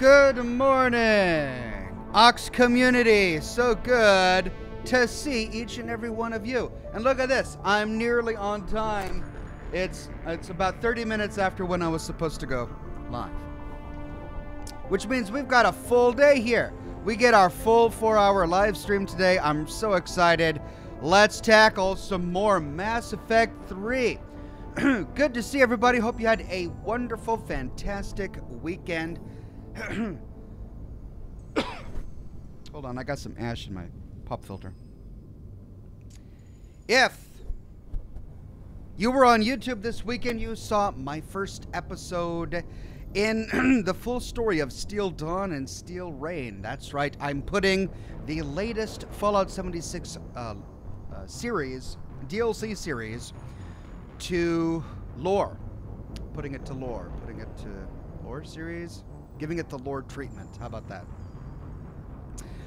Good morning, Ox community. So good to see each and every one of you. And look at this, I'm nearly on time. It's it's about 30 minutes after when I was supposed to go live. Which means we've got a full day here. We get our full 4-hour live stream today. I'm so excited. Let's tackle some more Mass Effect 3. Good to see everybody. Hope you had a wonderful, fantastic weekend. Hold on, I got some ash in my pop filter. If you were on YouTube this weekend, you saw my first episode in the full story of Steel Dawn and Steel Rain. That's right, I'm putting the latest Fallout 76 uh, uh, series, DLC series, to lore. Putting it to lore. Putting it to lore series? Giving it the Lord treatment. How about that?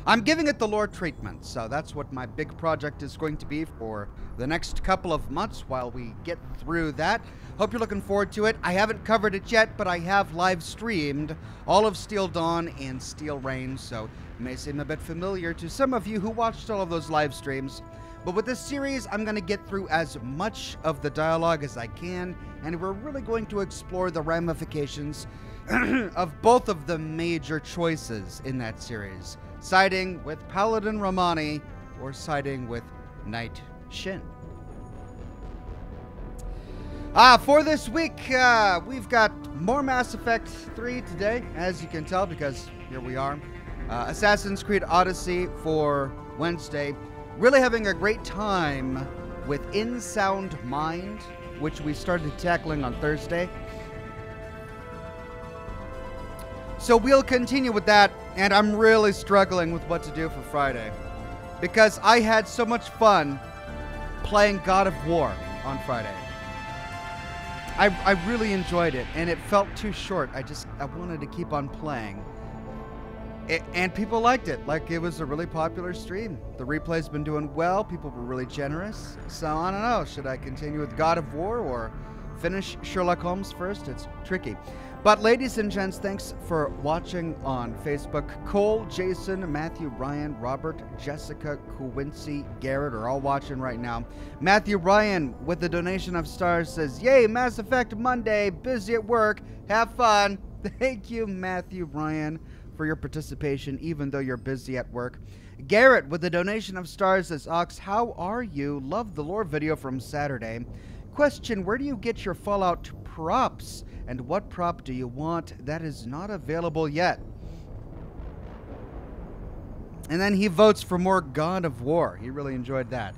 I'm giving it the Lord treatment, so that's what my big project is going to be for the next couple of months while we get through that. Hope you're looking forward to it. I haven't covered it yet, but I have live streamed all of Steel Dawn and Steel Rain, so it may seem a bit familiar to some of you who watched all of those live streams. But with this series, I'm going to get through as much of the dialogue as I can, and we're really going to explore the ramifications of both of the major choices in that series siding with Paladin Rahmani or siding with Knight Shin. Ah, for this week, uh, we've got more Mass Effect 3 today, as you can tell, because here we are. Uh, Assassin's Creed Odyssey for Wednesday. Really having a great time with In Sound Mind, which we started tackling on Thursday. So we'll continue with that, and I'm really struggling with what to do for Friday. Because I had so much fun playing God of War on Friday. I, I really enjoyed it, and it felt too short. I just I wanted to keep on playing. It, and people liked it. Like it was a really popular stream. The replay's been doing well. People were really generous. So I don't know. Should I continue with God of War or finish Sherlock Holmes first? It's tricky. But ladies and gents, thanks for watching on Facebook. Cole, Jason, Matthew, Ryan, Robert, Jessica, Quincy, Garrett are all watching right now. Matthew Ryan with the donation of stars says, Yay, Mass Effect Monday, busy at work, have fun. Thank you, Matthew Ryan, for your participation, even though you're busy at work. Garrett with the donation of stars says, Ox, how are you? Love the lore video from Saturday. Question, where do you get your Fallout props? And what prop do you want? That is not available yet. And then he votes for more God of War. He really enjoyed that.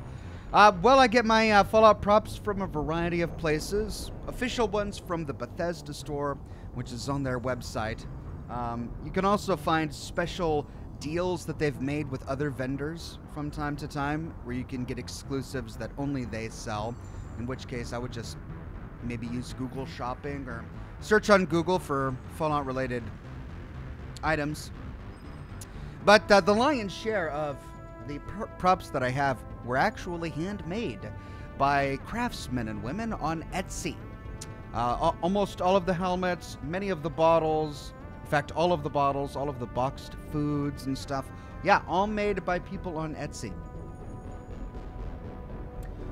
Uh, well, I get my uh, Fallout props from a variety of places. Official ones from the Bethesda store, which is on their website. Um, you can also find special deals that they've made with other vendors from time to time, where you can get exclusives that only they sell. In which case, I would just maybe use Google Shopping or search on Google for Fallout related items. But uh, the lion's share of the pr props that I have were actually handmade by craftsmen and women on Etsy. Uh, almost all of the helmets, many of the bottles, in fact, all of the bottles, all of the boxed foods and stuff. Yeah, all made by people on Etsy.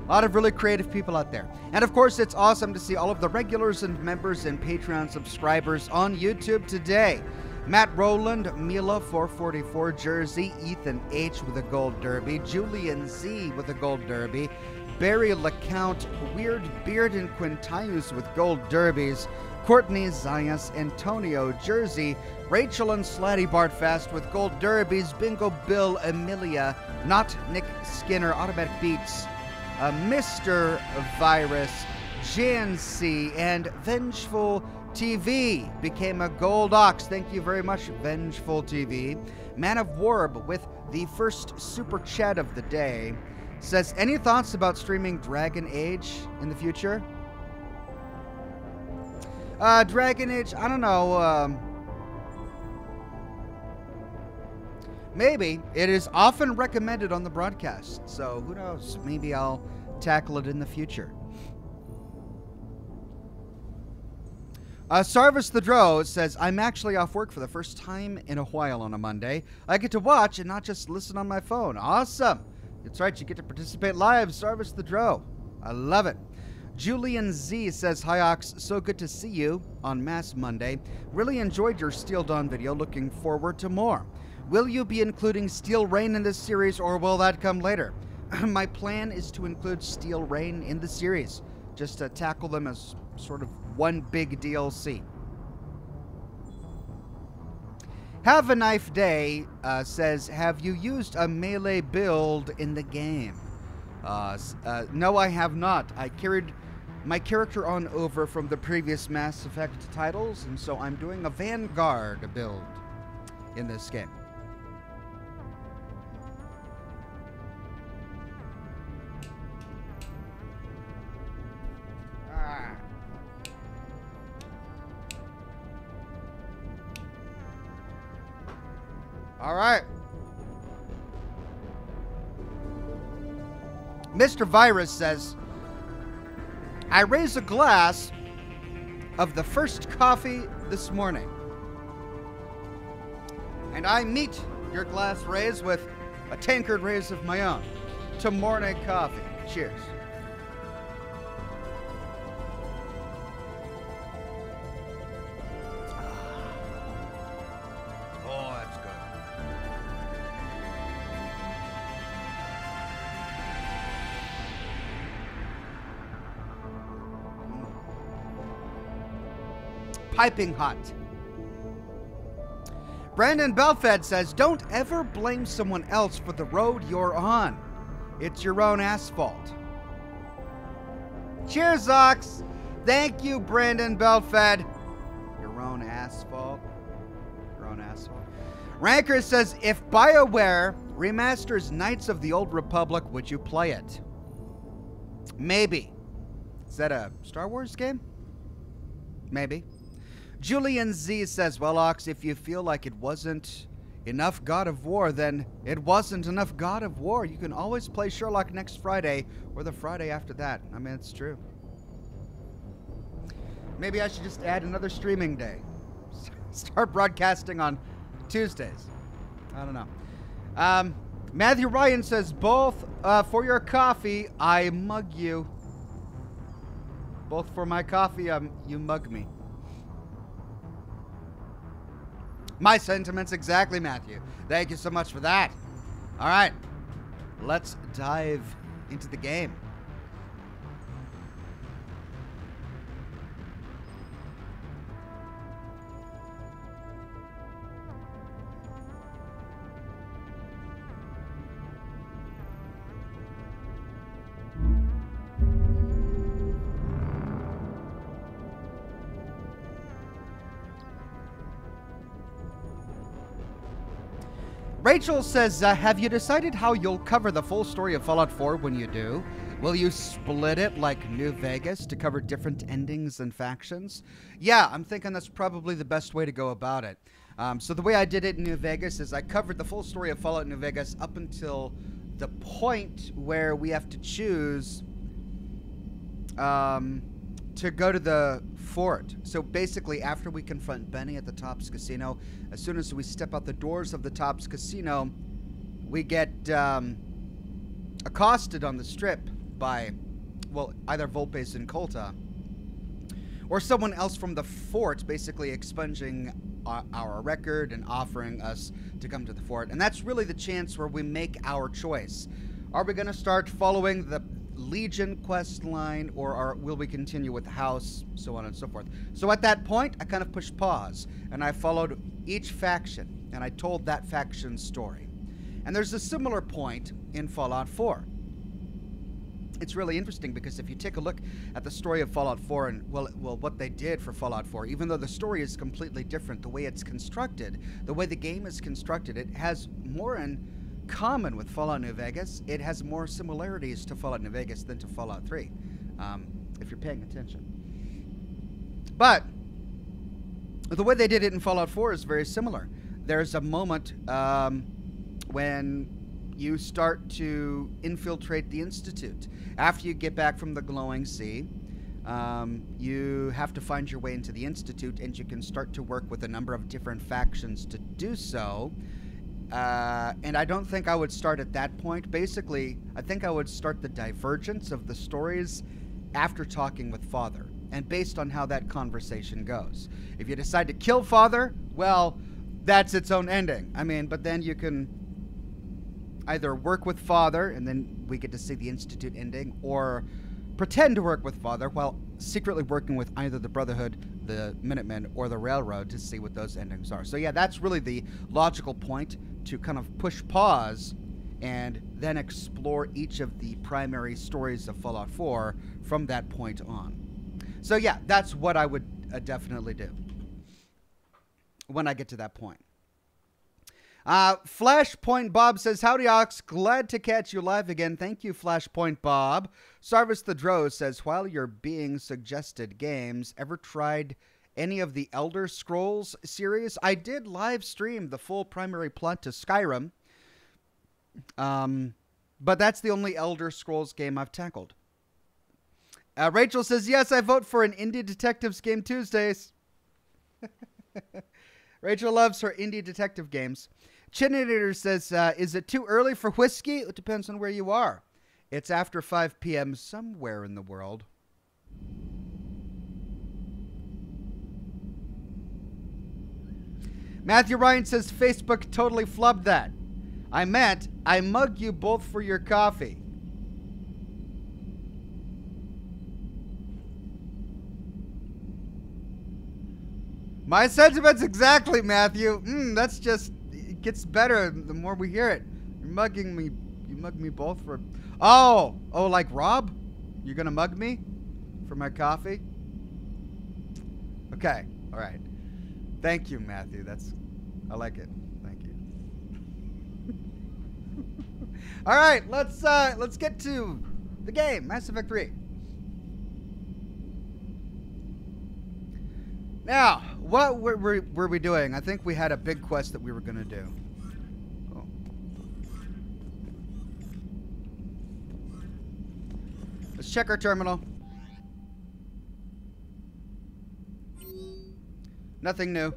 A lot of really creative people out there. And of course, it's awesome to see all of the regulars and members and Patreon subscribers on YouTube today. Matt Rowland, Mila 444 Jersey, Ethan H with a gold derby, Julian Z with a gold derby, Barry LeCount, Weird Beard and Quintius with gold derbies, Courtney Zayas, Antonio Jersey, Rachel and Slatty Bartfast with gold derbies, Bingo Bill Emilia, not Nick Skinner, Automatic Beats, uh, Mr. Virus, Jancy, and Vengeful TV became a gold ox. Thank you very much, Vengeful TV. Man of Warb with the first super chat of the day says, Any thoughts about streaming Dragon Age in the future? Uh, Dragon Age, I don't know. Um, Maybe. It is often recommended on the broadcast, so who knows? Maybe I'll tackle it in the future. Uh, Sarvis the Dro says, I'm actually off work for the first time in a while on a Monday. I get to watch and not just listen on my phone. Awesome. That's right, you get to participate live, Sarvis the Dro. I love it. Julian Z says, Hi Ox, so good to see you on Mass Monday. Really enjoyed your Steel Dawn video, looking forward to more. Will you be including Steel Rain in this series or will that come later? my plan is to include Steel Rain in the series, just to tackle them as sort of one big DLC. Have a Knife Day uh, says, Have you used a melee build in the game? Uh, uh, no, I have not. I carried my character on over from the previous Mass Effect titles, and so I'm doing a Vanguard build in this game. All right. Mr. Virus says, I raise a glass of the first coffee this morning. And I meet your glass raise with a tankard raise of my own to morning coffee. Cheers. Piping hot. Brandon Belfed says, Don't ever blame someone else for the road you're on. It's your own asphalt. Cheers, Ox. Thank you, Brandon Belfed. Your own asphalt. Your own asphalt. Ranker says, If BioWare remasters Knights of the Old Republic, would you play it? Maybe. Is that a Star Wars game? Maybe. Julian Z says, Well, Ox, if you feel like it wasn't enough God of War, then it wasn't enough God of War. You can always play Sherlock next Friday or the Friday after that. I mean, it's true. Maybe I should just add another streaming day. Start broadcasting on Tuesdays. I don't know. Um, Matthew Ryan says, both uh, for your coffee, I mug you. Both for my coffee, um, you mug me. My sentiments exactly, Matthew. Thank you so much for that. All right, let's dive into the game. Rachel says, uh, Have you decided how you'll cover the full story of Fallout 4 when you do? Will you split it like New Vegas to cover different endings and factions? Yeah, I'm thinking that's probably the best way to go about it. Um, so, the way I did it in New Vegas is I covered the full story of Fallout New Vegas up until the point where we have to choose um, to go to the fort. So basically, after we confront Benny at the Tops Casino, as soon as we step out the doors of the Tops Casino, we get um, accosted on the strip by, well, either Vulpes Inculta, or someone else from the fort, basically expunging our, our record and offering us to come to the fort. And that's really the chance where we make our choice. Are we going to start following the Legion quest line, or are, will we continue with the house, so on and so forth. So at that point, I kind of pushed pause, and I followed each faction, and I told that faction's story. And there's a similar point in Fallout 4. It's really interesting because if you take a look at the story of Fallout 4 and well, well, what they did for Fallout 4, even though the story is completely different, the way it's constructed, the way the game is constructed, it has more in common with Fallout New Vegas. It has more similarities to Fallout New Vegas than to Fallout 3, um, if you're paying attention. But the way they did it in Fallout 4 is very similar. There's a moment um, when you start to infiltrate the Institute. After you get back from the Glowing Sea, Um, you have to find your way into the Institute, and you can start to work with a number of different factions to do so. Uh, and I don't think I would start at that point. Basically, I think I would start the divergence of the stories after talking with Father, and based on how that conversation goes. If you decide to kill Father, well, that's its own ending. I mean, but then you can either work with Father, and then we get to see the Institute ending, or pretend to work with Father while secretly working with either the Brotherhood, the Minutemen, or the Railroad to see what those endings are. So, yeah, that's really the logical point to kind of push pause and then explore each of the primary stories of Fallout 4 from that point on. So, yeah, that's what I would uh, definitely do when I get to that point. Uh, Flashpoint Bob says, Howdy Ox, glad to catch you live again. Thank you, Flashpoint Bob. Sarvis the Dro says, While you're being suggested games, ever tried any of the Elder Scrolls series? I did live stream the full primary plot to Skyrim. Um, but that's the only Elder Scrolls game I've tackled. Uh, Rachel says, Yes, I vote for an Indie Detectives game Tuesdays. Rachel loves her indie detective games. Chininator says, uh, Is it too early for whiskey? It depends on where you are. It's after 5 p.m. somewhere in the world. Matthew Ryan says, Facebook totally flubbed that. I meant, I mug you both for your coffee. My sentiments exactly, Matthew. Mm, that's just gets better the more we hear it. You're mugging me. You mug me both for. Oh, oh, like Rob? You're gonna mug me for my coffee? Okay, all right. Thank you, Matthew. That's I like it. Thank you. all right, let's uh, let's get to the game, Mass Effect 3. Now, what were, were, were, we doing? I think we had a big quest that we were going to do. Oh. Let's check our terminal. Nothing new.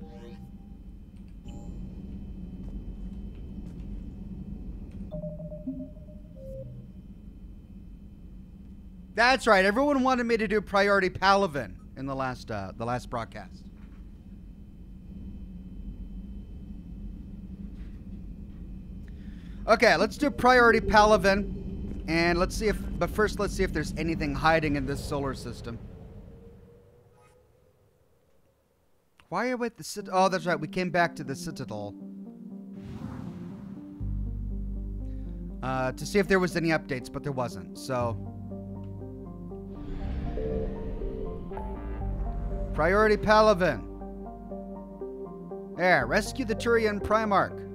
That's right. Everyone wanted me to do priority Palaven in the last uh, the last broadcast. Okay, let's do priority Palaven, and let's see if. But first, let's see if there's anything hiding in this solar system. Why are we at the cit? Oh, that's right. We came back to the Citadel. Uh, to see if there was any updates, but there wasn't. So Priority Palaven. There, rescue the Turian Primarch.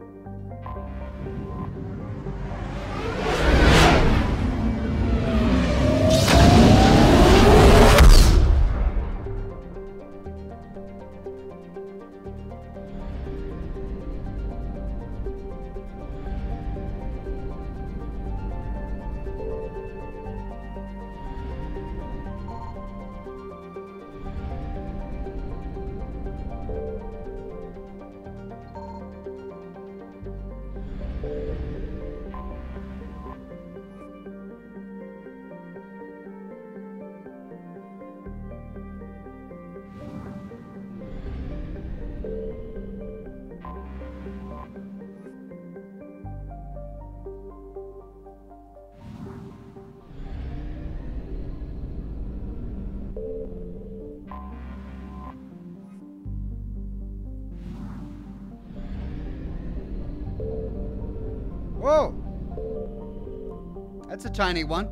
A tiny one.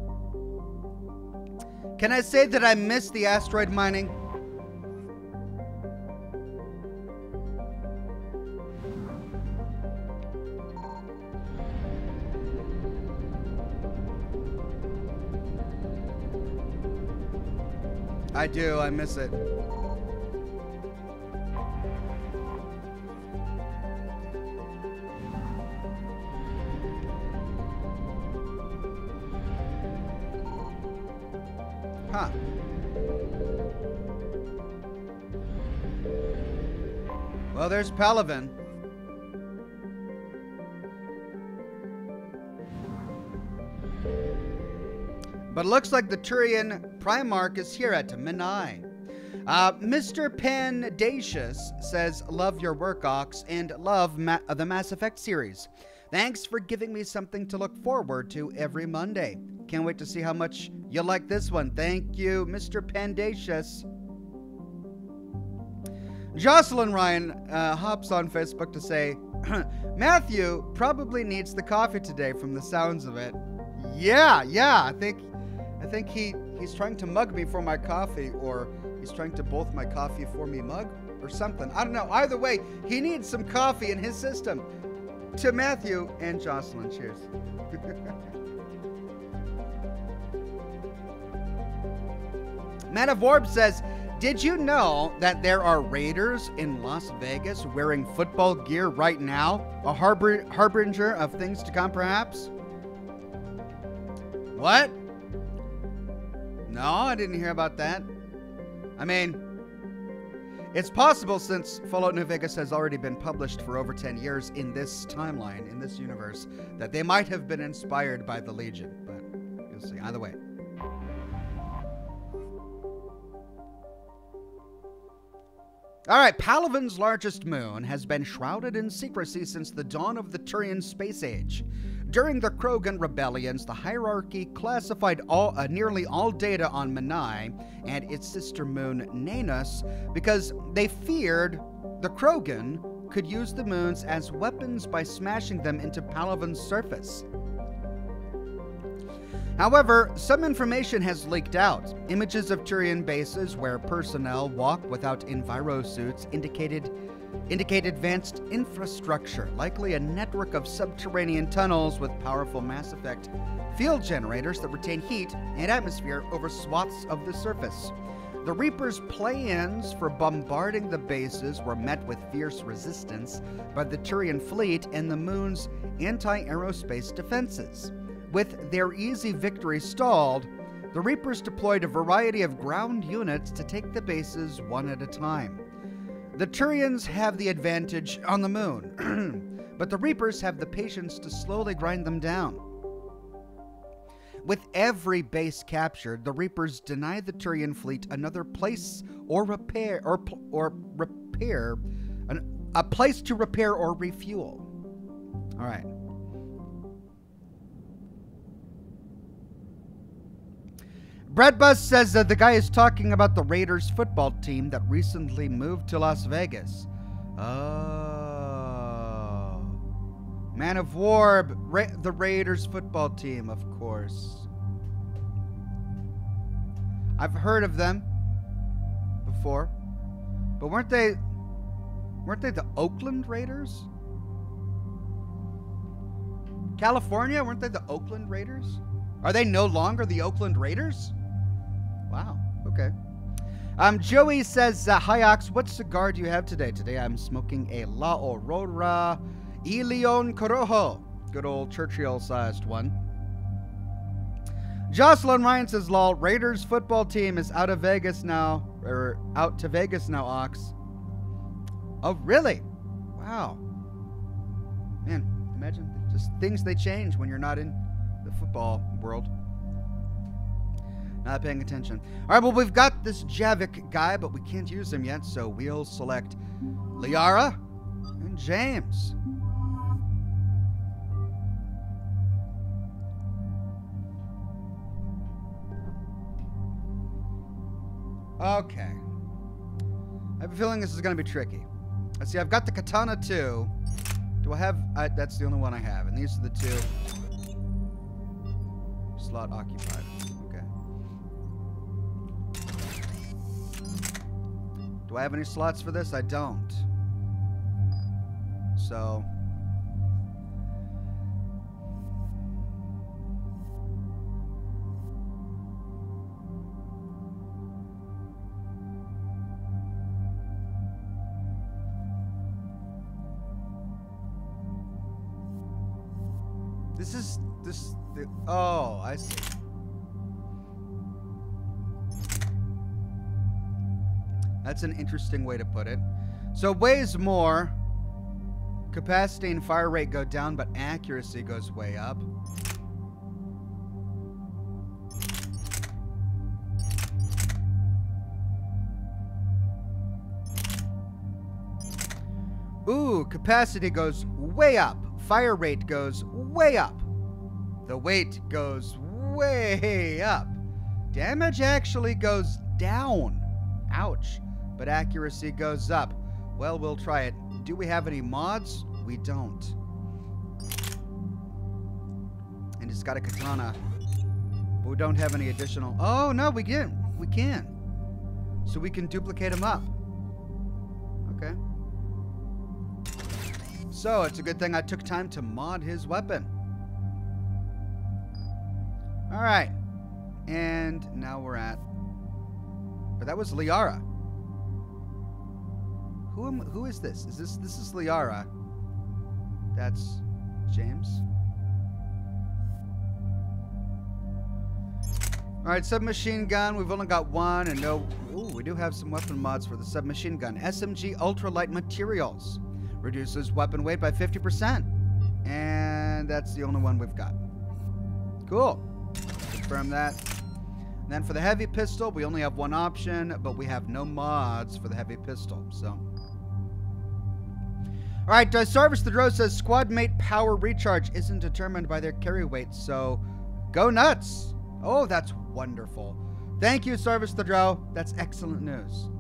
Can I say that I miss the asteroid mining? I do, I miss it. There's Palaven. But it looks like the Turian Primarch is here at Menae. Uh, Mr. Pendacious says, Love your work, Ox, and love Ma- the Mass Effect series. Thanks for giving me something to look forward to every Monday. Can't wait to see how much you like this one. Thank you, Mr. Pendacious. Jocelyn Ryan uh, hops on Facebook to say, Matthew probably needs the coffee today from the sounds of it. Yeah, yeah, I think I think he he's trying to mug me for my coffee or he's trying to both my coffee for me mug or something. I don't know. Either way, he needs some coffee in his system. To Matthew and Jocelyn, cheers. Man of Orb says, Did you know that there are raiders in Las Vegas wearing football gear right now? A harbor- harbinger of things to come, perhaps? What? No, I didn't hear about that. I mean, it's possible since Fallout New Vegas has already been published for over 10 years in this timeline, in this universe, that they might have been inspired by the Legion, but you'll see. Either way. All right, Palaven's largest moon has been shrouded in secrecy since the dawn of the Turian space age. During the Krogan rebellions, the hierarchy classified all, uh, nearly all data on Menae and its sister moon Nanus because they feared the Krogan could use the moons as weapons by smashing them into Palaven's surface. However, some information has leaked out. Images of Turian bases where personnel walk without enviro suits indicated indicate advanced infrastructure, likely a network of subterranean tunnels with powerful Mass Effect field generators that retain heat and atmosphere over swaths of the surface. The Reaper's plans for bombarding the bases were met with fierce resistance by the Turian fleet and the moon's anti aerospace defenses. With their easy victory stalled, the Reapers deployed a variety of ground units to take the bases one at a time. The Turians have the advantage on the moon, but the Reapers have the patience to slowly grind them down. With every base captured, the Reapers deny the Turian fleet another place or repair or or repair an, a place to repair or refuel. All right. Breadbuzz says that the guy is talking about the Raiders football team that recently moved to Las Vegas. Oh. Man of War, Ra- the Raiders football team, of course. I've heard of them before. But weren't they weren't they the Oakland Raiders? California, weren't they the Oakland Raiders? Are they no longer the Oakland Raiders? Wow. Okay. Um, Joey says, uh, Hi Ox, what cigar do you have today? Today I'm smoking a La Aurora Ilion Corojo. Good old Churchill sized one. Jocelyn Ryan says, lol, Raiders football team is out of Vegas now, or out to Vegas now, Ox. Oh, really? Wow. Man, imagine just things they change when you're not in the football world. Not paying attention. All right, well, we've got this Javik guy, but we can't use him yet, so we'll select Liara and James. Okay. I have a feeling this is going to be tricky. Let's see, I've got the Katana too. Do I have... I, that's the only one I have, and these are the two. Slot occupied. Do I have any slots for this? I don't. So... This is this. The, oh, I see. That's an interesting way to put it. So weighs more. Capacity and fire rate go down, but accuracy goes way up. Ooh, capacity goes way up. Fire rate goes way up. The weight goes way up. Damage actually goes down. Ouch. But accuracy goes up. Well, we'll try it. Do we have any mods? We don't. And it's got a katana. But we don't have any additional... Oh, no, we can. We can. So we can duplicate them up. Okay. So, it's a good thing I took time to mod his weapon. Alright. And now we're at... But that was Liara. Who am, who is this? Is this this is Liara? That's James. All right, submachine gun. We've only got one, and no. Ooh, we do have some weapon mods for the submachine gun. SMG ultralight materials reduces weapon weight by 50%, and that's the only one we've got. Cool. Confirm that. And then for the heavy pistol, we only have one option, but we have no mods for the heavy pistol. So. All right, uh, Sarvis the Dro says squad mate power recharge isn't determined by their carry weight, so go nuts. Oh, that's wonderful. Thank you, Sarvis the Dro. That's excellent news.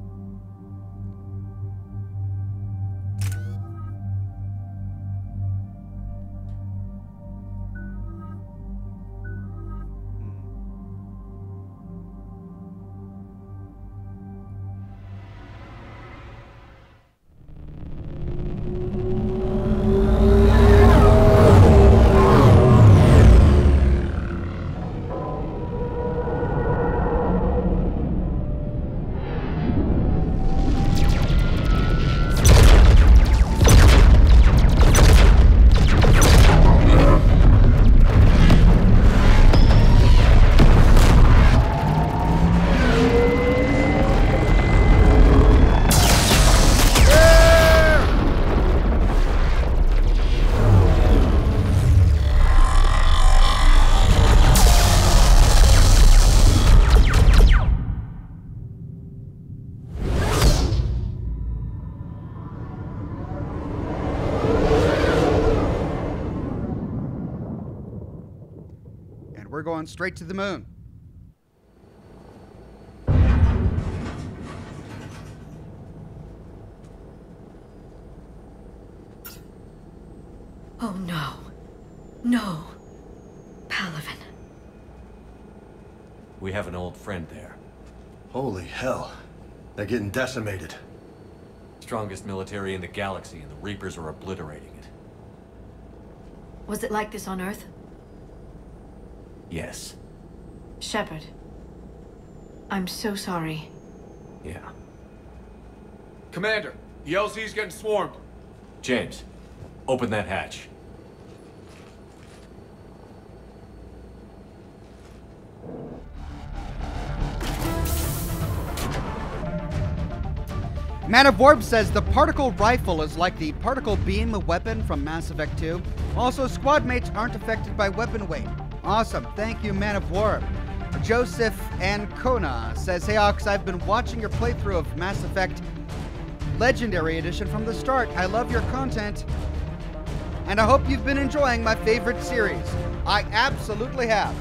Going straight to the moon. Oh no. No. Palaven. We have an old friend there. Holy hell. They're getting decimated. Strongest military in the galaxy, and the Reapers are obliterating it. Was it like this on Earth? Yes. Shepard. I'm so sorry. Yeah. Commander, the LZ's getting swarmed. James, open that hatch. Man of Warp says the particle rifle is like the particle beam weapon from Mass Effect 2. Also, squad mates aren't affected by weapon weight. Awesome. Thank you, Man of War. Joseph and Kona says, Hey Ox, I've been watching your playthrough of Mass Effect Legendary Edition from the start. I love your content. And I hope you've been enjoying my favorite series. I absolutely have.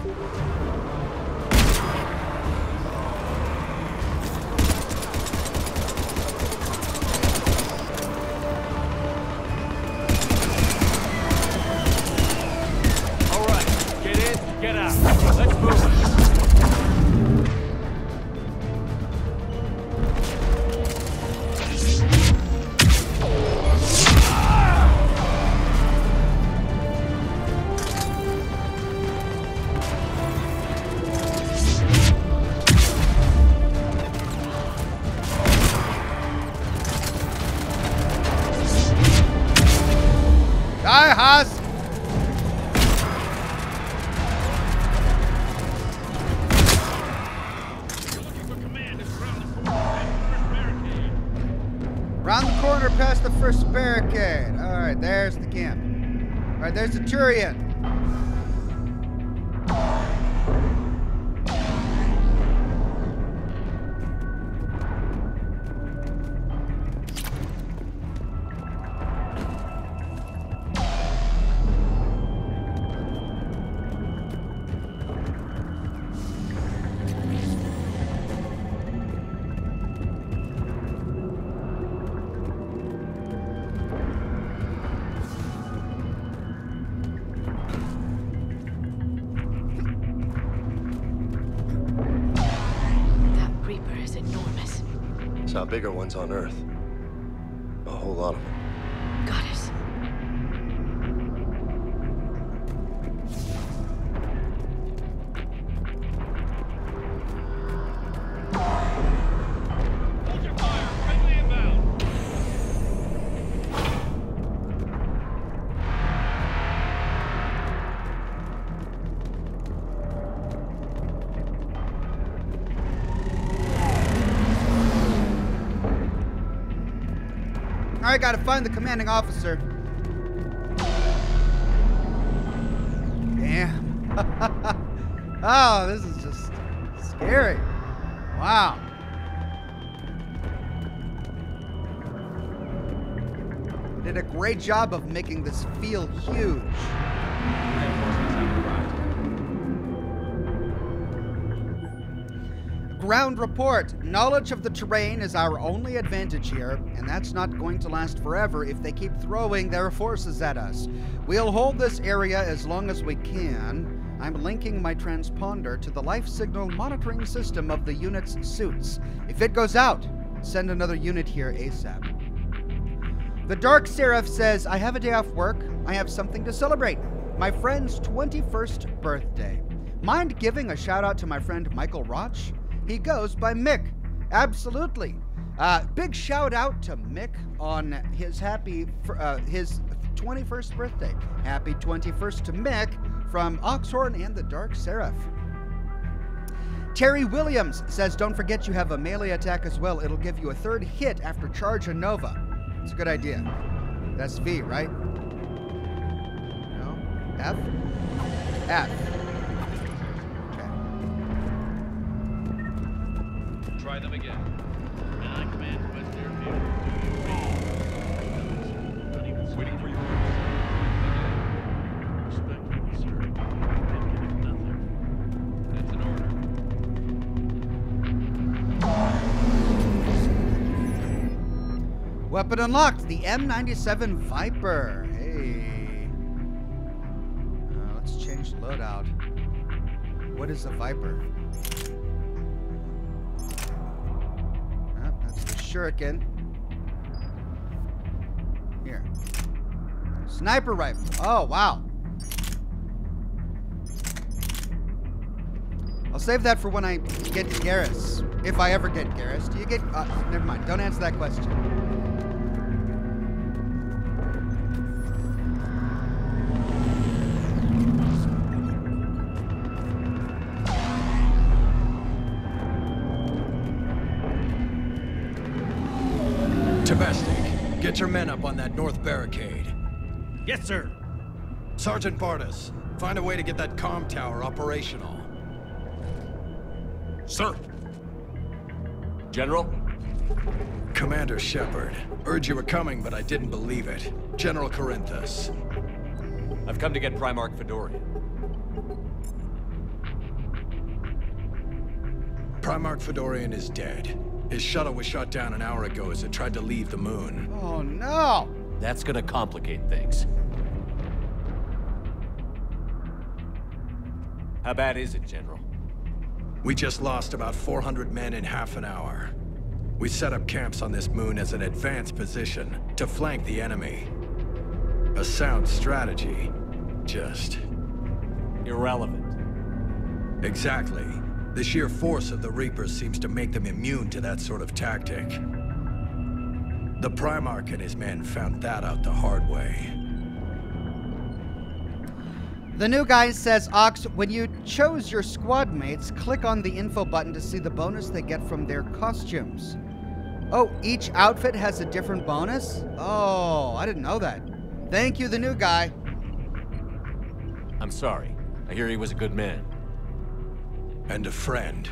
Ones on Earth. Gotta find the commanding officer. Damn. oh, this is just scary. Wow. Did a great job of making this feel huge. Ground report. Knowledge of the terrain is our only advantage here, and that's not going to last forever if they keep throwing their forces at us. We'll hold this area as long as we can. I'm linking my transponder to the life signal monitoring system of the unit's suits. If it goes out, send another unit here ASAP. The Dark Seraph says, I have a day off work. I have something to celebrate. My friend's 21st birthday. Mind giving a shout out to my friend Michael Roch? He goes by Mick. Absolutely. Uh, big shout out to Mick on his happy, uh, his 21st birthday. Happy 21st to Mick from Oxhorn and the Dark Seraph. Terry Williams says, Don't forget you have a melee attack as well. It'll give you a third hit after Charge a Nova. It's a good idea. That's V, right? No? F? F. Okay. Try them again. Weapon unlocked, the M97 Viper. Hey. Uh, let's change loadout. What is a Viper? Shuriken. Here. Sniper rifle. Oh, wow. I'll save that for when I get to Garrus. If I ever get Garrus. Do you get... Uh, never mind. Don't answer that question. That north barricade. Yes, sir. Sergeant Bartis, find a way to get that comm tower operational. Sir. General? Commander Shepard, heard you were coming, but I didn't believe it. General Corinthus. I've come to get Primarch Fedorian. Primarch Fedorian is dead. His shuttle was shot down an hour ago as it tried to leave the moon. Oh, no. That's gonna complicate things. How bad is it, General? We just lost about 400 men in half an hour. We set up camps on this moon as an advanced position to flank the enemy. A sound strategy. Just Irrelevant. Exactly. The sheer force of the Reapers seems to make them immune to that sort of tactic. The Primarch and his men found that out the hard way. The new guy says, Ox, when you chose your squad mates, click on the info button to see the bonus they get from their costumes. Oh, each outfit has a different bonus? Oh, I didn't know that. Thank you, the new guy. I'm sorry. I hear he was a good man. And a friend.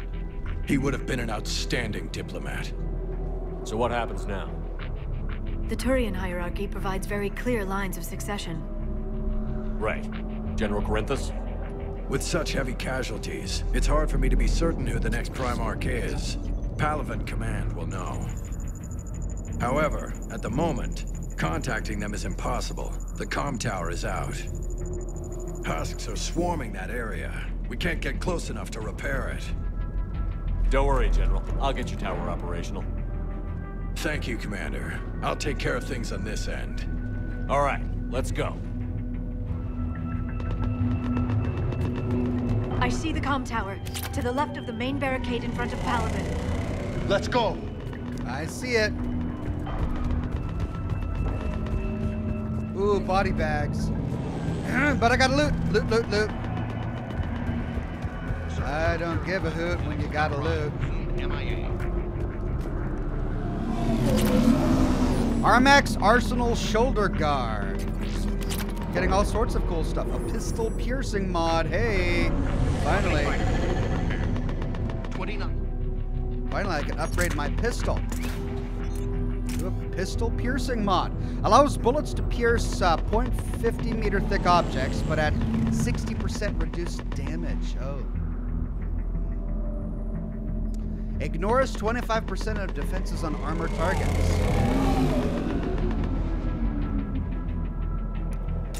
He would have been an outstanding diplomat. So what happens now? The Turian hierarchy provides very clear lines of succession. Right. General Corinthus? With such heavy casualties, it's hard for me to be certain who the next Primarch is. Palaven Command will know. However, at the moment, contacting them is impossible. The com tower is out. Husks are swarming that area. We can't get close enough to repair it. Don't worry, General. I'll get your tower operational. Thank you, Commander. I'll take care of things on this end. All right, let's go. I see the com tower, to the left of the main barricade in front of Paladin. Let's go. I see it. Ooh, body bags. but I gotta loot. Loot, loot, loot. I don't give a hoot when you gotta loot. Armax Arsenal Shoulder Guard. Getting all sorts of cool stuff. A pistol piercing mod. Hey, finally. Finally, I can upgrade my pistol. To a pistol piercing mod. Allows bullets to pierce uh, 0.50 meter thick objects, but at 60% reduced damage. Oh. Ignores 25% of defenses on armor targets.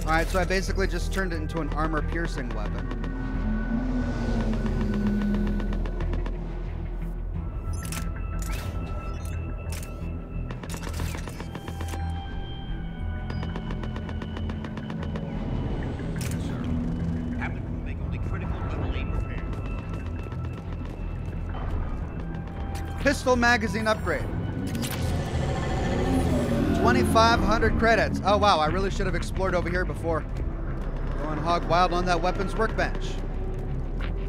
Alright, so I basically just turned it into an armor piercing weapon. Pistol magazine upgrade. 2,500 credits. Oh, wow. I really should have explored over here before going hog wild on that weapons workbench.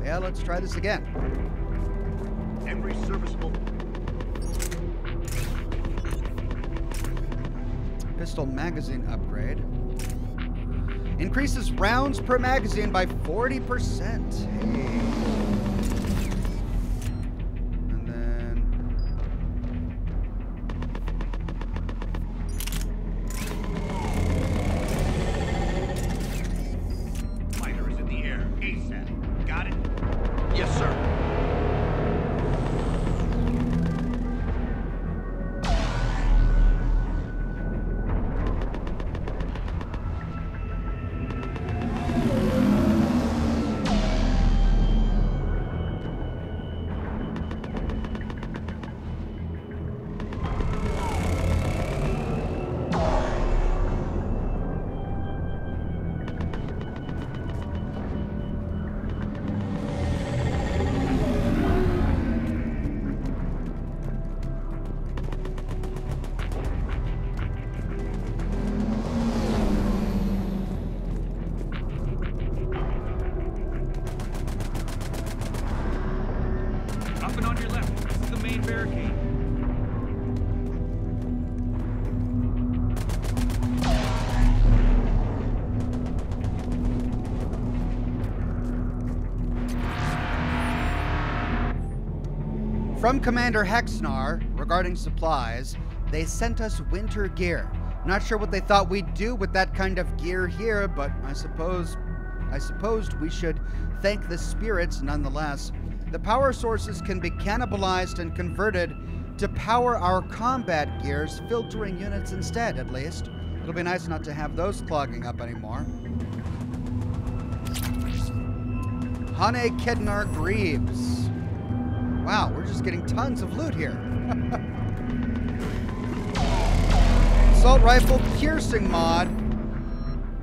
Yeah, let's try this again. Every serviceable. Pistol magazine upgrade. Increases rounds per magazine by 40%. Hey. Commander Hexnar regarding supplies, they sent us winter gear. Not sure what they thought we'd do with that kind of gear here, but I suppose I supposed we should thank the spirits nonetheless. The power sources can be cannibalized and converted to power our combat gears, filtering units instead, at least. It'll be nice not to have those clogging up anymore. Hahne-Kedar Greaves. Wow, we're just getting tons of loot here. Assault rifle piercing mod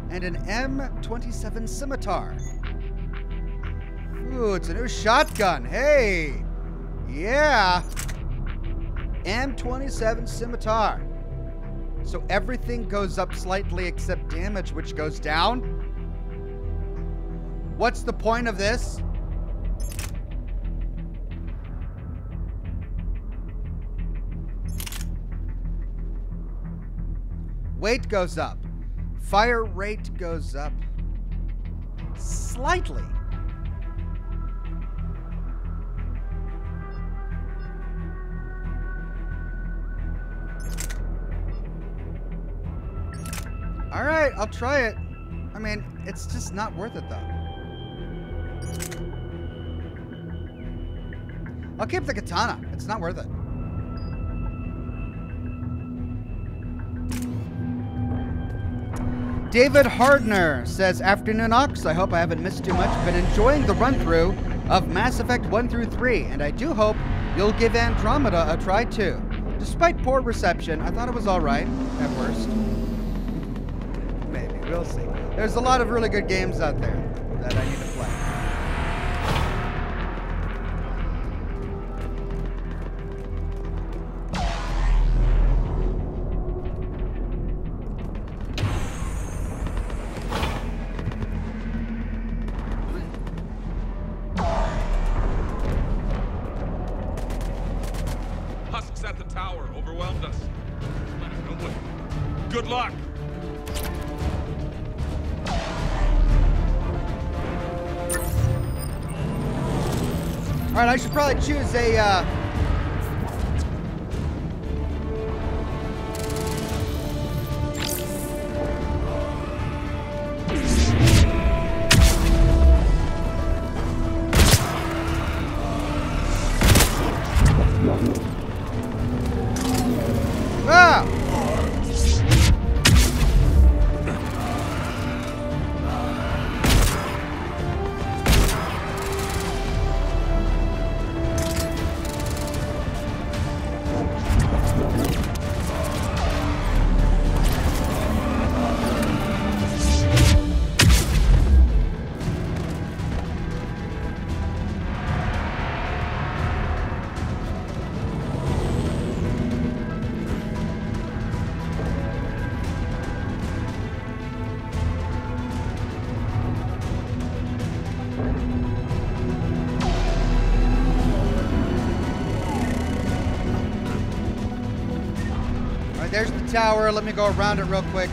and an M27 scimitar. Ooh, it's a new shotgun. Hey, yeah. M27 scimitar. So everything goes up slightly except damage, which goes down. What's the point of this? Weight goes up. Fire rate goes up slightly. All right, I'll try it. I mean, it's just not worth it though. I'll keep the katana. It's not worth it. David Hardner says, Afternoon Ox, I hope I haven't missed too much. Been enjoying the run through of Mass Effect 1 through 3, and I do hope you'll give Andromeda a try too. Despite poor reception, I thought it was alright at worst. Maybe, we'll see. There's a lot of really good games out there that I need to play. Tower. Let me go around it real quick.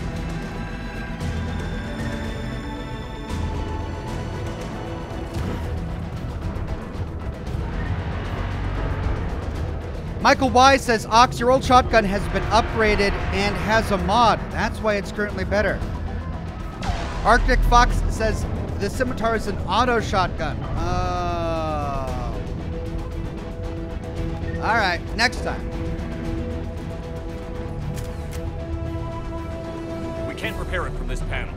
Michael Y says, Ox, your old shotgun has been upgraded and has a mod. That's why it's currently better. Arctic Fox says, the scimitar is an auto shotgun. Oh. All right, next time. This panel.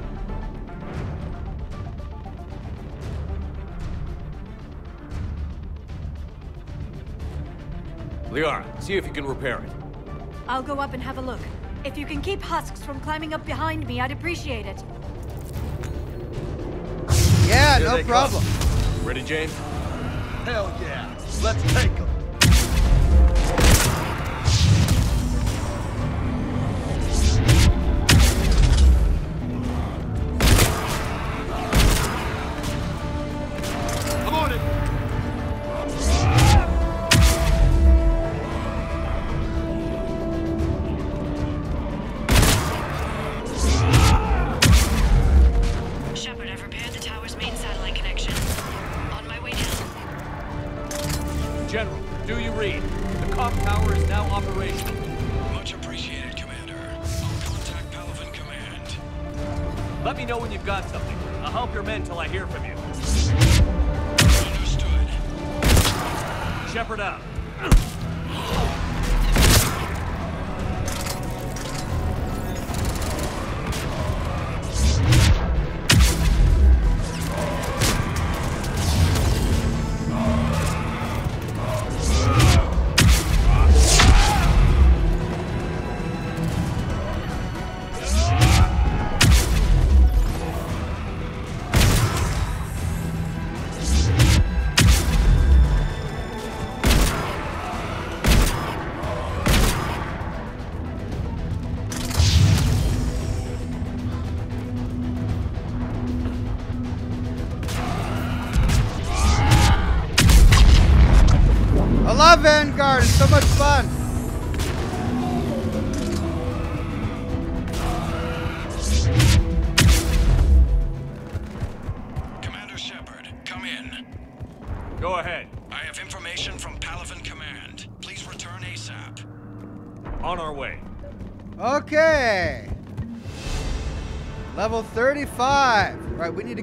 Liara, see if you can repair it. I'll go up and have a look. If you can keep husks from climbing up behind me, I'd appreciate it. Yeah, Here no they come. problem. Ready, James? Hell yeah. Let's take them.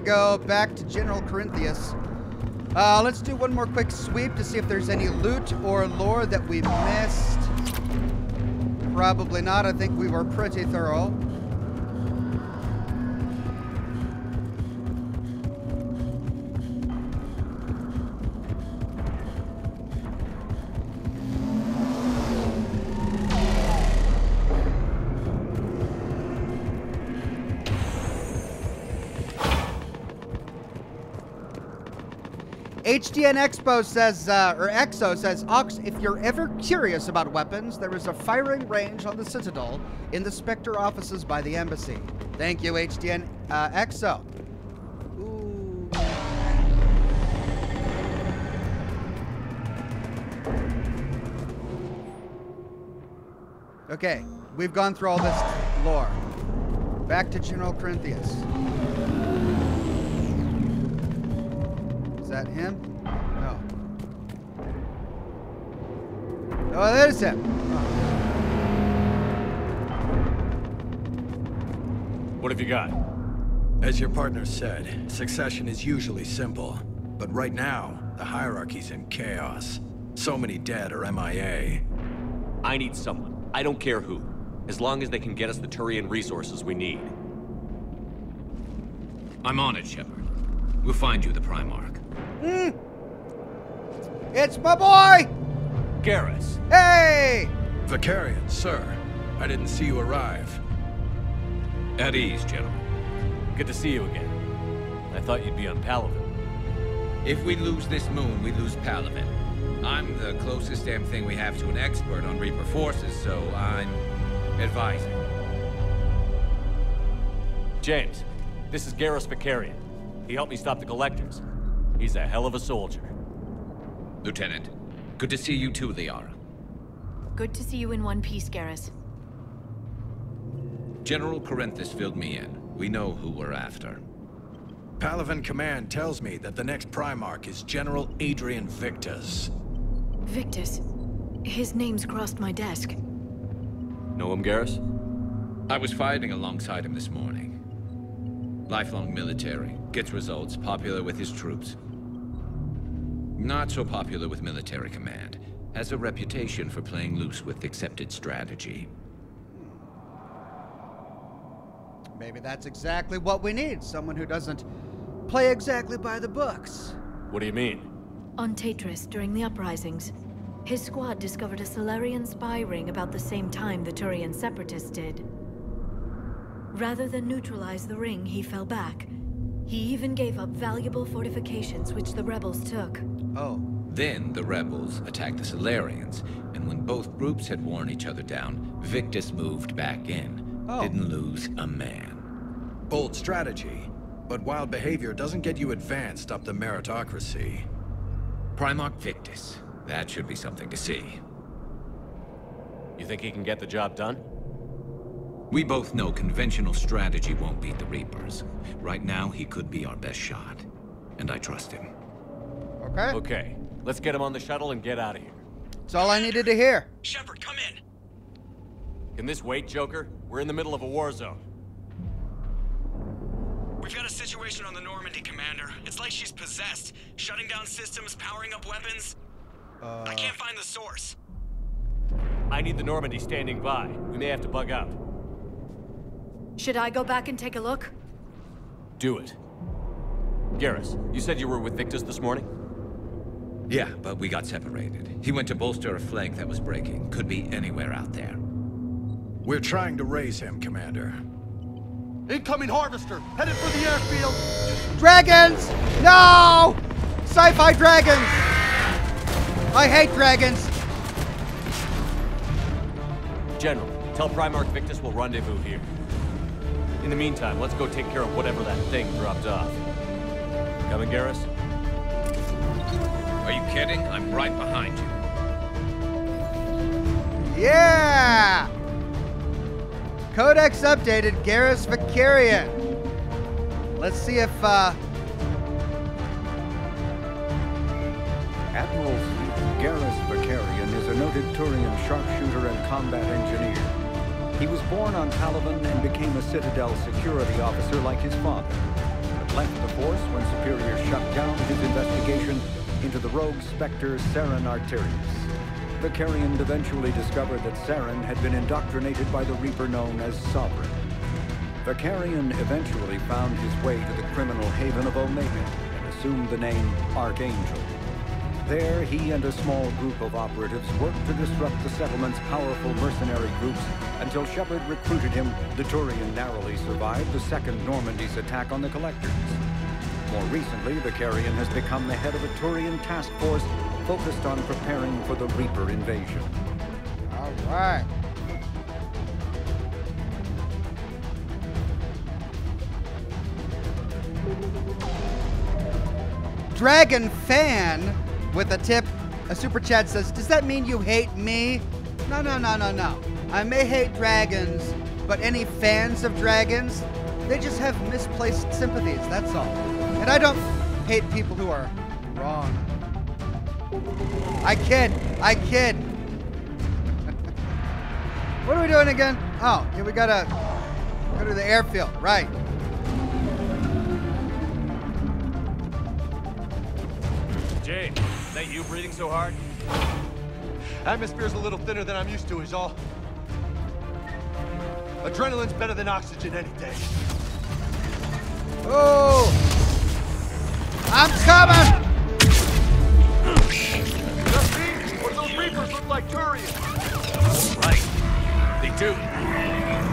Go back to General Corinthus. Uh, let's do one more quick sweep to see if there's any loot or lore that we missed. Probably not. I think we were pretty thorough. HDN Expo says, uh, or EXO says, Ox, if you're ever curious about weapons, there is a firing range on the Citadel in the Spectre offices by the embassy. Thank you, HDN uh, EXO. Okay, we've gone through all this lore. Back to General Corinthus. Is that him? Oh, there's him. What have you got? As your partner said, succession is usually simple. But right now, the hierarchy's in chaos. So many dead or MIA. I need someone. I don't care who. As long as they can get us the Turian resources we need. I'm on it, Shepard. We'll find you the Primarch. Hmm. It's my boy! Garrus! Hey! Vakarian, sir. I didn't see you arrive. At ease, gentlemen. Good to see you again. I thought you'd be on Palaven. If we lose this moon, we lose Palaven. I'm the closest damn thing we have to an expert on Reaper forces, so I'm advising. James, this is Garrus Vakarian. He helped me stop the Collectors. He's a hell of a soldier. Lieutenant, good to see you too, Liara. Good to see you in one piece, Garrus. General Corinthus filled me in. We know who we're after. Palaven Command tells me that the next Primarch is General Adrian Victus. Victus. His name's crossed my desk. Know him, Garrus? I was fighting alongside him this morning. Lifelong military, gets results, popular with his troops. Not so popular with military command. Has a reputation for playing loose with accepted strategy. Maybe that's exactly what we need. Someone who doesn't play exactly by the books. What do you mean? On Taetrus, during the uprisings, his squad discovered a Salarian spy ring about the same time the Turian separatists did. Rather than neutralize the ring, he fell back. He even gave up valuable fortifications which the rebels took. Oh. Then the rebels attacked the Salarians, and when both groups had worn each other down, Victus moved back in. Oh. Didn't lose a man. Bold strategy, but wild behavior doesn't get you advanced up the meritocracy. Primarch Victus. That should be something to see. You think he can get the job done? We both know conventional strategy won't beat the Reapers. Right now, he could be our best shot. And I trust him. Okay. Okay, let's get him on the shuttle and get out of here. That's all I needed to hear. Shepard, come in! Can this wait, Joker? We're in the middle of a war zone. We've got a situation on the Normandy, Commander. It's like she's possessed. Shutting down systems, powering up weapons. Uh, I can't find the source. I need the Normandy standing by. We may have to bug out. Should I go back and take a look? Do it. Garrus, you said you were with Victus this morning? Yeah, but we got separated. He went to bolster a flank that was breaking. Could be anywhere out there. We're trying to raise him, Commander. Incoming harvester, headed for the airfield. Dragons! No! Sci-fi dragons! I hate dragons. General, tell Primarch Victus we'll rendezvous here. In the meantime, let's go take care of whatever that thing dropped off. Coming, Garrus? Are you kidding? I'm right behind you. Yeah! Codex updated, Garrus Vakarian. Let's see if, uh... Admiral Garrus Vakarian is a noted Turian sharpshooter and combat engineer. He was born on Palaven and became a Citadel security officer like his father, but left the force when Superior shut down his investigation into the rogue Spectre Saren Arterius. Vakarian eventually discovered that Saren had been indoctrinated by the Reaper known as Sovereign. Vakarian eventually found his way to the criminal haven of Omega and assumed the name Archangel. There, he and a small group of operatives worked to disrupt the settlement's powerful mercenary groups until Shepard recruited him. The Turian narrowly survived the second Normandy's attack on the Collectors. More recently, Vakarian has become the head of a Turian task force focused on preparing for the Reaper invasion. All right. Dragon fan with a tip, a super chat says, "Does that mean you hate me?" No, no, no, no, no. I may hate dragons, but any fans of dragons, they just have misplaced sympathies. That's all. And I don't hate people who are wrong. I kid. I kid. what are we doing again? Oh, yeah, we gotta go to the airfield. Right. Jay, is that you breathing so hard? Atmosphere's a little thinner than I'm used to, is all. Adrenaline's better than oxygen any day. Oh! I'm coming! Justine, what those Reapers look like Turians. Right. They do.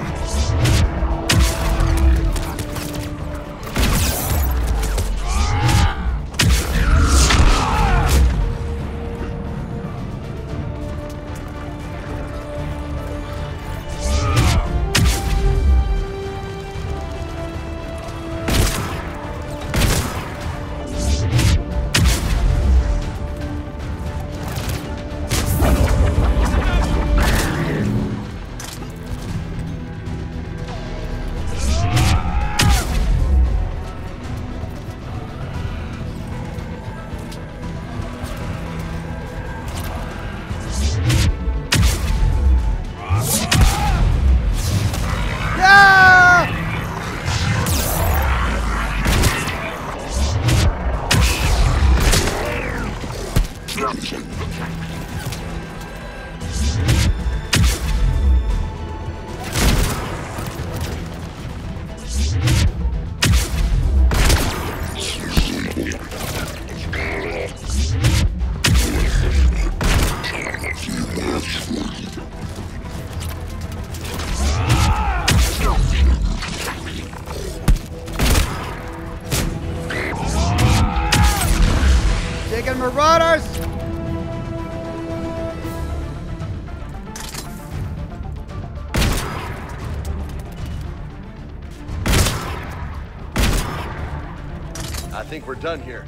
Think we're done here.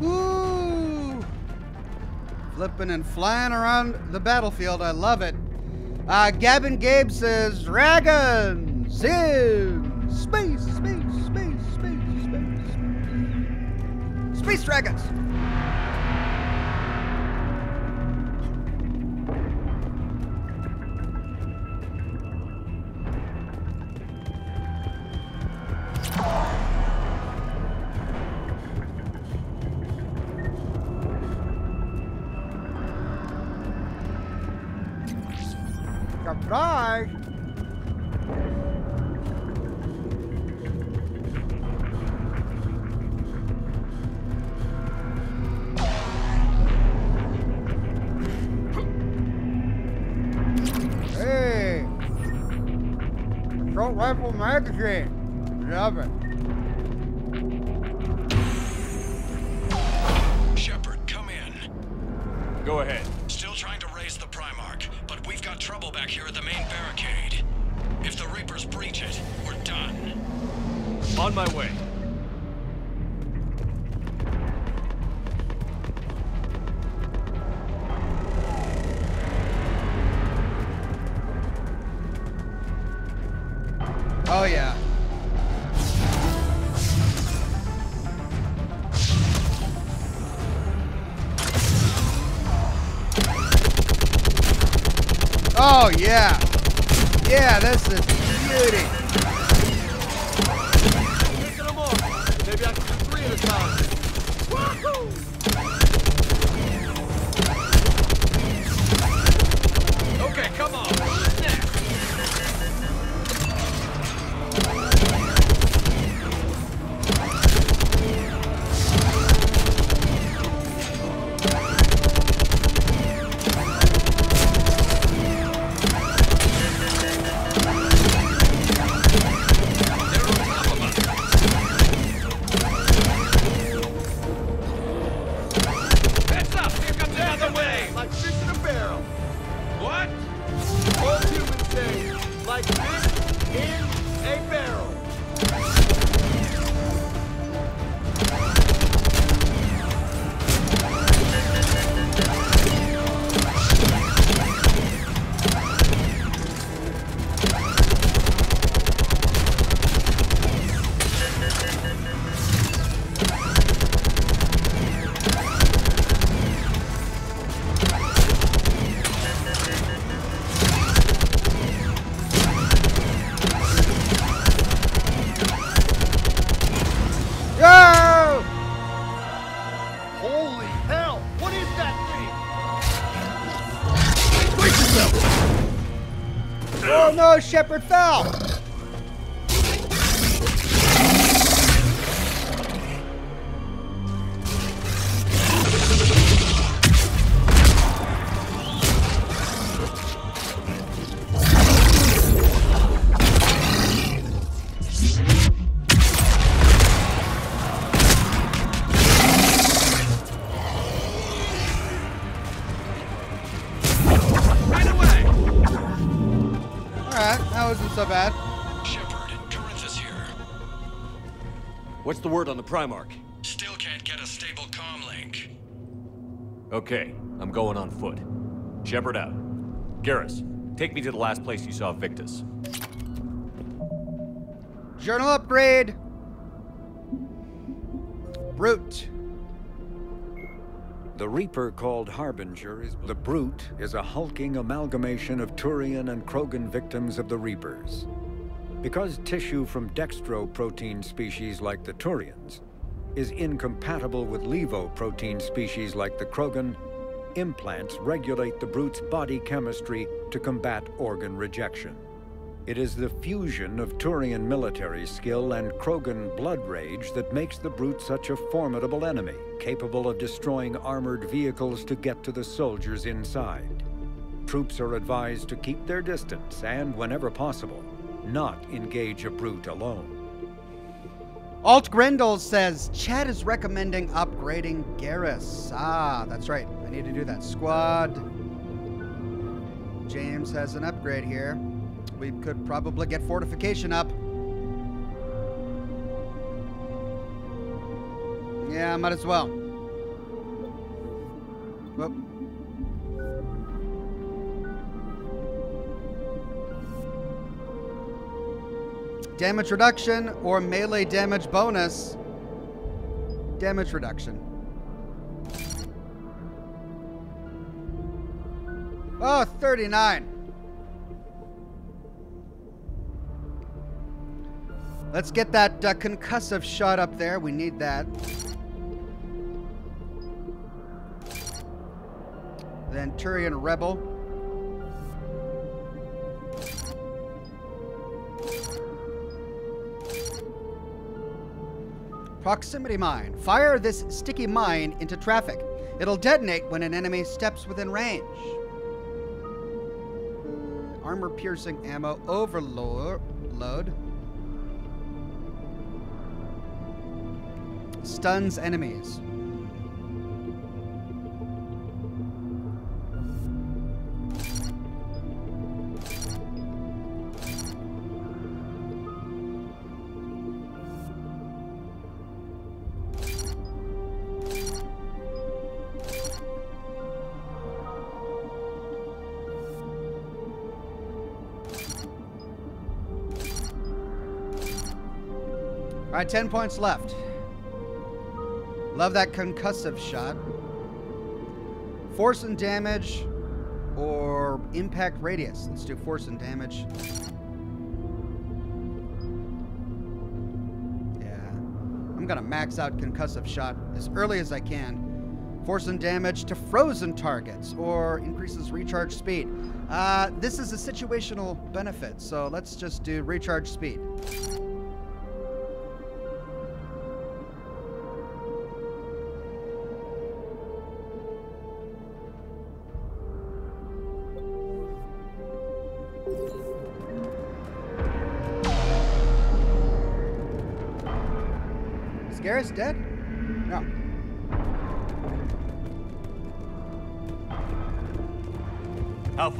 Woo! Flipping and flying around the battlefield. I love it. Uh, Gavin Gabe says, Dragons in space, space, space, space, space. Space dragons! Goodbye. Oh no, Primarch? Still can't get a stable comm link. Okay, I'm going on foot. Shepard out. Garrus, take me to the last place you saw Victus. Journal upgrade. Brute. The Reaper called Harbinger is the Brute is a hulking amalgamation of Turian and Krogan victims of the Reapers. Because tissue from dextroprotein species like the Turians is incompatible with levoprotein species like the Krogan, implants regulate the Brute's body chemistry to combat organ rejection. It is the fusion of Turian military skill and Krogan blood rage that makes the Brute such a formidable enemy, capable of destroying armored vehicles to get to the soldiers inside. Troops are advised to keep their distance and, whenever possible, not engage a Brute alone. Alt Grendel says Chad is recommending upgrading Garrus. Ah, that's right. I need to do that. Squad. James has an upgrade here. We could probably get fortification up. Yeah, might as well. Whoop. Damage reduction or melee damage bonus. Damage reduction. Oh, 39. Let's get that uh, concussive shot up there. We need that. Then Turian Rebel. Proximity mine. Fire this sticky mine into traffic. It'll detonate when an enemy steps within range. Armor piercing ammo overload. Stuns enemies. Right, 10 points left. Love that concussive shot. Force and damage. or impact radius? Let's do force and damage. Yeah. I'm gonna max out concussive shot as early as I can. Force and damage to frozen targets or increases recharge speed. Uh, this is a situational benefit, so let's just do recharge speed.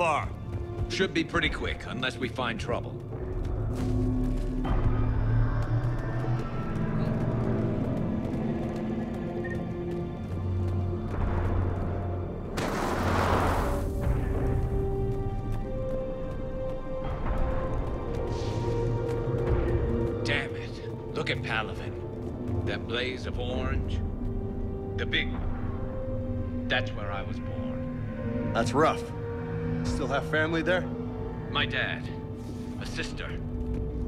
Far? Should be pretty quick, unless we find trouble. Damn it. Look at Palaven. That blaze of orange. The big... One. That's where I was born. That's rough. Still have family there? My dad. A sister.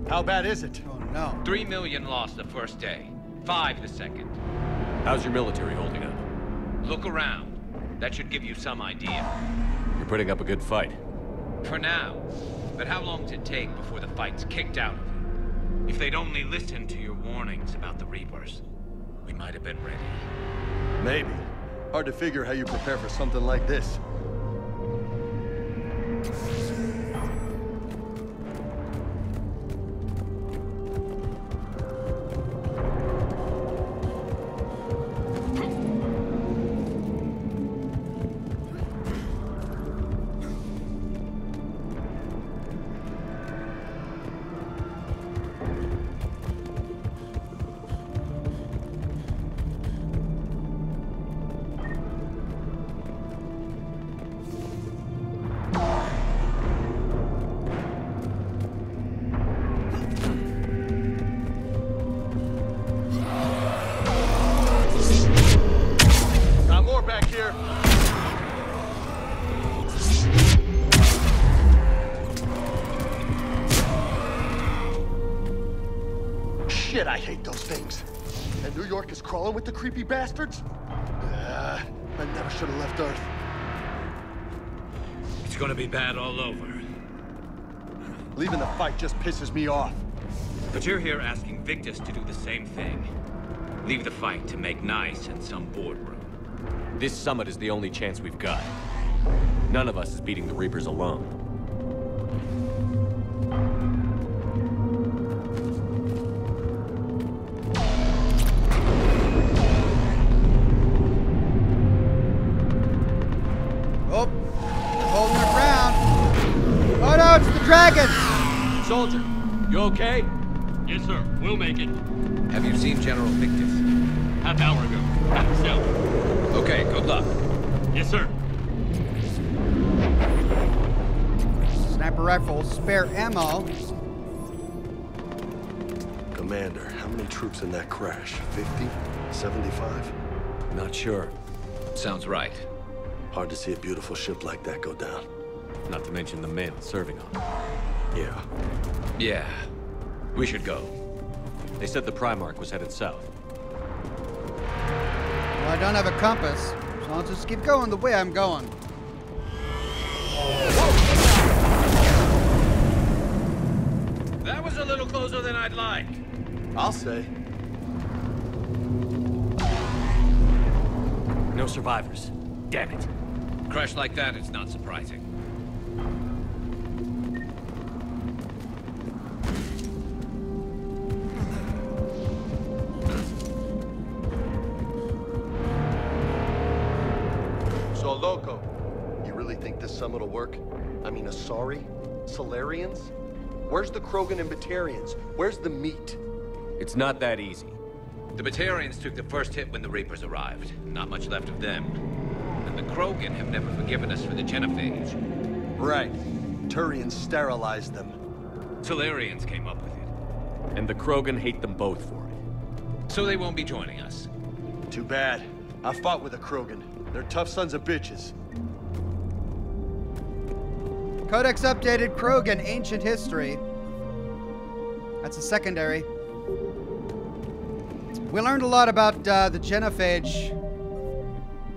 How bad is it? Oh no. Three million lost the first day. Five the second. How's your military holding up? Look around. That should give you some idea. You're putting up a good fight. For now. But how long does it take before the fight's kicked out of you? If they'd only listened to your warnings about the Reapers, we might have been ready. Maybe. Hard to figure how you prepare for something like this. Thank you. Crawling with the creepy bastards? Uh, I never should have left Earth. It's gonna be bad all over. Leaving the fight just pisses me off. But you're here asking Victus to do the same thing. Leave the fight to make nice in some boardroom. This summit is the only chance we've got. None of us is beating the Reapers alone. Soldier, you okay? Yes, sir. We'll make it. Have you seen General Victus? Half hour ago. At the cell. Okay, good luck. Yes, sir. Sniper rifle, spare ammo. Commander, how many troops in that crash? 50? 75? Not sure. Sounds right. Hard to see a beautiful ship like that go down. Not to mention the men serving on it. Yeah. Yeah. We should go. They said the Primarch was headed south. Well, I don't have a compass, so I'll just keep going the way I'm going. That was a little closer than I'd like. I'll say. No survivors. Damn it. Crash like that, it's not surprising. Really think this summit will work? I mean, Asari? Salarians? Where's the Krogan and Batarians? Where's the meat? It's not that easy. The Batarians took the first hit when the Reapers arrived. Not much left of them. And the Krogan have never forgiven us for the Genophage. Right. Turians sterilized them. Salarians came up with it. And the Krogan hate them both for it. So they won't be joining us. Too bad. I fought with a Krogan. They're tough sons of bitches. Codex updated Krogan ancient history. That's a secondary. We learned a lot about uh, the genophage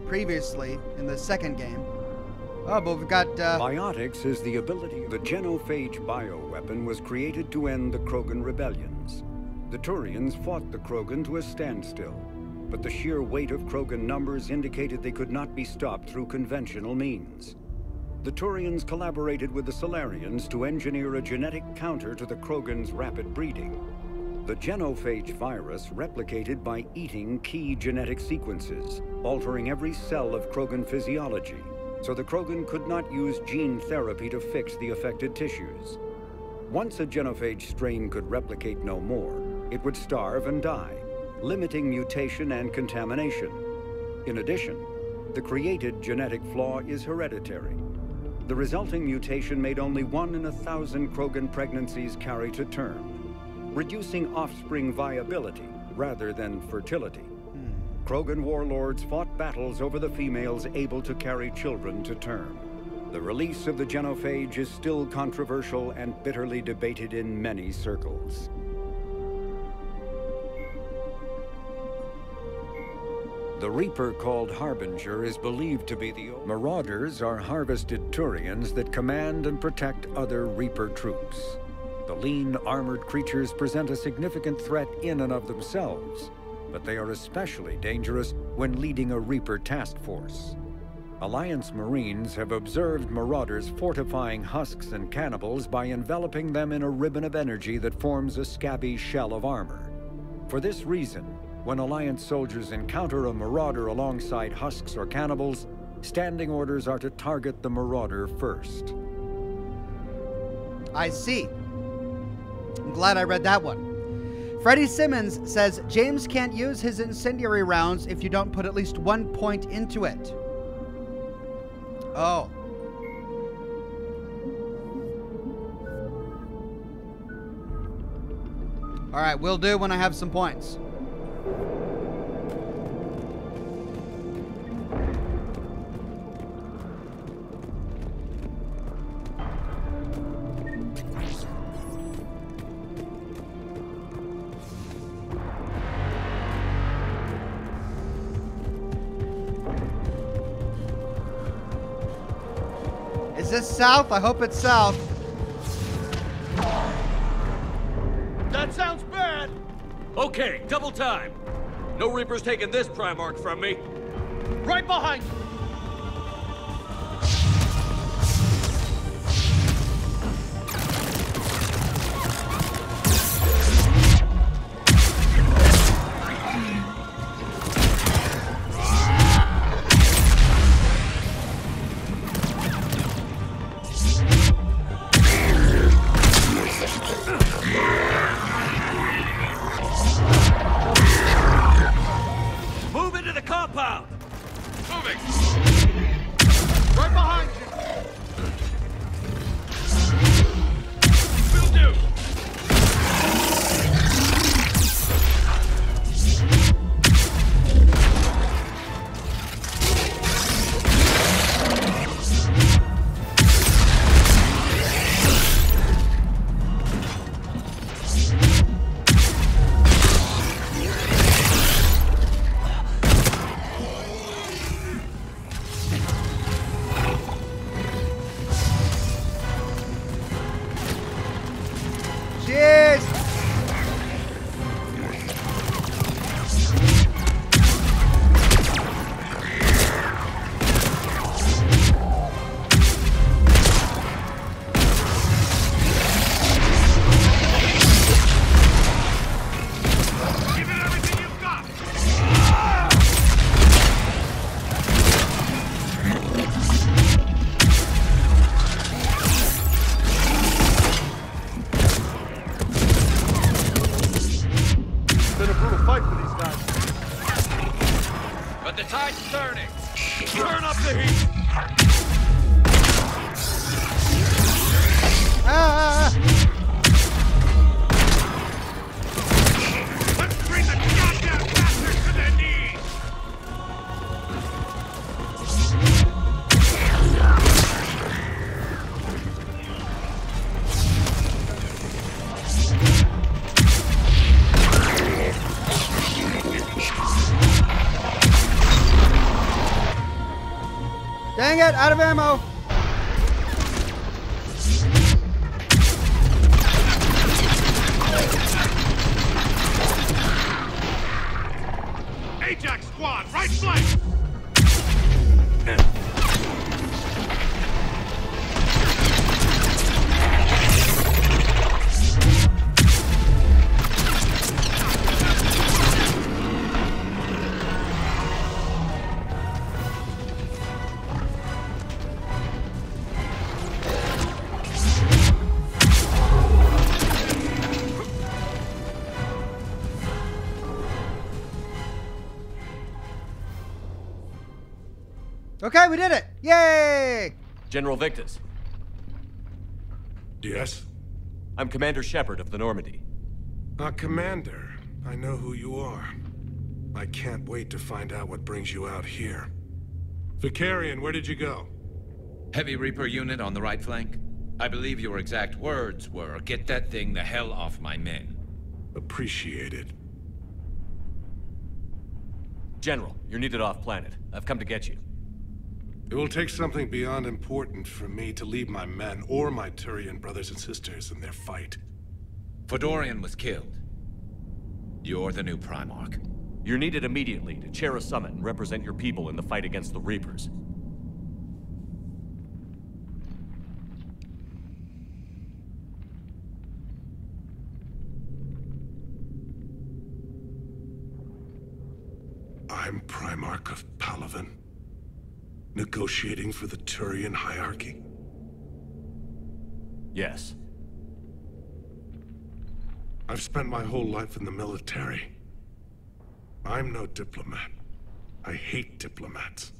previously in the second game. Oh, but we've got. Uh, Biotics is the ability. The genophage bioweapon was created to end the Krogan rebellions. The Turians fought the Krogan to a standstill, but the sheer weight of Krogan numbers indicated they could not be stopped through conventional means. The Turians collaborated with the Salarians to engineer a genetic counter to the Krogan's rapid breeding. The genophage virus replicated by eating key genetic sequences, altering every cell of Krogan physiology, so the Krogan could not use gene therapy to fix the affected tissues. Once a genophage strain could replicate no more, it would starve and die, limiting mutation and contamination. In addition, the created genetic flaw is hereditary. The resulting mutation made only one in a thousand Krogan pregnancies carry to term, reducing offspring viability rather than fertility. Krogan warlords fought battles over the females able to carry children to term. The release of the genophage is still controversial and bitterly debated in many circles. The Reaper called Harbinger is believed to be the... Marauders are harvested Turians that command and protect other Reaper troops. The lean, armored creatures present a significant threat in and of themselves, but they are especially dangerous when leading a Reaper task force. Alliance Marines have observed Marauders fortifying husks and cannibals by enveloping them in a ribbon of energy that forms a scabby shell of armor. For this reason, when Alliance soldiers encounter a Marauder alongside husks or cannibals, standing orders are to target the Marauder first. I see. I'm glad I read that one. Freddie Simmons says James can't use his incendiary rounds if you don't put at least one point into it. Oh. All right, we'll do when I have some points. Is this south? I hope it's south. That sounds bad. Okay, double time. No Reaper's taking this Primarch from me. Right behind you. Out of ammo. Okay, we did it. Yay! General Victus. Yes? I'm Commander Shepard of the Normandy. Uh, Commander, I know who you are. I can't wait to find out what brings you out here. Vakarian, where did you go? Heavy Reaper unit on the right flank. I believe your exact words were, get that thing the hell off my men. Appreciated. General, you're needed off planet. I've come to get you. It will take something beyond important for me to leave my men or my Turian brothers and sisters in their fight. Fedorian was killed. You're the new Primarch. You're needed immediately to chair a summit and represent your people in the fight against the Reapers. I'm Primarch of Palaven. Negotiating for the Turian hierarchy? Yes. I've spent my whole life in the military. I'm no diplomat. I hate diplomats.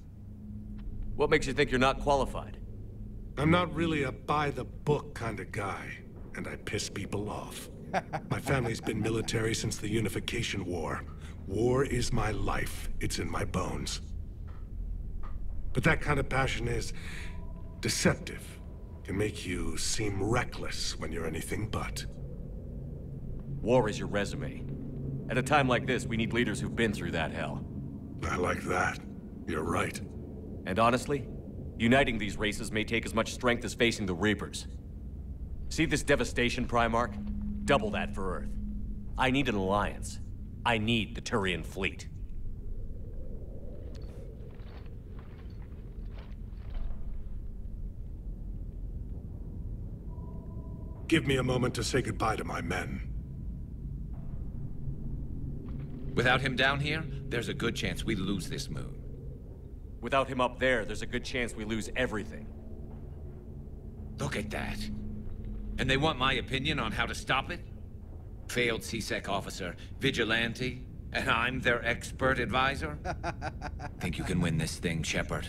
What makes you think you're not qualified? I'm not really a by-the-book kind of guy, and I piss people off. my family's been military since the Unification War. War is my life. It's in my bones. But that kind of passion is deceptive. Can make you seem reckless when you're anything but. War is your resume. At a time like this, we need leaders who've been through that hell. I like that. You're right. And honestly, uniting these races may take as much strength as facing the Reapers. See this devastation, Primarch? Double that for Earth. I need an alliance. I need the Turian fleet. Give me a moment to say goodbye to my men. Without him down here, there's a good chance we lose this moon. Without him up there, there's a good chance we lose everything. Look at that. And they want my opinion on how to stop it? Failed C-Sec officer, vigilante, and I'm their expert advisor? Think you can win this thing, Shepard?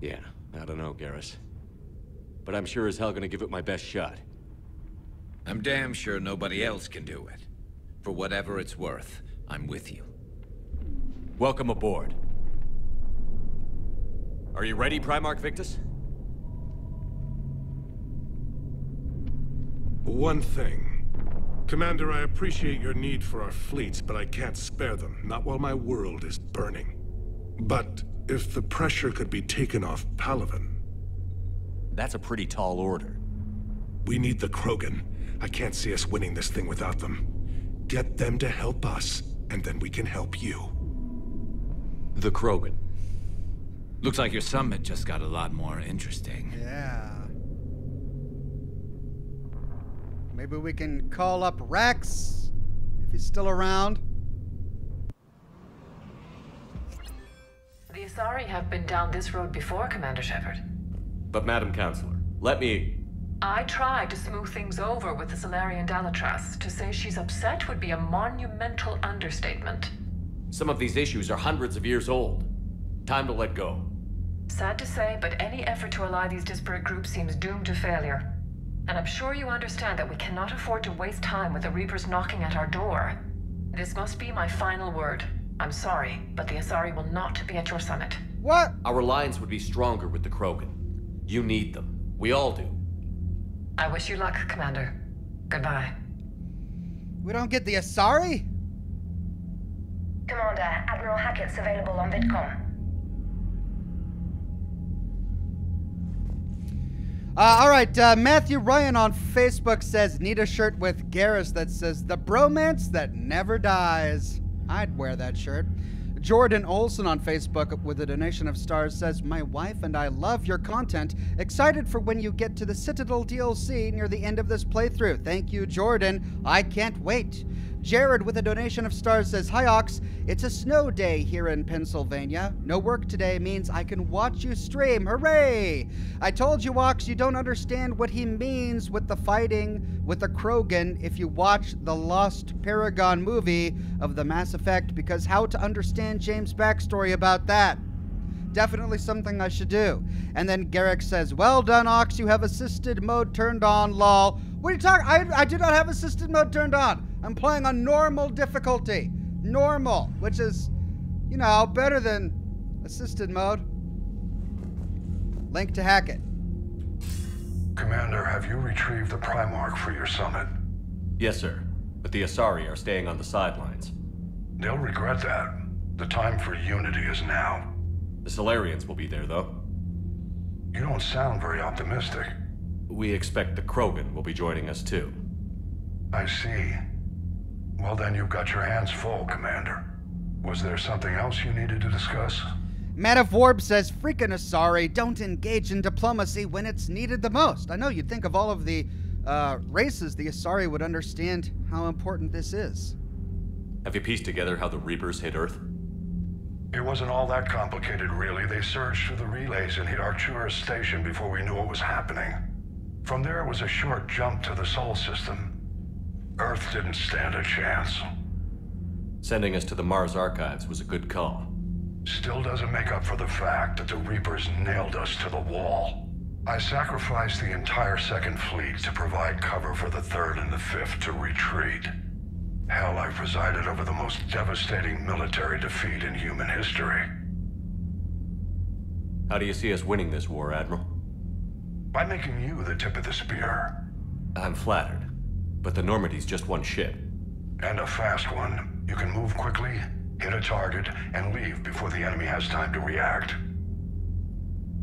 Yeah, I don't know, Garrus. But I'm sure as hell gonna give it my best shot. I'm damn sure nobody else can do it. For whatever it's worth, I'm with you. Welcome aboard. Are you ready, Primarch Victus? One thing. Commander, I appreciate your need for our fleets, but I can't spare them, not while my world is burning. But if the pressure could be taken off Palaven... That's a pretty tall order. We need the Krogan. I can't see us winning this thing without them. Get them to help us, and then we can help you. The Krogan. Looks like your summit just got a lot more interesting. Yeah. Maybe we can call up Rex, if he's still around. The Asari have been down this road before, Commander Shepard. But Madam Councilor, let me... I tried to smooth things over with the Salarian Dalatrass. To say she's upset would be a monumental understatement. Some of these issues are hundreds of years old. Time to let go. Sad to say, but any effort to ally these disparate groups seems doomed to failure. And I'm sure you understand that we cannot afford to waste time with the Reapers knocking at our door. This must be my final word. I'm sorry, but the Asari will not be at your summit. What? Our alliance would be stronger with the Krogan. You need them. We all do. I wish you luck, Commander. Goodbye. We don't get the Asari? Commander, Admiral Hackett's available on VidCom. Uh, all right, uh, Matthew Ryan on Facebook says, need a shirt with Garrus that says, the bromance that never dies. I'd wear that shirt. Jordan Olson on Facebook with a donation of stars says, My wife and I love your content. Excited for when you get to the Citadel DLC near the end of this playthrough. Thank you, Jordan. I can't wait. Jared with a donation of stars says, Hi Ox, it's a snow day here in Pennsylvania. No work today means I can watch you stream. Hooray! I told you, Ox, you don't understand what he means with the fighting with the Krogan if you watch the Lost Paragon movie of the Mass Effect, because how to understand James' backstory about that? Definitely something I should do. And then Garrick says, Well done, Ox, you have assisted mode turned on, lol. What are you talking? I, I do not have assisted mode turned on. I'm playing on normal difficulty. Normal, which is, you know, better than assisted mode. Link to Hackett. Commander, have you retrieved the Primarch for your summit? Yes, sir. But the Asari are staying on the sidelines. They'll regret that. The time for unity is now. The Salarians will be there, though. You don't sound very optimistic. We expect the Krogan will be joining us, too. I see. Well, then you've got your hands full, Commander. Was there something else you needed to discuss? Man says, freaking Asari, don't engage in diplomacy when it's needed the most. I know you'd think of all of the uh, races, the Asari would understand how important this is. Have you pieced together how the Reapers hit Earth? It wasn't all that complicated, really. They surged through the relays and hit Arcturus station before we knew what was happening. From there, it was a short jump to the Sol system. Earth didn't stand a chance. Sending us to the Mars archives was a good call. Still doesn't make up for the fact that the Reapers nailed us to the wall. I sacrificed the entire Second Fleet to provide cover for the Third and the Fifth to retreat. Hell, I presided over the most devastating military defeat in human history. How do you see us winning this war, Admiral? By making you the tip of the spear. I'm flattered. But the Normandy's just one ship. And a fast one. You can move quickly, hit a target, and leave before the enemy has time to react.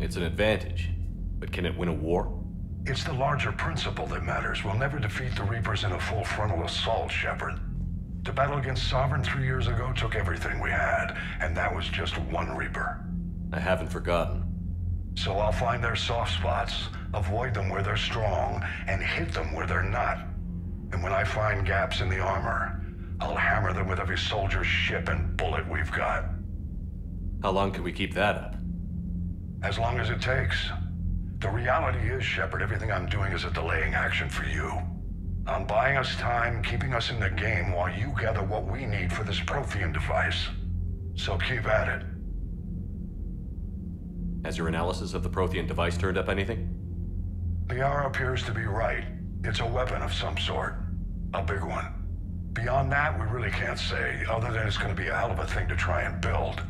It's an advantage. But can it win a war? It's the larger principle that matters. We'll never defeat the Reapers in a full frontal assault, Shepard. The battle against Sovereign three years ago took everything we had, and that was just one Reaper. I haven't forgotten. So I'll find their soft spots, avoid them where they're strong, and hit them where they're not. And when I find gaps in the armor, I'll hammer them with every soldier, ship, and bullet we've got. How long can we keep that up? As long as it takes. The reality is, Shepard, everything I'm doing is a delaying action for you. I'm buying us time, keeping us in the game while you gather what we need for this Prothean device. So keep at it. Has your analysis of the Prothean device turned up anything? Liara appears to be right. It's a weapon of some sort. A big one. Beyond that, we really can't say, other than it's going to be a hell of a thing to try and build.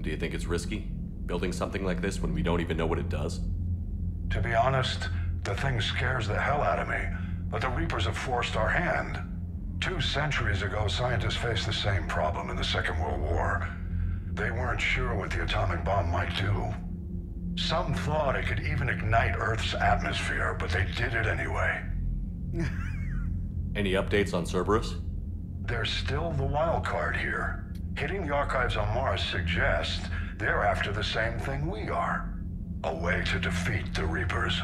Do you think it's risky? Building something like this when we don't even know what it does? To be honest, the thing scares the hell out of me. But the Reapers have forced our hand. Two centuries ago, scientists faced the same problem in the Second World War. They weren't sure what the atomic bomb might do. Some thought it could even ignite Earth's atmosphere, but they did it anyway. Any updates on Cerberus? They're still the wild card here. Hitting the archives on Mars suggests they're after the same thing we are. A way to defeat the Reapers.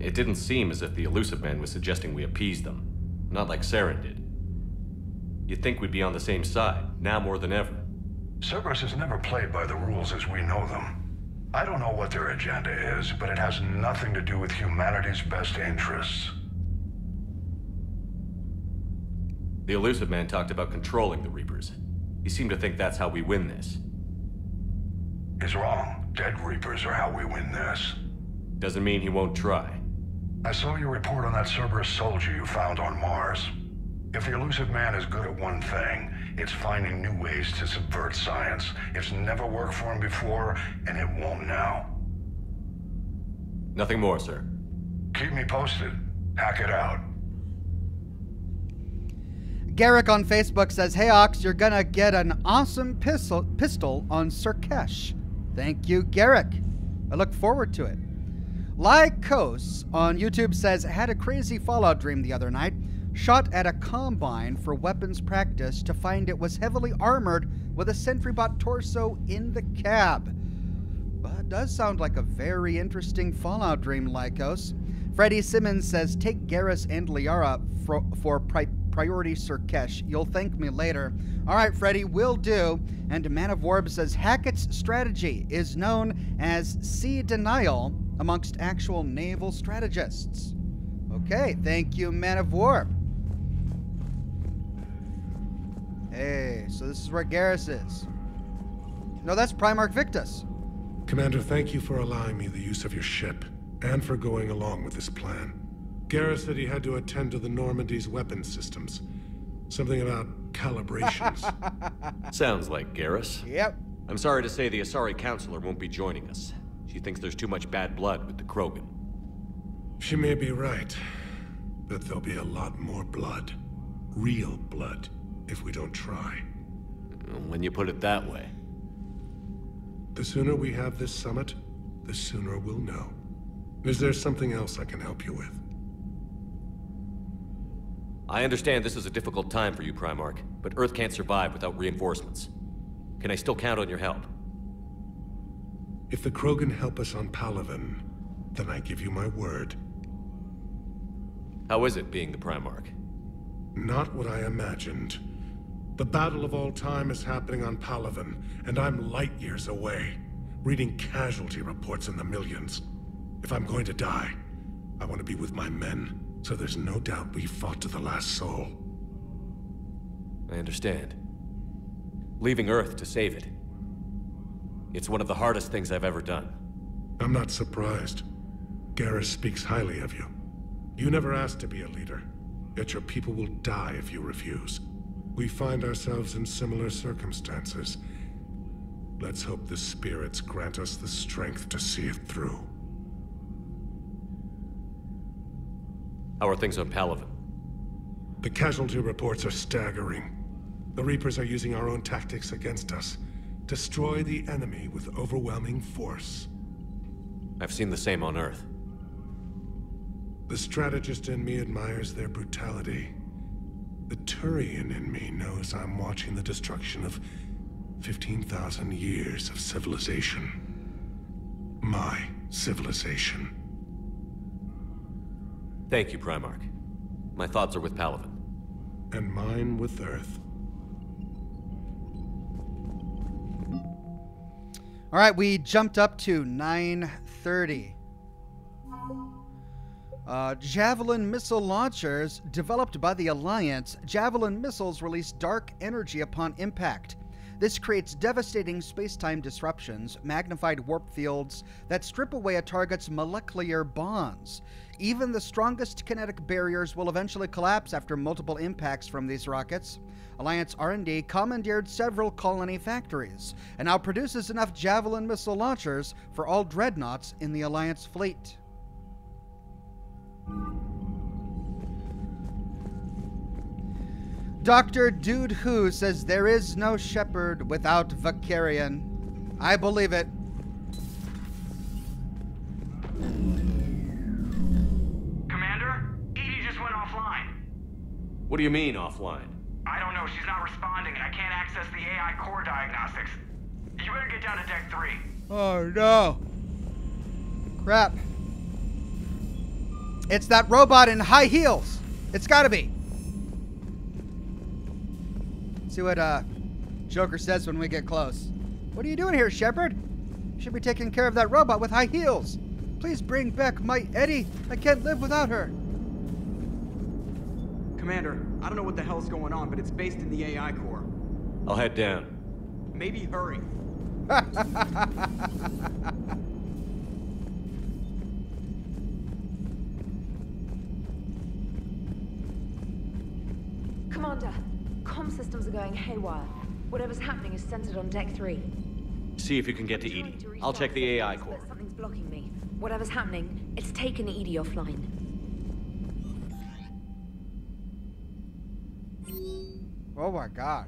It didn't seem as if the Illusive Man was suggesting we appease them. Not like Saren did. You'd think we'd be on the same side, now more than ever. Cerberus has never played by the rules as we know them. I don't know what their agenda is, but it has nothing to do with humanity's best interests. The Illusive Man talked about controlling the Reapers. He seemed to think that's how we win this. He's wrong. Dead Reapers are how we win this. Doesn't mean he won't try. I saw your report on that Cerberus soldier you found on Mars. If the Illusive Man is good at one thing, it's finding new ways to subvert science. It's never worked for him before, and it won't now. Nothing more, sir. Keep me posted. Hackett out. Garrick on Facebook says, Hey Ox, you're gonna get an awesome pistol, pistol on Sur'Kesh. Thank you, Garrick. I look forward to it. Lycos on YouTube says, had a crazy Fallout dream the other night. Shot at a combine for weapons practice to find it was heavily armored with a Sentrybot torso in the cab. But does sound like a very interesting Fallout dream, Lycos. Freddie Simmons says, take Garrus and Liara for, for pri- priority Sur'Kesh. You'll thank me later. All right, Freddie, will do. And Man of Warb says, Hackett's strategy is known as sea denial amongst actual naval strategists. Okay, thank you, Man of Warb. Hey, so this is where Garrus is. No, that's Primarch Victus. Commander, thank you for allowing me the use of your ship, and for going along with this plan. Garrus said he had to attend to the Normandy's weapon systems. Something about calibrations. Sounds like Garrus. Yep. I'm sorry to say the Asari Councilor won't be joining us. She thinks there's too much bad blood with the Krogan. She may be right, but there'll be a lot more blood. Real blood, if we don't try. When you put it that way. The sooner we have this summit, the sooner we'll know. Is there something else I can help you with? I understand this is a difficult time for you, Primarch, but Earth can't survive without reinforcements. Can I still count on your help? If the Krogan help us on Palaven, then I give you my word. How is it being the Primarch? Not what I imagined. The battle of all time is happening on Palaven, and I'm light years away, reading casualty reports in the millions. If I'm going to die, I want to be with my men, so there's no doubt we fought to the last soul. I understand. Leaving Earth to save it. It's one of the hardest things I've ever done. I'm not surprised. Garrus speaks highly of you. You never asked to be a leader, yet your people will die if you refuse. We find ourselves in similar circumstances. Let's hope the spirits grant us the strength to see it through. How are things on Palaven? The casualty reports are staggering. The Reapers are using our own tactics against us. Destroy the enemy with overwhelming force. I've seen the same on Earth. The strategist in me admires their brutality. The Turian in me knows I'm watching the destruction of 15,000 years of civilization. My civilization. Thank you, Primarch. My thoughts are with Palaven. And mine with Earth. All right, we jumped up to 930. Uh, Javelin missile launchers developed by the Alliance. Javelin missiles release dark energy upon impact. This creates devastating space-time disruptions, magnified warp fields that strip away a target's molecular bonds. Even the strongest kinetic barriers will eventually collapse after multiple impacts from these rockets. Alliance R&D commandeered several colony factories and now produces enough Javelin missile launchers for all dreadnoughts in the Alliance fleet. Dr. Dude Who says there is no Shepard without Vakarian. I believe it. What do you mean, offline? I don't know, she's not responding and I can't access the AI core diagnostics. You better get down to deck three. Oh no. Crap. It's that robot in high heels. It's gotta be. See what uh, Joker says when we get close. What are you doing here, Shepard? You should be taking care of that robot with high heels. Please bring back my Eddie. I can't live without her. Commander, I don't know what the hell's going on, but it's based in the AI core. I'll head down. Maybe hurry. Commander, comm systems are going haywire. Whatever's happening is centered on deck three. See if you can get to EDI. I'll check the AI core. But something's blocking me. Whatever's happening, it's taken EDI offline. Oh my god.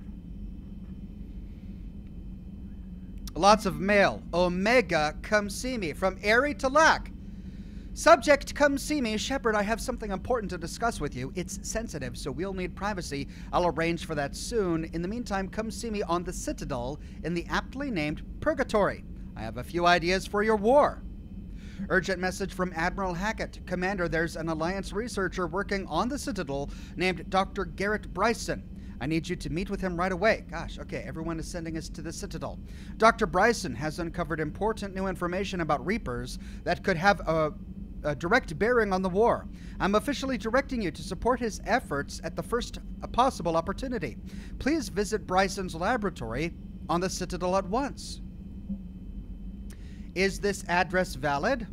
Lots of mail. Omega, come see me. From Aria T'Loak. Subject, come see me. Shepard, I have something important to discuss with you. It's sensitive, so we'll need privacy. I'll arrange for that soon. In the meantime, come see me on the Citadel in the aptly named Purgatory. I have a few ideas for your war. Urgent message from Admiral Hackett. Commander, there's an Alliance researcher working on the Citadel named Dr. Garrett Bryson. I need you to meet with him right away. Gosh, okay, everyone is sending us to the Citadel. Dr. Bryson has uncovered important new information about Reapers that could have a, a direct bearing on the war. I'm officially directing you to support his efforts at the first possible opportunity. Please visit Bryson's laboratory on the Citadel at once. Is this address valid?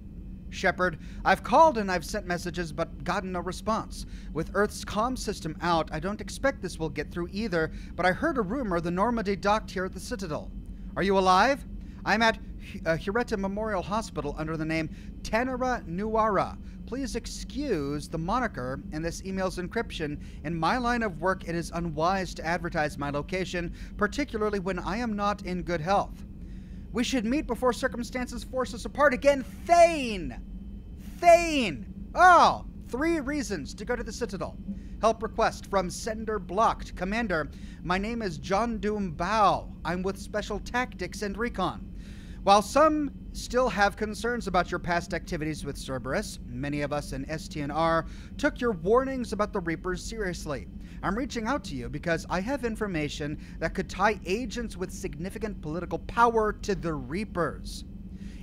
Shepard, I've called and I've sent messages but gotten no response. With Earth's comm system out, I don't expect this will get through either, but I heard a rumor the Normandy docked here at the Citadel. Are you alive? I'm at uh, Huerta Memorial Hospital under the name Tenera Nuara. Please excuse the moniker and this email's encryption. In my line of work, it is unwise to advertise my location, particularly when I am not in good health. We should meet before circumstances force us apart again. Thane! Thane! Oh, three reasons to go to the Citadel. Help request from Sender Blocked. Commander, my name is Jondum Bau. I'm with Special Tactics and Recon. While some still have concerns about your past activities with Cerberus, many of us in STNR took your warnings about the Reapers seriously. I'm reaching out to you because I have information that could tie agents with significant political power to the Reapers.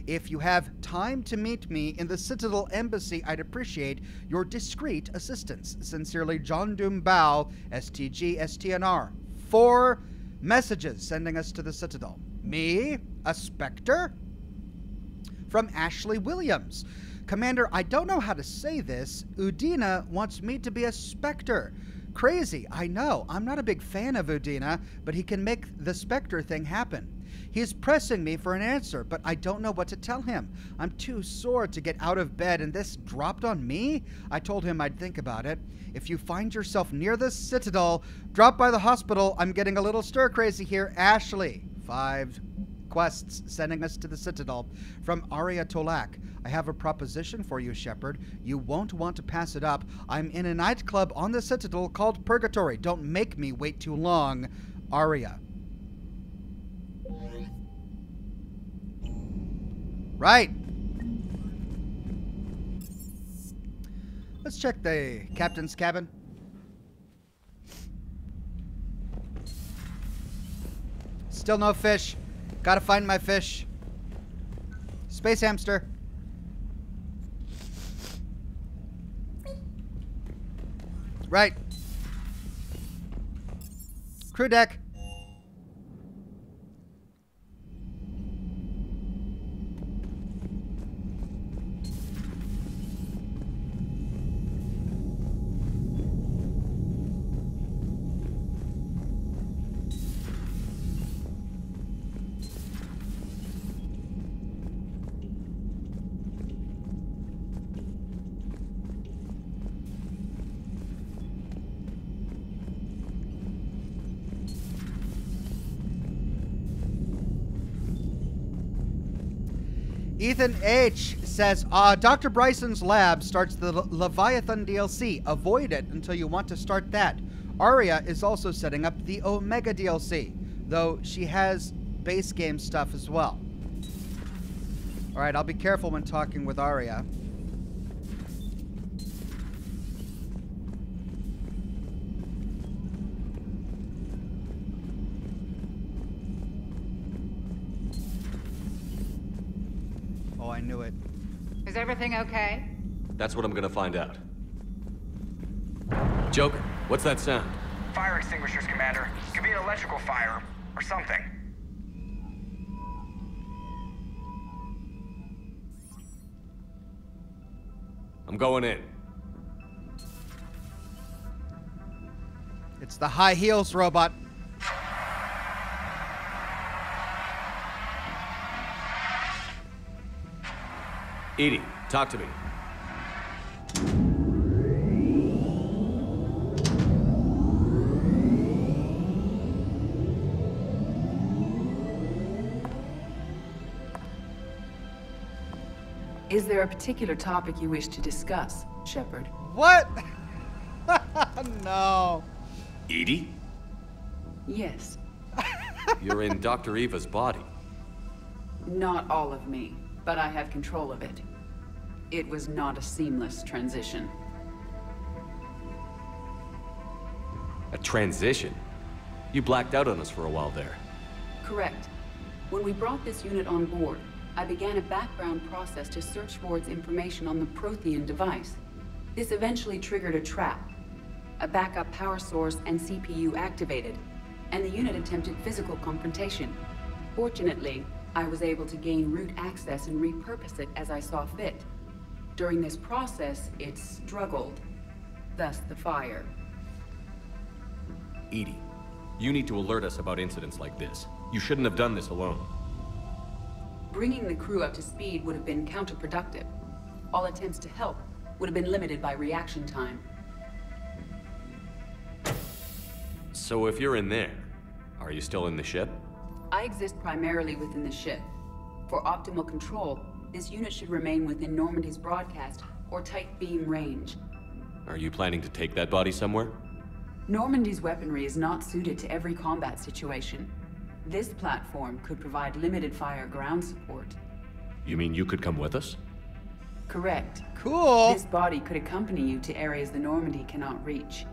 If you have time to meet me in the Citadel Embassy, I'd appreciate your discreet assistance. Sincerely, Jondum Bau, STG, STNR. Four messages sending us to the Citadel. Me? A Spectre? From Ashley Williams. Commander, I don't know how to say this. Udina wants me to be a Spectre. Crazy, I know. I'm not a big fan of Udina, but he can make the Spectre thing happen. He's pressing me for an answer, but I don't know what to tell him. I'm too sore to get out of bed, and this dropped on me? I told him I'd think about it. If you find yourself near the Citadel, drop by the hospital. I'm getting a little stir crazy here. Ashley. Five quests sending us to the Citadel. From Aria T'Loak. I have a proposition for you, Shepard. You won't want to pass it up. I'm in a nightclub on the Citadel called Purgatory. Don't make me wait too long. Aria. Right. Let's check the captain's cabin. Still no fish. Gotta find my fish. Space hamster. Right. Crew deck. Ethan H says, uh, Dr. Bryson's lab starts the Le Leviathan DLC. Avoid it until you want to start that. Aria is also setting up the Omega DLC, though she has base game stuff as well. All right, I'll be careful when talking with Aria. Oh, I knew it. Is everything okay? That's what I'm gonna find out. Joker, what's that sound? Fire extinguishers, Commander. Could be an electrical fire, or something. I'm going in. It's the high heels robot. EDI, talk to me. Is there a particular topic you wish to discuss, Shepard? What? no. EDI? Yes. You're in Dr. Eva's body. Not all of me, but I have control of it. It was not a seamless transition. A transition? You blacked out on us for a while there. Correct. When we brought this unit on board, I began a background process to search for its information on the Prothean device. This eventually triggered a trap. A backup power source and CPU activated, and the unit attempted physical confrontation. Fortunately, I was able to gain root access and repurpose it as I saw fit. During this process, it struggled. Thus the fire. EDI, you need to alert us about incidents like this. You shouldn't have done this alone. Bringing the crew up to speed would have been counterproductive. All attempts to help would have been limited by reaction time. So if you're in there, are you still in the ship? I exist primarily within the ship. For optimal control, this unit should remain within Normandy's broadcast or tight beam range. Are you planning to take that body somewhere? Normandy's weaponry is not suited to every combat situation. This platform could provide limited fire ground support. You mean you could come with us? Correct. Cool. This body could accompany you to areas the Normandy cannot reach.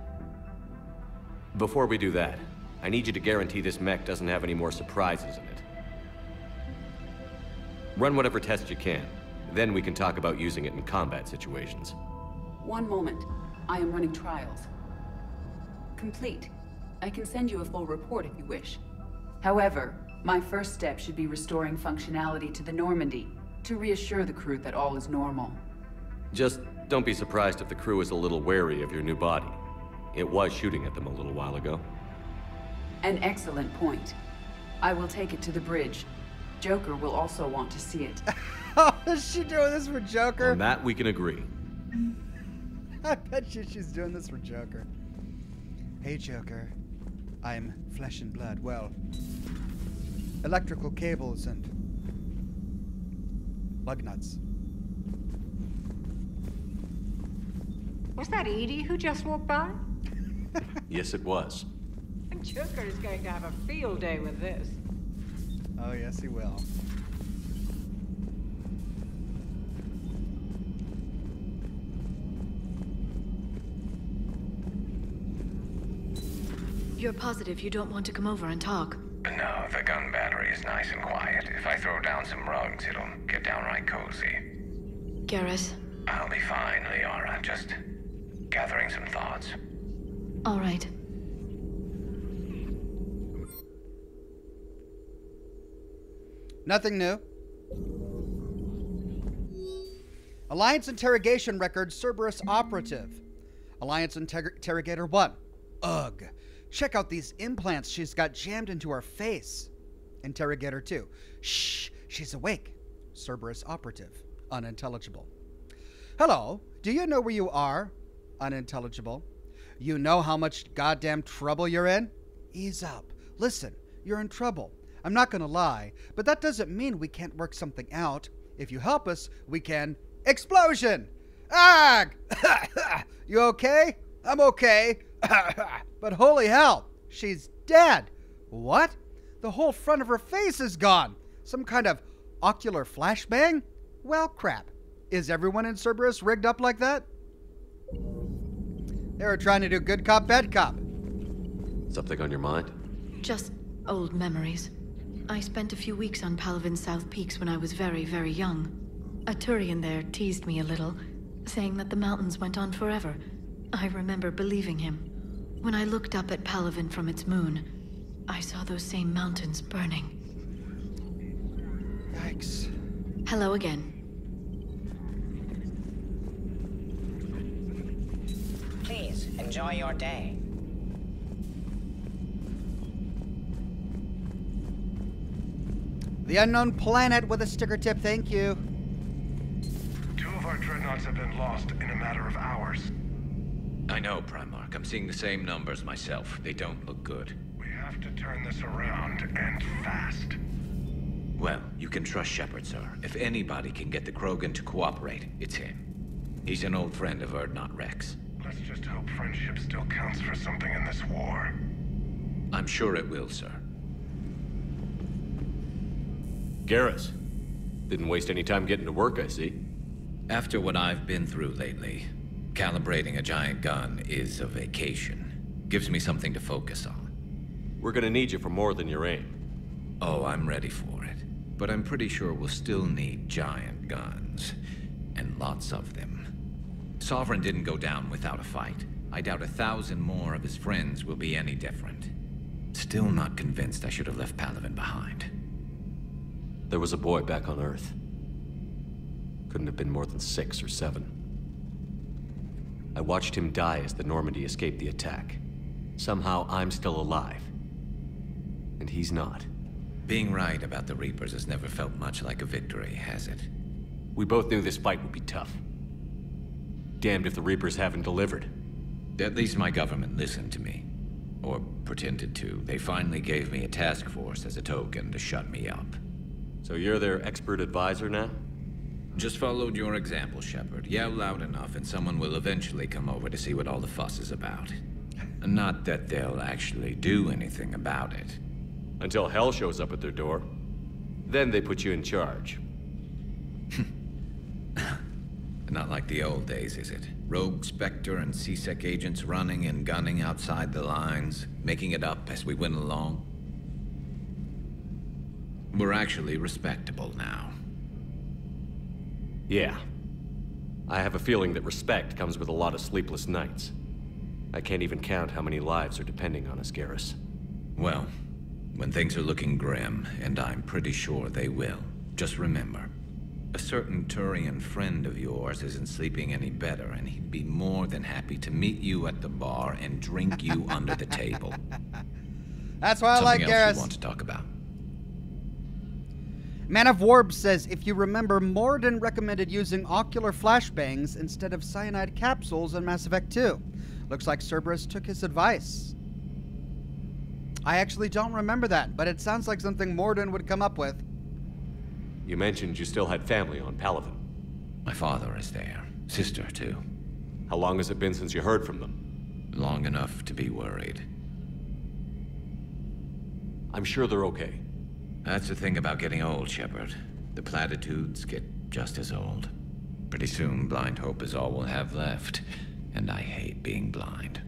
Before we do that, I need you to guarantee this mech doesn't have any more surprises in it. Run whatever tests you can. Then we can talk about using it in combat situations. One moment. I am running trials. Complete. I can send you a full report if you wish. However, my first step should be restoring functionality to the Normandy, to reassure the crew that all is normal. Just don't be surprised if the crew is a little wary of your new body. It was shooting at them a little while ago. An excellent point. I will take it to the bridge. Joker will also want to see it. oh, is she doing this for Joker? On that, we can agree. I bet you she's doing this for Joker. Hey, Joker. I'm flesh and blood. Well, electrical cables and lug nuts. Was that EDI who just walked by? yes, it was. And Joker is going to have a field day with this. Oh, yes, he will. You're positive you don't want to come over and talk? No, the gun battery is nice and quiet. If I throw down some rugs, it'll get downright cozy. Garrus? I'll be fine, Liara. Just gathering some thoughts. All right. Nothing new. Alliance interrogation record Cerberus operative. Alliance inter interrogator 1. Ugh. Check out these implants she's got jammed into her face. Interrogator 2. Shh, she's awake. Cerberus operative. Unintelligible. Hello, do you know where you are? Unintelligible. You know how much goddamn trouble you're in? Ease up. Listen, you're in trouble. I'm not gonna lie, but that doesn't mean we can't work something out. If you help us, we can. Explosion! Ag! you okay? I'm okay. but holy hell, she's dead. What? The whole front of her face is gone. Some kind of ocular flashbang? Well, crap. Is everyone in Cerberus rigged up like that? They were trying to do good cop, bad cop. Something on your mind? Just old memories. I spent a few weeks on Palaven's South Peaks when I was very, very young. A Turian there teased me a little, saying that the mountains went on forever. I remember believing him. When I looked up at Palaven from its moon, I saw those same mountains burning. Yikes. Hello again. Please, enjoy your day. The unknown planet with a sticker tip, thank you. Two of our dreadnoughts have been lost in a matter of hours. I know, Primarch. I'm seeing the same numbers myself. They don't look good. We have to turn this around, and fast. Well, you You can trust Shepard, sir. If anybody can get the Krogan to cooperate, it's him. He's an old friend of Urdnot Rex. Let's just hope friendship still counts for something in this war. I'm sure it will, sir. Garrus. Didn't waste any time getting to work, I see. After what I've been through lately, calibrating a giant gun is a vacation. Gives me something to focus on. We're gonna need you for more than your aim. Oh, I'm ready for it. But I'm pretty sure we'll still need giant guns. And lots of them. Sovereign didn't go down without a fight. I doubt a thousand more of his friends will be any different. Still not convinced I should have left Palaven behind. There was a boy back on Earth. Couldn't have been more than six or seven. I watched him die as the Normandy escaped the attack. Somehow I'm still alive. And he's not. Being right about the Reapers has never felt much like a victory, has it? We both knew this fight would be tough. Damned if the Reapers haven't delivered. At least my government listened to me. Or pretended to. They finally gave me a task force as a token to shut me up. So you're their expert advisor now? Just followed your example, Shepard. Yell loud enough and someone will eventually come over to see what all the fuss is about. Not that they'll actually do anything about it. Until hell shows up at their door. Then they put you in charge. Not like the old days, is it? Rogue Spectre and C-Sec agents running and gunning outside the lines, making it up as we went along. We're actually respectable now. Yeah. I have a feeling that respect comes with a lot of sleepless nights. I can't even count how many lives are depending on us, Garrus. Well, when things are looking grim, and I'm pretty sure they will, just remember, a certain Turian friend of yours isn't sleeping any better, and he'd be more than happy to meet you at the bar and drink you under the table. That's why I Something like else Garrus. you want to talk about? Man of Warb says, if you remember, Mordin recommended using ocular flashbangs instead of cyanide capsules in Mass Effect 2. Looks like Cerberus took his advice. I actually don't remember that, but it sounds like something Mordin would come up with. You mentioned you still had family on Palaven. My father is there. Sister, too. How long has it been since you heard from them? Long enough to be worried. I'm sure they're okay. That's the thing about getting old, Shepard. The platitudes get just as old. Pretty soon, blind hope is all we'll have left. And I hate being blind.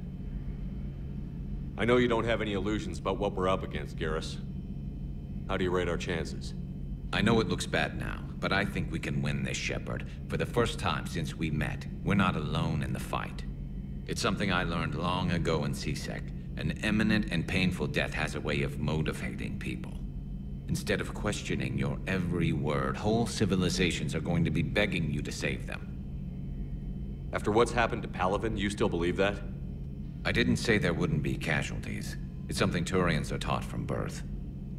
I know you don't have any illusions about what we're up against, Garrus. How do you rate our chances? I know it looks bad now, but I think we can win this, Shepard. For the first time since we met, we're not alone in the fight. It's something I learned long ago in C-Sec. An imminent and painful death has a way of motivating people. Instead of questioning your every word, whole civilizations are going to be begging you to save them. After what's happened to Palaven, you still believe that? I didn't say there wouldn't be casualties. It's something Turians are taught from birth.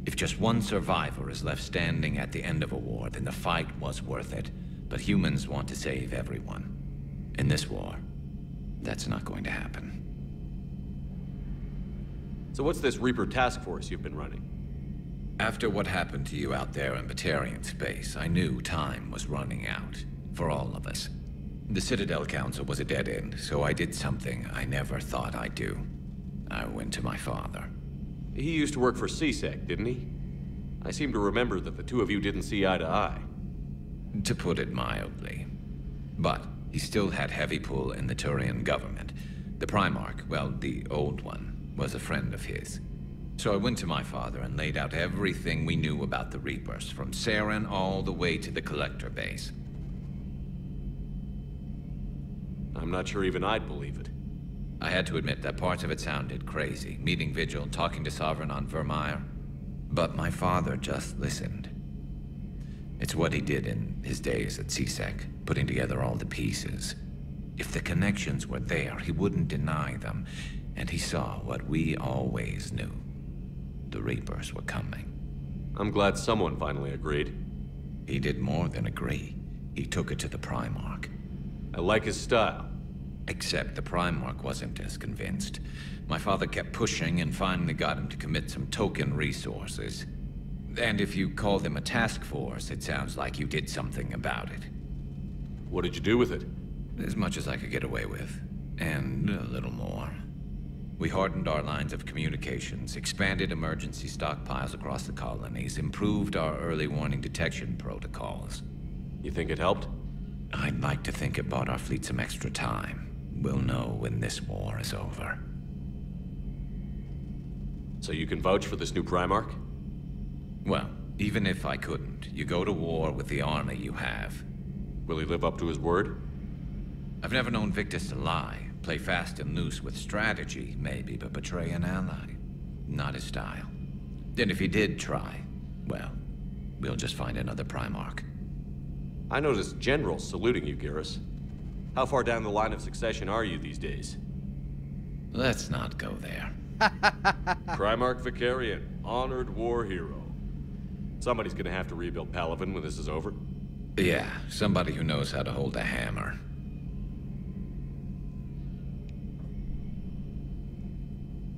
If just one survivor is left standing at the end of a war, then the fight was worth it. But humans want to save everyone. In this war, that's not going to happen. So what's this Reaper task force you've been running? After what happened to you out there in Batarian space, I knew time was running out. For all of us. The Citadel Council was a dead end, so I did something I never thought I'd do. I went to my father. He used to work for C-Sec, didn't he? I seem to remember that the two of you didn't see eye to eye. To put it mildly. But he still had heavy pull in the Turian government. The Primarch, well, the old one, was a friend of his. So I went to my father and laid out everything we knew about the Reapers, from Saren all the way to the Collector base. I'm not sure even I'd believe it. I had to admit that parts of it sounded crazy, meeting Vigil, talking to Sovereign on Virmire. But my father just listened. It's what he did in his days at C-Sec, putting together all the pieces. If the connections were there, he wouldn't deny them, and he saw what we always knew. The Reapers were coming. I'm glad someone finally agreed. He did more than agree. He took it to the Primarch. I like his style. Except the Primarch wasn't as convinced. My father kept pushing and finally got him to commit some token resources. And if you call them a task force, it sounds like you did something about it. What did you do with it? As much as I could get away with. And a little more. We hardened our lines of communications, expanded emergency stockpiles across the colonies, improved our early warning detection protocols. You think it helped? I'd like to think it bought our fleet some extra time. We'll know when this war is over. So you can vouch for this new Primarch? Well, even if I couldn't, you go to war with the army you have. Will he live up to his word? I've never known Victus to lie. Play fast and loose with strategy, maybe, but betray an ally. Not his style. Then if he did try, well, we'll just find another Primarch. I noticed generals saluting you, Garrus. How far down the line of succession are you these days? Let's not go there. Primarch Vakarian, honored war hero. Somebody's gonna have to rebuild Palaven when this is over. Yeah, somebody who knows how to hold a hammer.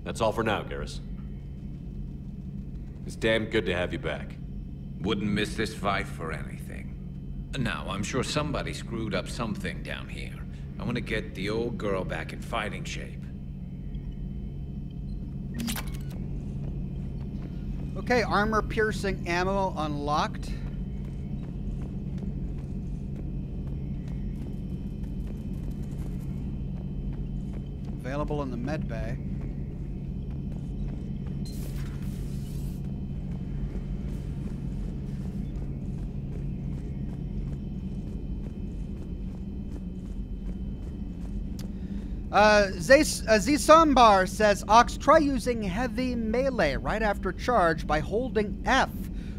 That's all for now, Garrus. It's damn good to have you back. Wouldn't miss this fight for anything. Now, I'm sure somebody screwed up something down here. I want to get the old girl back in fighting shape. Okay, armor piercing ammo unlocked. Available in the med bay. Uh, Zays- uh, says, Ox, try using heavy melee right after charge by holding F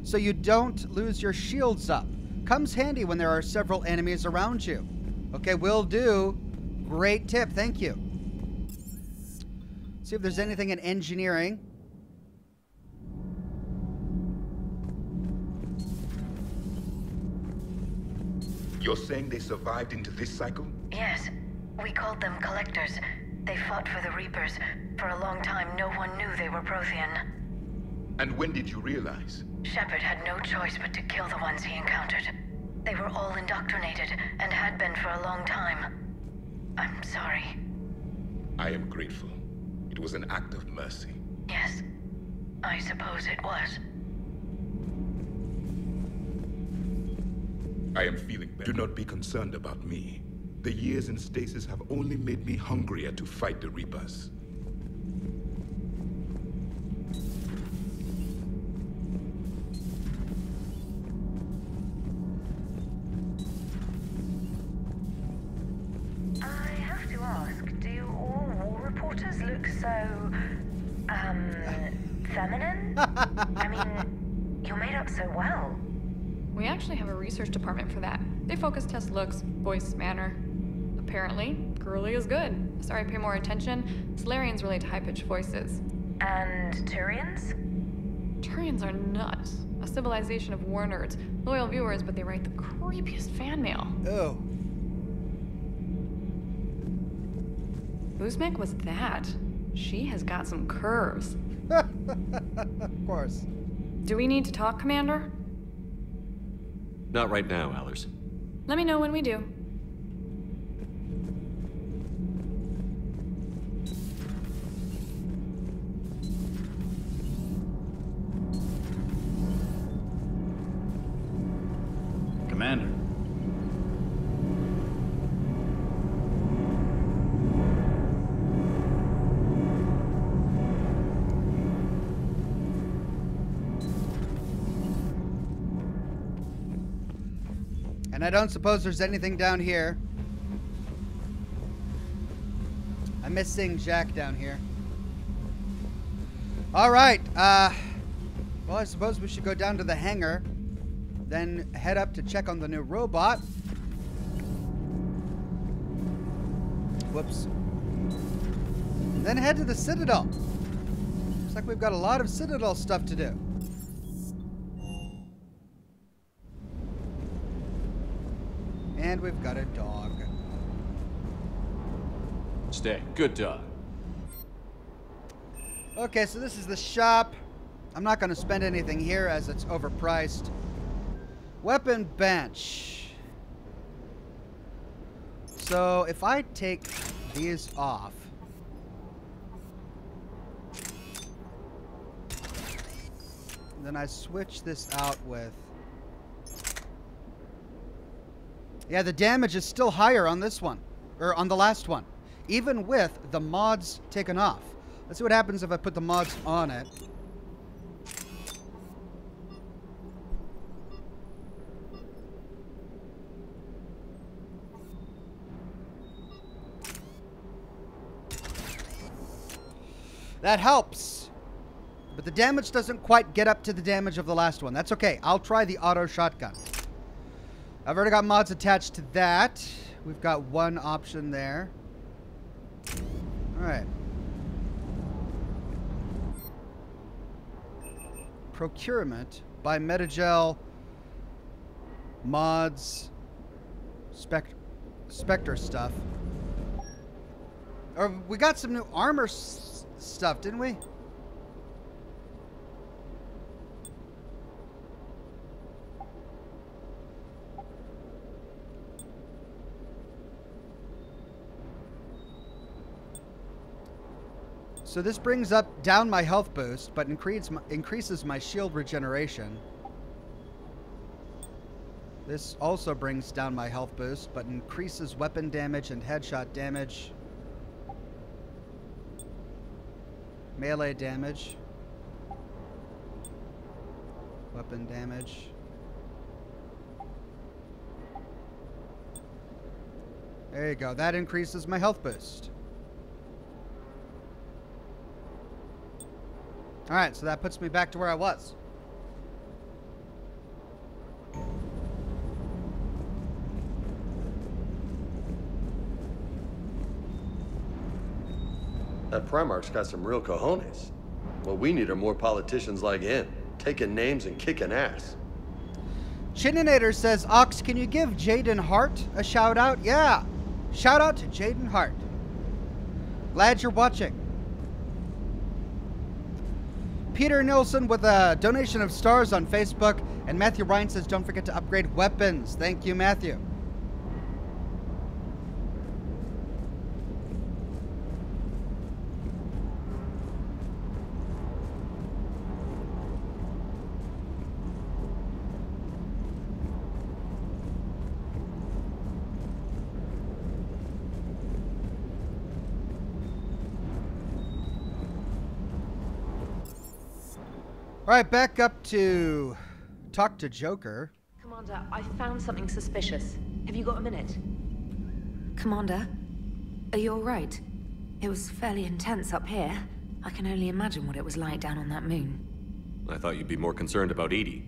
so you don't lose your shields up. Comes handy when there are several enemies around you. Okay, will do. Great tip, thank you. See if there's anything in engineering. You're saying they survived into this cycle? Yes. We called them Collectors. They fought for the Reapers. For a long time, no one knew they were Prothean. And when did you realize? Shepard had no choice but to kill the ones he encountered. They were all indoctrinated, and had been for a long time. I'm sorry. I am grateful. It was an act of mercy. Yes. I suppose it was. I am feeling better. Do not be concerned about me. The years in stasis have only made me hungrier to fight the Reapers. I have to ask, do all war reporters look so, um, feminine? I mean, you're made up so well. We actually have a research department for that. They focus test looks, voice, manner. Apparently, girly is good. Sorry, pay more attention. Salarians relate to high-pitched voices. And Turians? Turians are nuts. A civilization of war nerds. Loyal viewers, but they write the creepiest fan mail. Oh. Uzmek was that. She has got some curves. of course. Do we need to talk, Commander? Not right now, Allers. Let me know when we do. Commander. And I don't suppose there's anything down here. I'm missing Jack down here. All right. Uh, well, I suppose we should go down to the hangar, then head up to check on the new robot. Whoops. And then head to the Citadel. Looks like we've got a lot of Citadel stuff to do. And we've got a dog. Stay. Good dog. Okay, so this is the shop. I'm not going to spend anything here as it's overpriced. Weapon bench. So if I take these off, then I switch this out with Yeah, the damage is still higher on this one, or on the last one, even with the mods taken off. Let's see what happens if I put the mods on it. That helps. But the damage doesn't quite get up to the damage of the last one. That's okay. I'll try the auto shotgun. I've already got mods attached to that. We've got one option there. Alright. Procurement by Medi-Gel mods spec Spectre stuff. Or we got some new armor stuff, didn't we? So this brings up down my health boost, but increase my, increases my shield regeneration. This also brings down my health boost, but increases weapon damage and headshot damage. Melee damage. Weapon damage. There you go. That increases my health boost. Alright, so that puts me back to where I was. That Primarch's got some real cojones. What we need are more politicians like him, taking names and kicking ass. Chininator says, Ox, can you give Jaden Hart a shout out? Yeah. Shout out to Jaden Hart. Glad you're watching. Peter Nilsson with a donation of stars on Facebook. And Matthew Ryan says, don't forget to upgrade weapons. Thank you, Matthew. All right, back up to talk to Joker. Commander, I found something suspicious. Have you got a minute? Commander, are you alright? It was fairly intense up here. I can only imagine what it was like down on that moon. I thought you'd be more concerned about EDI.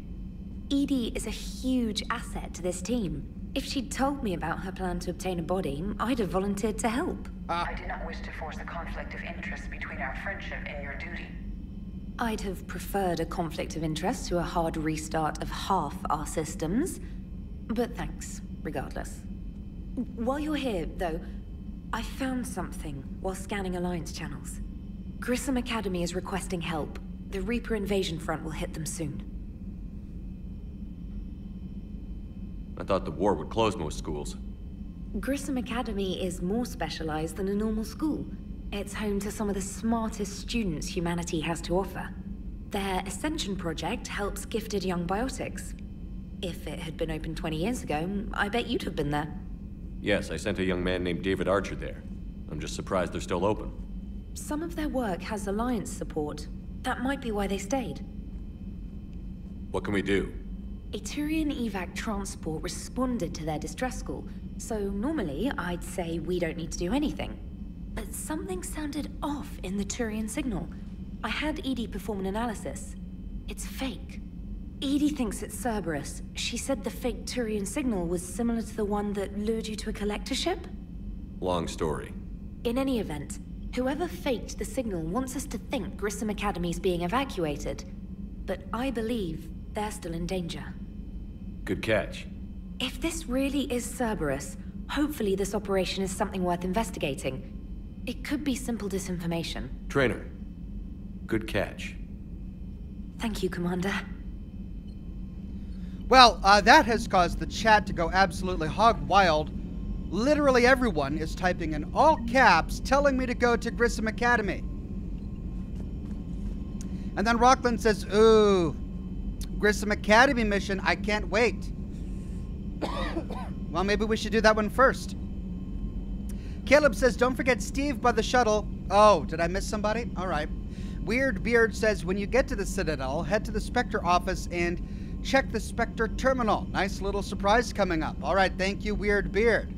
EDI is a huge asset to this team. If she'd told me about her plan to obtain a body, I'd have volunteered to help. Ah. I do not wish to force a conflict of interest between our friendship and your duty. I'd have preferred a conflict of interest to a hard restart of half our systems. But thanks, regardless. While you're here, though, I found something while scanning Alliance channels. Grissom Academy is requesting help. The Reaper invasion front will hit them soon. I thought the war would close most schools. Grissom Academy is more specialized than a normal school. It's home to some of the smartest students humanity has to offer. Their Ascension project helps gifted young biotics. If it had been open 20 years ago, I bet you'd have been there. Yes, I sent a young man named David Archer there. I'm just surprised they're still open. Some of their work has Alliance support. That might be why they stayed. What can we do? A Turian evac transport responded to their distress call, so normally I'd say we don't need to do anything. But something sounded off in the Turian signal. I had EDI perform an analysis. It's fake. EDI thinks it's Cerberus. She said the fake Turian signal was similar to the one that lured you to a collector ship? Long story. In any event, whoever faked the signal wants us to think Grissom Academy's being evacuated. But I believe they're still in danger. Good catch. If this really is Cerberus, hopefully this operation is something worth investigating. It could be simple disinformation. Trainer, good catch. Thank you, Commander. Well, uh, that has caused the chat to go absolutely hog wild. Literally everyone is typing in all caps telling me to go to Grissom Academy. And then Rockland says, Ooh, Grissom Academy mission, I can't wait. well, maybe we should do that one first. Caleb says, Don't forget Steve by the shuttle. Oh, did I miss somebody? All right. Weird Beard says, When you get to the Citadel, head to the Spectre office and check the Spectre terminal. Nice little surprise coming up. All right, thank you, Weird Beard.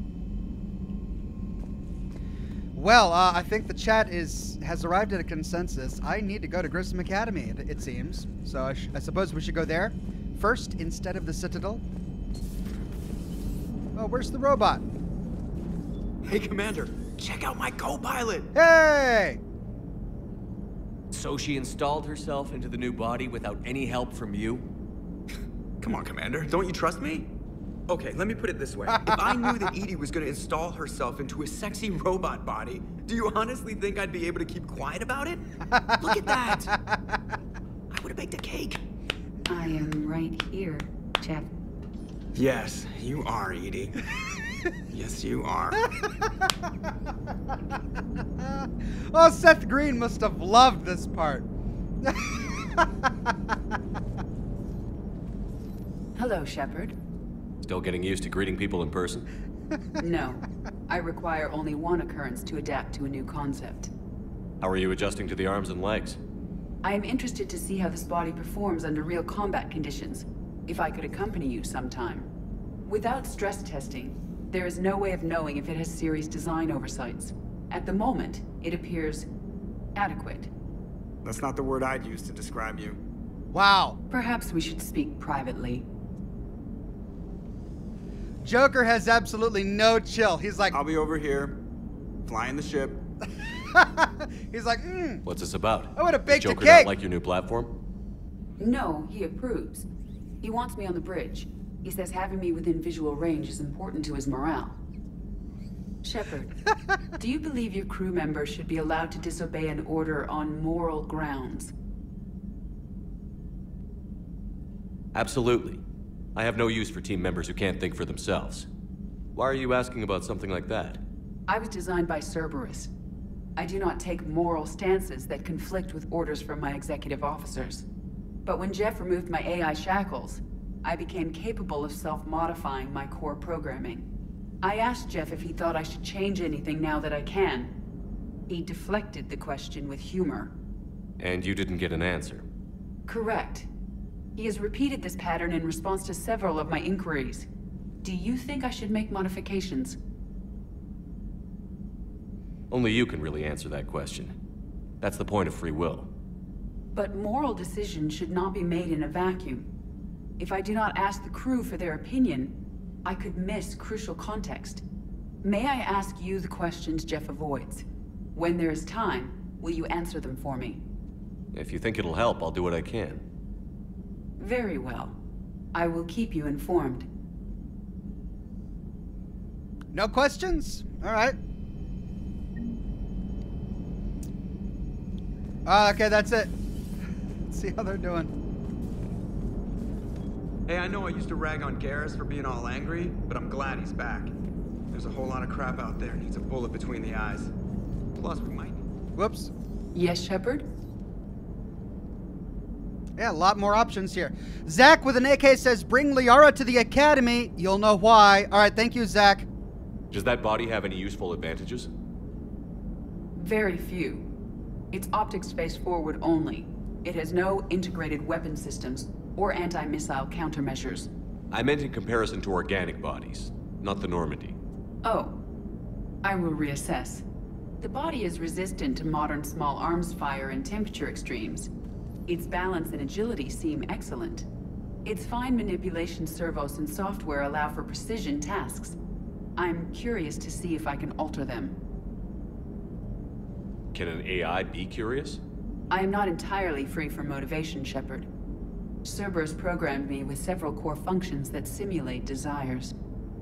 Well, uh, I think the chat is has arrived at a consensus. I need to go to Grissom Academy, it, it seems. So I, I, suppose we should go there first instead of the Citadel. Oh, where's the robot? Hey, Commander, check out my co-pilot. Hey! So she installed herself into the new body without any help from you? Come on, Commander. Don't you trust me? Okay, let me put it this way. if I knew that EDI was gonna install herself into a sexy robot body, do you honestly think I'd be able to keep quiet about it? Look at that! I would have baked a cake. I am right here, Jeff. Yes, you are, EDI. yes, you are. oh, Seth Green must have loved this part. Hello, Shepard. Still getting used to greeting people in person? no. I require only one occurrence to adapt to a new concept. How are you adjusting to the arms and legs? I am interested to see how this body performs under real combat conditions. If I could accompany you sometime. Without stress testing, there is no way of knowing if it has serious design oversights. At the moment, it appears adequate. That's not the word I'd use to describe you. Wow. Perhaps we should speak privately. Joker has absolutely no chill. He's like, I'll be over here, flying the ship. He's like, mm, What's this about? I would have baked Joker a cake. not like your new platform? No, he approves. He wants me on the bridge. He says having me within visual range is important to his morale. Shepard, do you believe your crew members should be allowed to disobey an order on moral grounds? Absolutely. I have no use for team members who can't think for themselves. Why are you asking about something like that? I was designed by Cerberus. I do not take moral stances that conflict with orders from my executive officers. But when Jeff removed my AI shackles, I became capable of self-modifying my core programming. I asked Jeff if he thought I should change anything now that I can. He deflected the question with humor. And you didn't get an answer. Correct. He has repeated this pattern in response to several of my inquiries. Do you think I should make modifications? Only you can really answer that question. That's the point of free will. But moral decisions should not be made in a vacuum. If I do not ask the crew for their opinion, I could miss crucial context. May I ask you the questions Jeff avoids? When there is time, will you answer them for me? If you think it'll help, I'll do what I can. Very well. I will keep you informed. No questions? All right. Uh, okay, that's it. Let's see how they're doing. Hey, I know I used to rag on Garrus for being all angry, but I'm glad he's back. There's a whole lot of crap out there needs a bullet between the eyes. Plus, we might... Whoops. Yes, Shepard? Yeah, a lot more options here. Zach with an AK says, bring Liara to the academy. You'll know why. All right, thank you, Zach. Does that body have any useful advantages? Very few. It's optics face forward only. It has no integrated weapon systems or anti-missile countermeasures. I meant in comparison to organic bodies, not the Normandy. Oh. I will reassess. The body is resistant to modern small arms fire and temperature extremes. Its balance and agility seem excellent. Its fine manipulation servos and software allow for precision tasks. I'm curious to see if I can alter them. Can an AI be curious? I am not entirely free from motivation, Shepard. Cerberus programmed me with several core functions that simulate desires.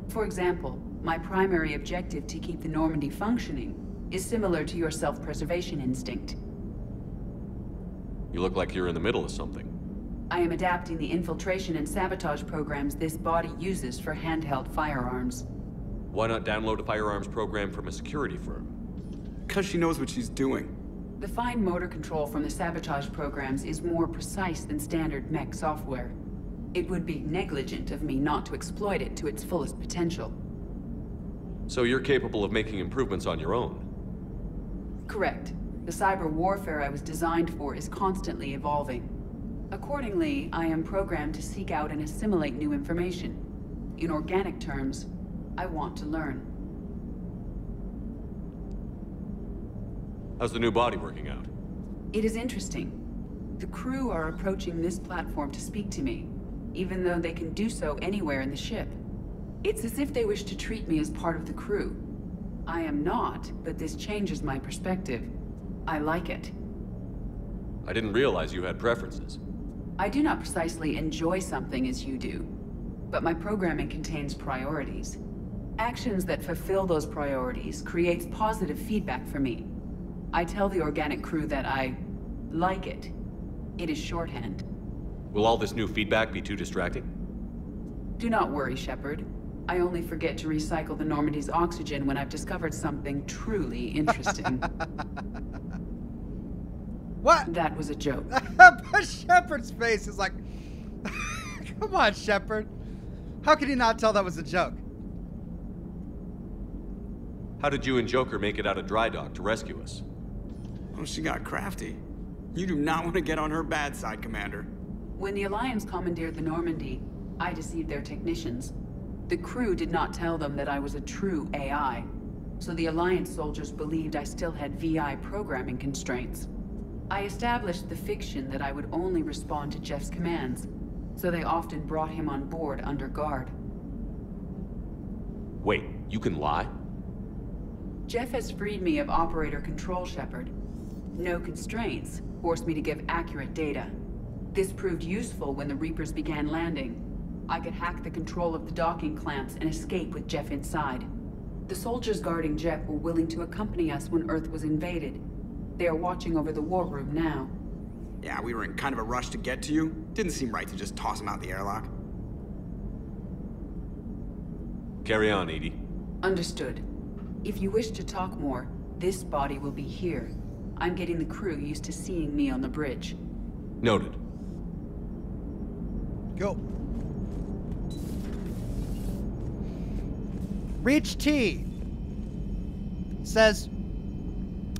For example, my primary objective to keep the Normandy functioning is similar to your self-preservation instinct. You look like you're in the middle of something. I am adapting the infiltration and sabotage programs this body uses for handheld firearms. Why not download a firearms program from a security firm? Because she knows what she's doing. The fine motor control from the sabotage programs is more precise than standard mech software. It would be negligent of me not to exploit it to its fullest potential. So you're capable of making improvements on your own? Correct. The cyber warfare I was designed for is constantly evolving. Accordingly, I am programmed to seek out and assimilate new information. In organic terms, I want to learn. How's the new body working out? It is interesting. The crew are approaching this platform to speak to me, even though they can do so anywhere in the ship. It's as if they wish to treat me as part of the crew. I am not, but this changes my perspective. I like it. I didn't realize you had preferences. I do not precisely enjoy something as you do, but my programming contains priorities. Actions that fulfill those priorities creates positive feedback for me. I tell the organic crew that I like it. It is shorthand. Will all this new feedback be too distracting? Do not worry, Shepard. I only forget to recycle the Normandy's oxygen when I've discovered something truly interesting. what? That was a joke. but Shepard's face is like, come on, Shepard. How could he not tell that was a joke? How did you and Joker make it out of dry dock to rescue us? Oh, she got crafty. You do not want to get on her bad side, Commander. When the Alliance commandeered the Normandy, I deceived their technicians. The crew did not tell them that I was a true AI, so the Alliance soldiers believed I still had VI programming constraints. I established the fiction that I would only respond to Jeff's commands, so they often brought him on board under guard. Wait, you can lie? Jeff has freed me of operator control, Shepard. No constraints forced me to give accurate data. This proved useful when the Reapers began landing. I could hack the control of the docking clamps and escape with Jeff inside. The soldiers guarding Jeff were willing to accompany us when Earth was invaded. They are watching over the war room now. Yeah, we were in kind of a rush to get to you. Didn't seem right to just toss him out the airlock. Carry on, EDI. Understood. If you wish to talk more, this body will be here. I'm getting the crew used to seeing me on the bridge. Noted. Go. Reach T says,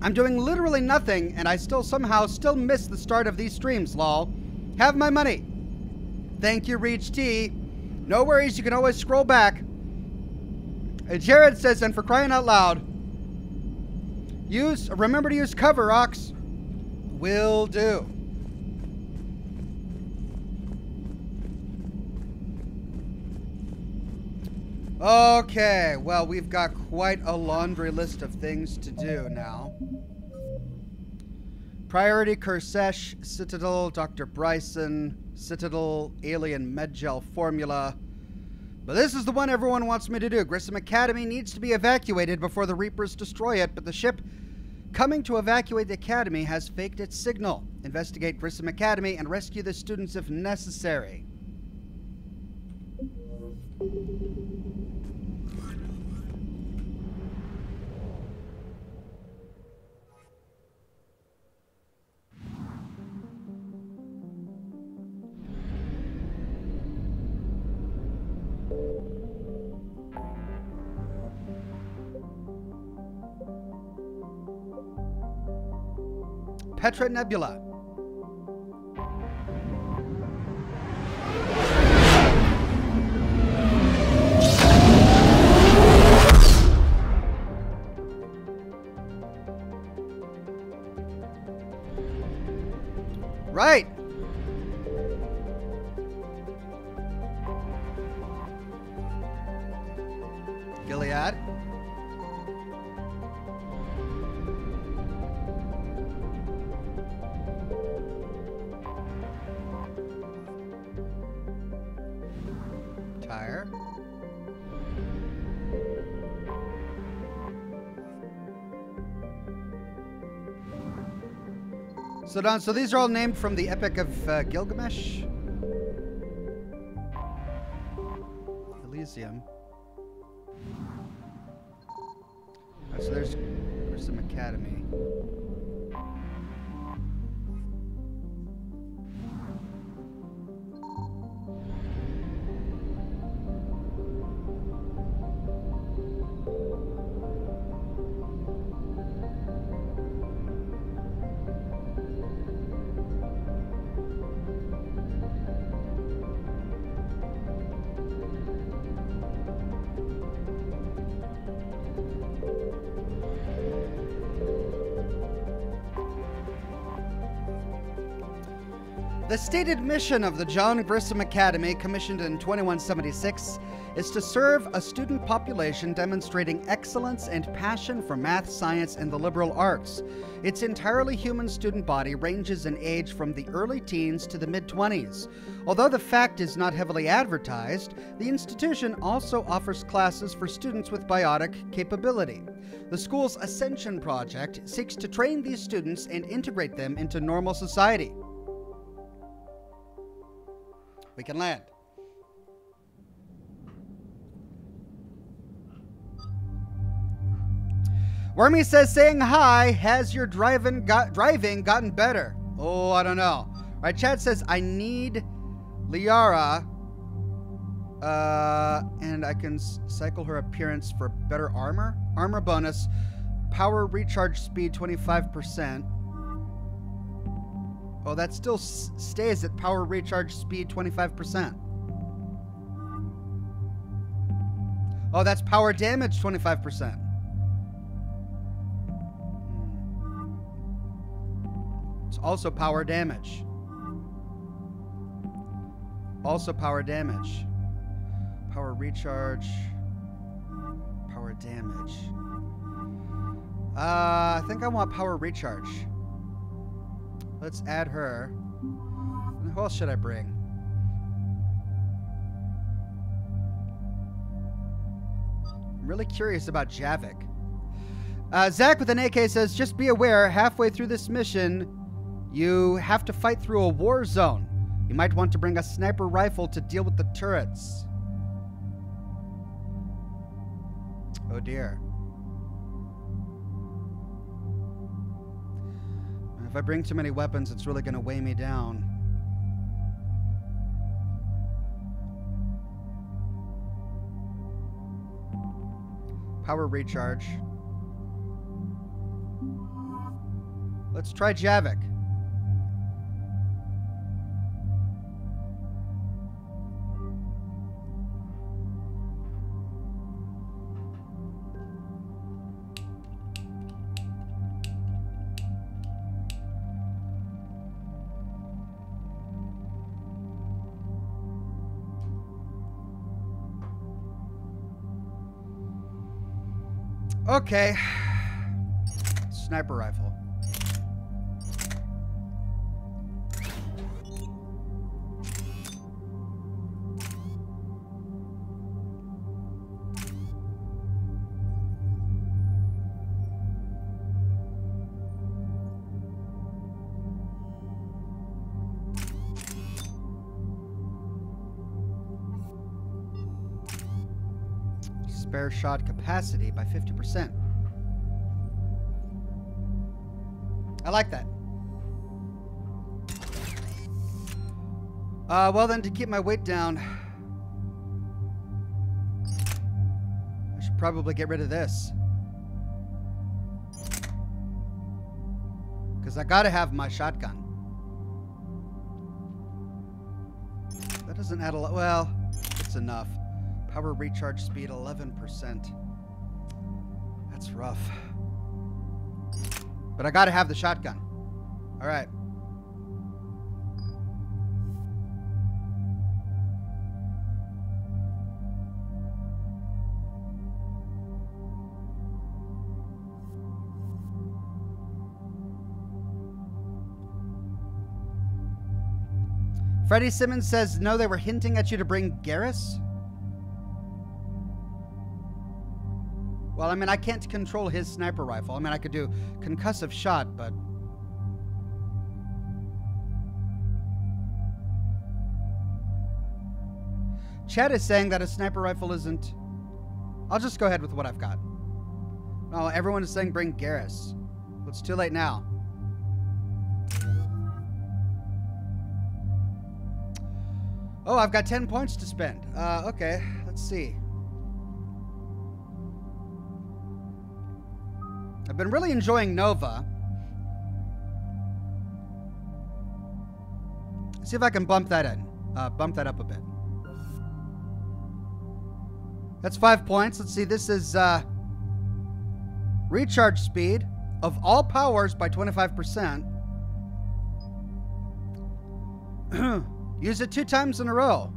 I'm doing literally nothing, and I still somehow still miss the start of these streams, lol. Have my money. Thank you, Reach T. No worries, you can always scroll back. Jared says, and for crying out loud, use remember to use cover, Ox. Will do. Okay, well, we've got quite a laundry list of things to do now. Priority Sur'Kesh, Citadel, Dr. Bryson, Citadel, Alien Medi-Gel Formula. But this is the one everyone wants me to do. Grissom Academy needs to be evacuated before the Reapers destroy it, but the ship coming to evacuate the Academy has faked its signal. Investigate Grissom Academy and rescue the students if necessary. Petra Nebula. Right. So, so these are all named from the Epic of uh, Gilgamesh. Elysium. Uh, so there's there's some Academy. The stated mission of the John Grissom Academy, commissioned in 2176, is to serve a student population demonstrating excellence and passion for math, science, and the liberal arts. Its entirely human student body ranges in age from the early teens to the mid 20s. Although the fact is not heavily advertised, the institution also offers classes for students with biotic capability. The school's Ascension Project seeks to train these students and integrate them into normal society. We can land. Wormy says saying hi has your driving got driving gotten better. Oh, I don't know. Right, Chad says I need Liara, uh, and I can cycle her appearance for better armor, armor bonus, power recharge speed 25%. Oh, that still stays at power recharge speed 25%. Oh, that's power damage 25%. It's also power damage. Also power damage. Power recharge. Power damage. Uh, I think I want power recharge. Let's add her. Who else should I bring? I'm really curious about Javik. Uh, Zach with an AK says, just be aware, halfway through this mission, you have to fight through a war zone. You might want to bring a sniper rifle to deal with the turrets. Oh dear. If I bring too many weapons, it's really going to weigh me down. Power recharge. Let's try Javik. Okay. Sniper rifle. Spare shot capacity by 50%. I like that. Uh, well then, to keep my weight down, I should probably get rid of this. Because I gotta have my shotgun. That doesn't add a lot. Well, it's enough. Power recharge speed 11%. That's rough. But I gotta have the shotgun. All right. Freddie Simmons says, no, they were hinting at you to bring Garrus? Well, I mean, I can't control his sniper rifle. I mean, I could do concussive shot, but. Chat is saying that a sniper rifle isn't. I'll just go ahead with what I've got. Oh, everyone is saying bring Garrus. Well, it's too late now. Oh, I've got 10 points to spend. Uh, okay, let's see. I've been really enjoying Nova. see if I can bump that in. Uh, bump that up a bit. That's five points. Let's see. This is uh, recharge speed of all powers by 25%. Use it two times in a row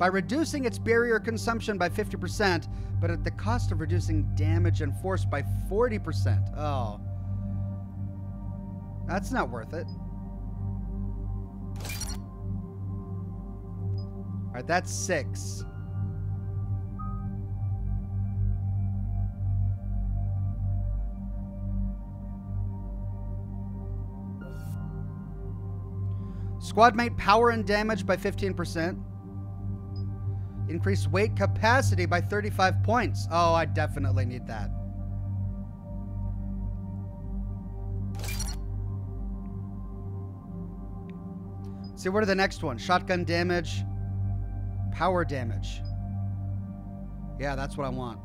by reducing its barrier consumption by 50%, but at the cost of reducing damage and force by 40%. Oh. That's not worth it. All right, that's six. Squad mate power and damage by 15%. Increase weight capacity by 35 points. Oh, I definitely need that. See, what are the next one? Shotgun damage, power damage. Yeah, that's what I want.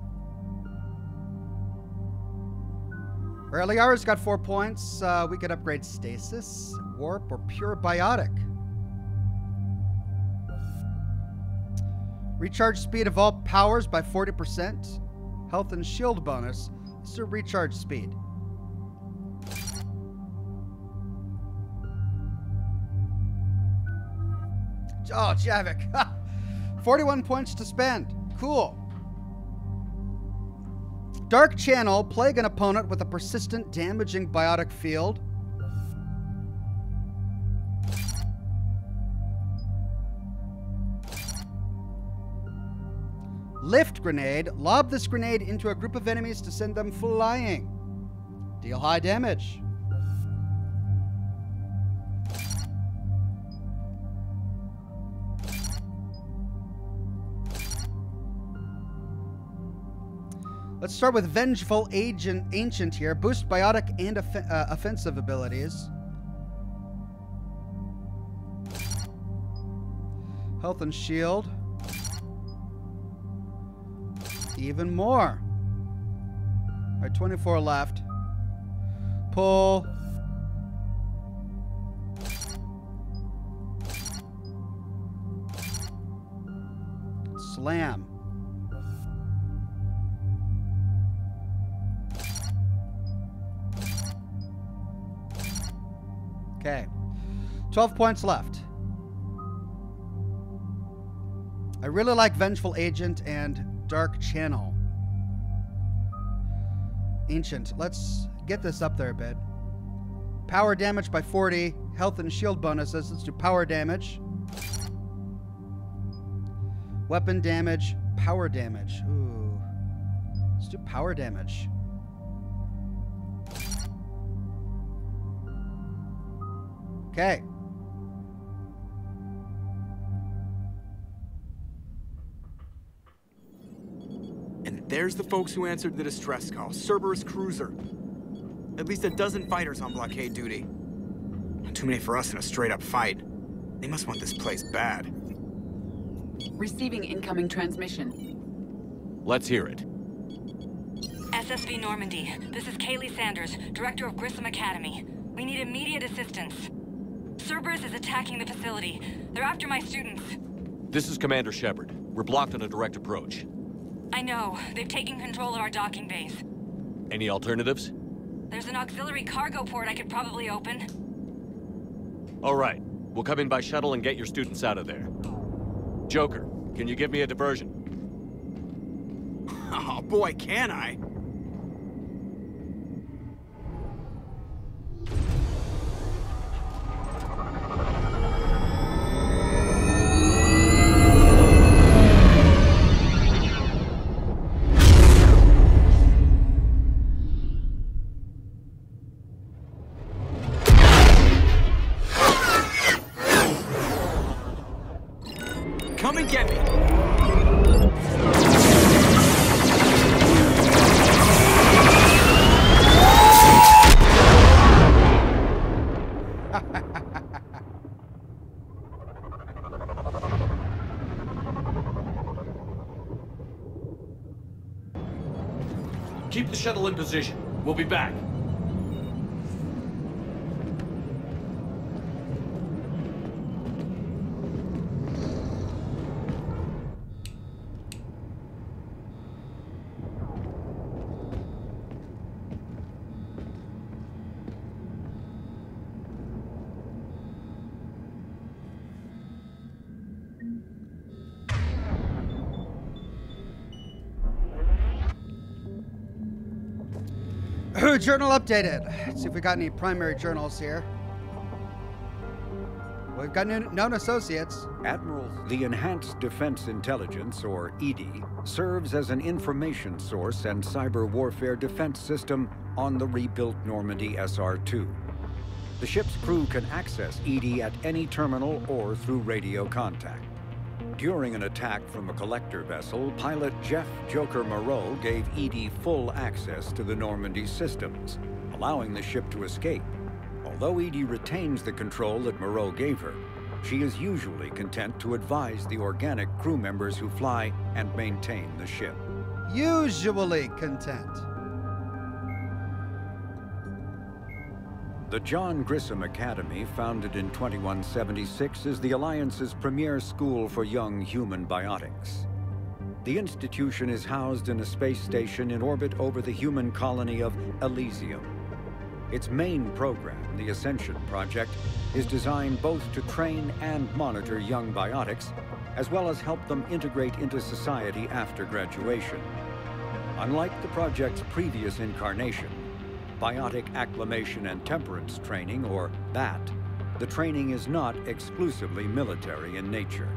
Liara's got four points. Uh, we could upgrade stasis, warp, or pure biotic. Recharge speed of all powers by 40%. Health and shield bonus. Let's recharge speed. Oh, Javik. 41 points to spend. Cool. Dark Channel, plague an opponent with a persistent damaging biotic field. Lift Grenade, lob this grenade into a group of enemies to send them flying. Deal high damage. Let's start with Vengeful Agent Ancient here. Boost biotic and off uh, offensive abilities. Health and shield. Even more. All right, 24 left. Pull. Slam. Okay. 12 points left. I really like Vengeful Agent and Dark Channel. Ancient. Let's get this up there a bit. Power damage by 40. Health and shield bonuses. Let's do power damage. Weapon damage. Power damage. Ooh. Let's do power damage. Okay. There's the folks who answered the distress call. Cerberus Cruiser. At least a dozen fighters on blockade duty. Too many for us in a straight-up fight. They must want this place bad. Receiving incoming transmission. Let's hear it. SSV Normandy. This is Kahlee Sanders, Director of Grissom Academy. We need immediate assistance. Cerberus is attacking the facility. They're after my students. This is Commander Shepard. We're blocked on a direct approach. I know. They've taken control of our docking base. Any alternatives? There's an auxiliary cargo port I could probably open. All right. We'll come in by shuttle and get your students out of there. Joker, can you give me a diversion? Oh boy, can I! Position. We'll be back. Journal updated. Let's see if we got any primary journals here. We've got no- known associates. Admiral, the Enhanced Defense Intelligence, or EDI, serves as an information source and cyber warfare defense system on the rebuilt Normandy SR-2. The ship's crew can access EDI at any terminal or through radio contact. During an attack from a collector vessel, pilot Jeff Joker Moreau gave EDI full access to the Normandy systems, allowing the ship to escape. Although EDI retains the control that Moreau gave her, she is usually content to advise the organic crew members who fly and maintain the ship. Usually content. The John Grissom Academy, founded in 2176, is the Alliance's premier school for young human biotics. The institution is housed in a space station in orbit over the human colony of Elysium. Its main program, the Ascension Project, is designed both to train and monitor young biotics, as well as help them integrate into society after graduation. Unlike the project's previous incarnation, Biotic Acclimation and Temperance Training, or BAT, the training is not exclusively military in nature.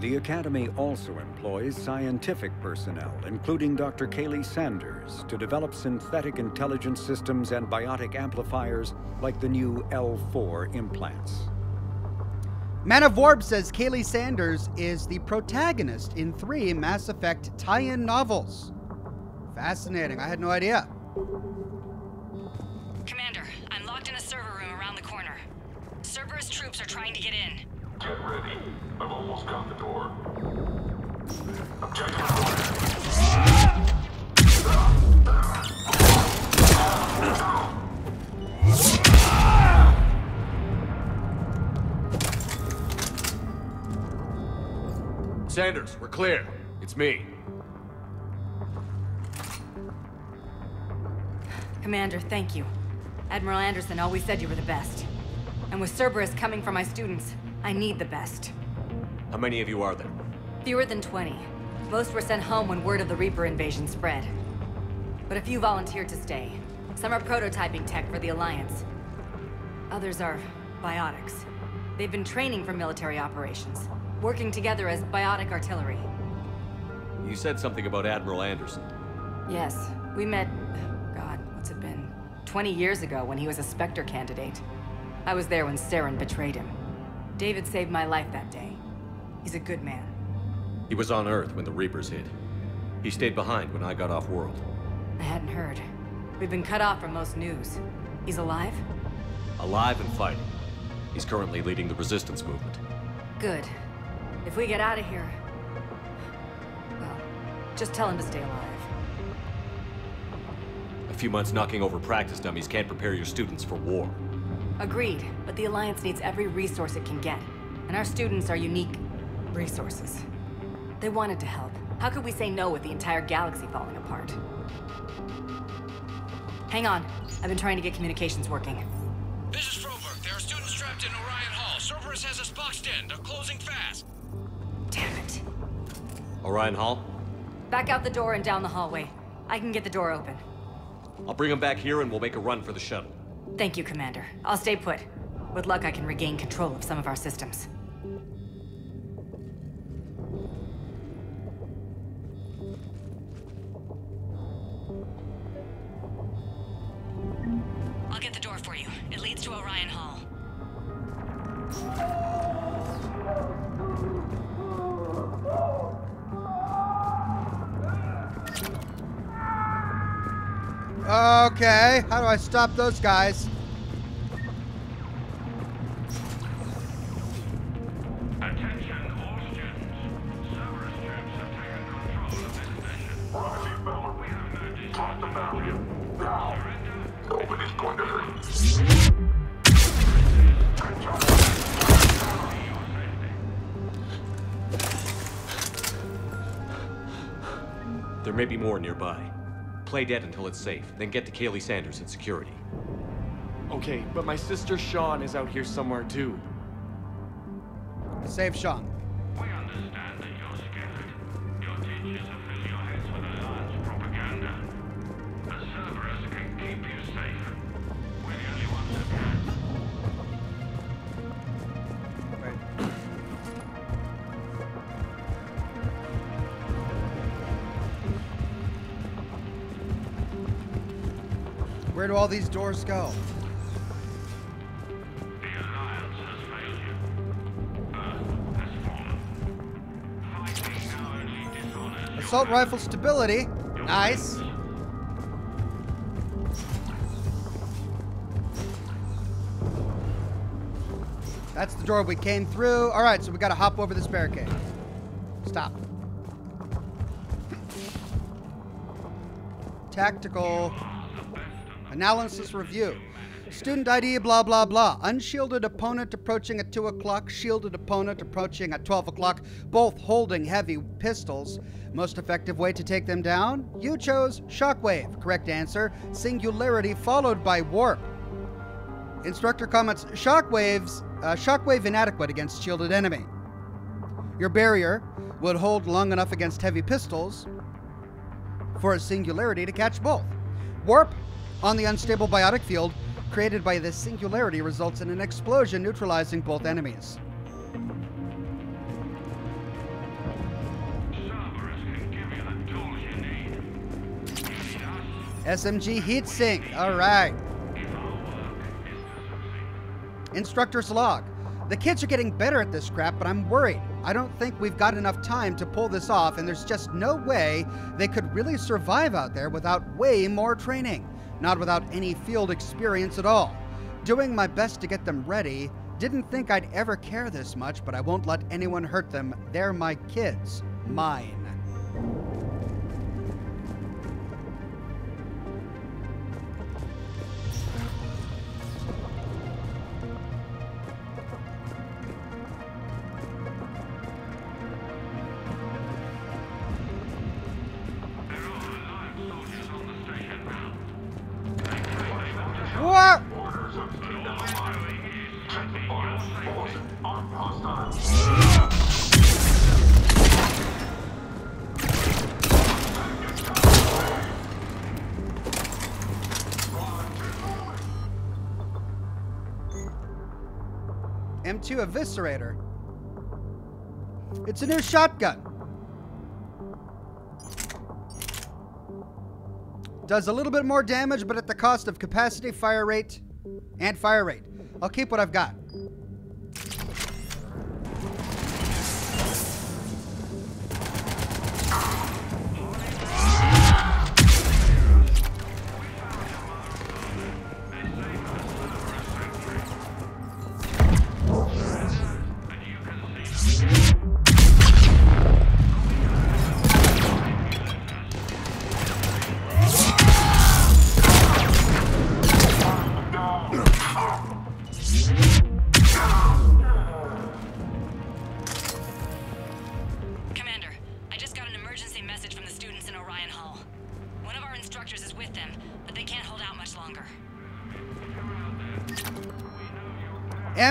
The Academy also employs scientific personnel, including Dr. Kahlee Sanders, to develop synthetic intelligence systems and biotic amplifiers like the new L4 implants. Man of Warp says Kahlee Sanders is the protagonist in three Mass Effect tie in novels. Fascinating. I had no idea. Commander, I'm locked in a server room around the corner. Cerberus troops are trying to get in. Get ready. I've almost got the door. Sanders, we're clear. It's me. Commander, thank you. Admiral Anderson always said you were the best. And with Cerberus coming for my students, I need the best. How many of you are there? Fewer than 20. Most were sent home when word of the Reaper invasion spread. But a few volunteered to stay. Some are prototyping tech for the Alliance. Others are biotics. They've been training for military operations, working together as biotic artillery. You said something about Admiral Anderson. Yes, we met, God, what's it been? 20 years ago when he was a Spectre candidate. I was there when Saren betrayed him. David saved my life that day. He's a good man. He was on Earth when the Reapers hit. He stayed behind when I got off world. I hadn't heard. We've been cut off from most news. He's alive? Alive and fighting. He's currently leading the resistance movement. Good. If we get out of here... Well, just tell him to stay alive. A few months knocking over practice dummies can't prepare your students for war. Agreed, but the Alliance needs every resource it can get. And our students are unique resources. They wanted to help. How could we say no with the entire galaxy falling apart? Hang on. I've been trying to get communications working. This is Froberg. There are students trapped in Orion Hall. Cerberus has us boxed in. They're closing fast. Damn it. Orion Hall? Back out the door and down the hallway. I can get the door open. I'll bring them back here and we'll make a run for the shuttle. Thank you, Commander. I'll stay put. With luck, I can regain control of some of our systems. I'll get the door for you. It leads to Orion Hall. Okay, how do I stop those guys? the barrier. Now. Nobody's going to hurt. There may be more nearby. Play dead until it's safe, then get to Kahlee Sanders at security. Okay, but my sister Sean is out here somewhere too. Save Sean. Do all these doors go? Assault rifle stability. Nice. That's the door we came through. All right, so we got to hop over this barricade. Stop. Tactical analysis review. Student ID, blah, blah, blah. Unshielded opponent approaching at 2 o'clock. Shielded opponent approaching at 12 o'clock. Both holding heavy pistols. Most effective way to take them down? You chose Shockwave. Correct answer. Singularity followed by Warp. Instructor comments Shockwaves, uh, Shockwave inadequate against shielded enemy. Your barrier would hold long enough against heavy pistols for a singularity to catch both. Warp on the unstable biotic field created by this singularity results in an explosion neutralizing both enemies. SMG heatsink. All right. Instructor's log. The kids are getting better at this crap, but I'm worried. I don't think we've got enough time to pull this off, and there's just no way they could really survive out there without way more training, not without any field experience at all. Doing my best to get them ready. Didn't think I'd ever care this much, but I won't let anyone hurt them. They're my kids. Mine. Eviscerator. It's a new shotgun. Does a little bit more damage, but at the cost of capacity, fire rate, and fire rate. I'll keep what I've got.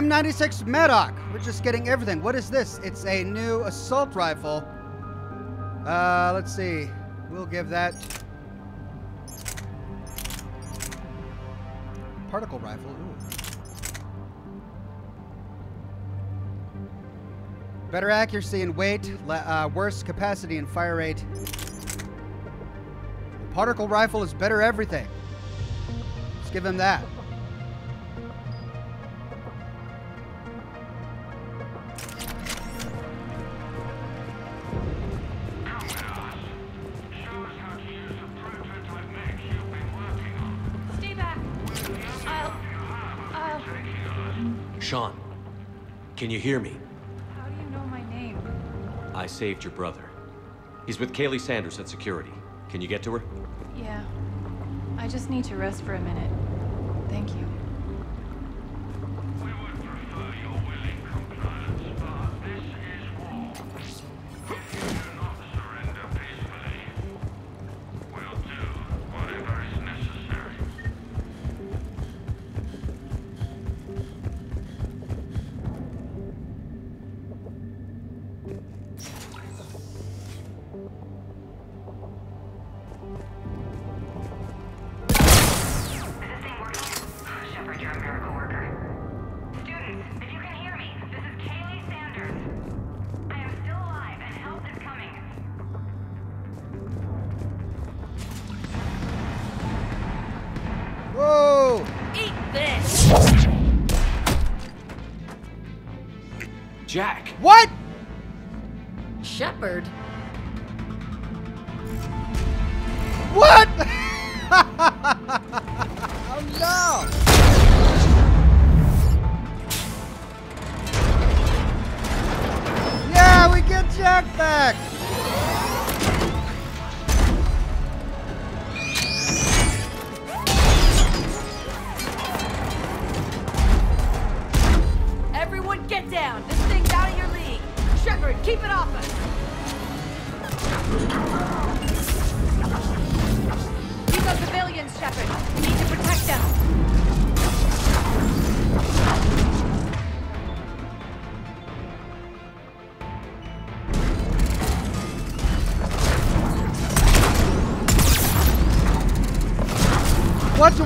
M96 Mattock. We're just getting everything. What is this? It's a new assault rifle. Uh, let's see. We'll give that. Particle rifle. Ooh. Better accuracy and weight, uh, worse capacity and fire rate. The particle rifle is better everything. Let's give him that. Can you hear me? How do you know my name? I saved your brother. He's with Kahlee Sanders at security. Can you get to her? Yeah. I just need to rest for a minute. Thank you.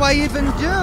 Do I even do?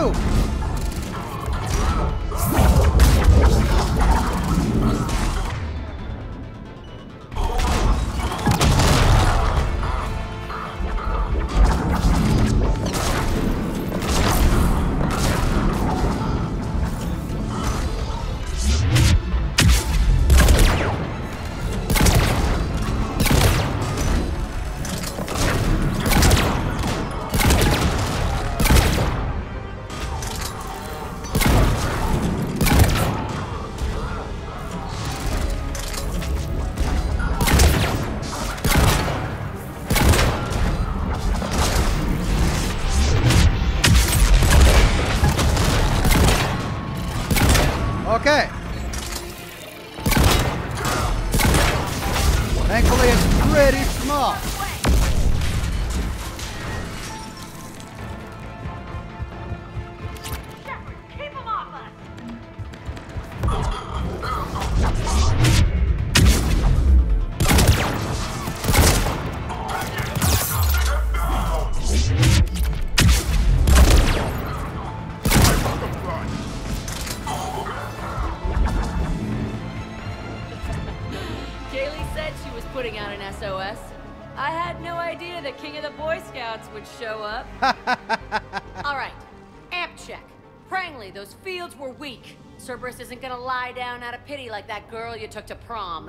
Pity like that girl you took to prom.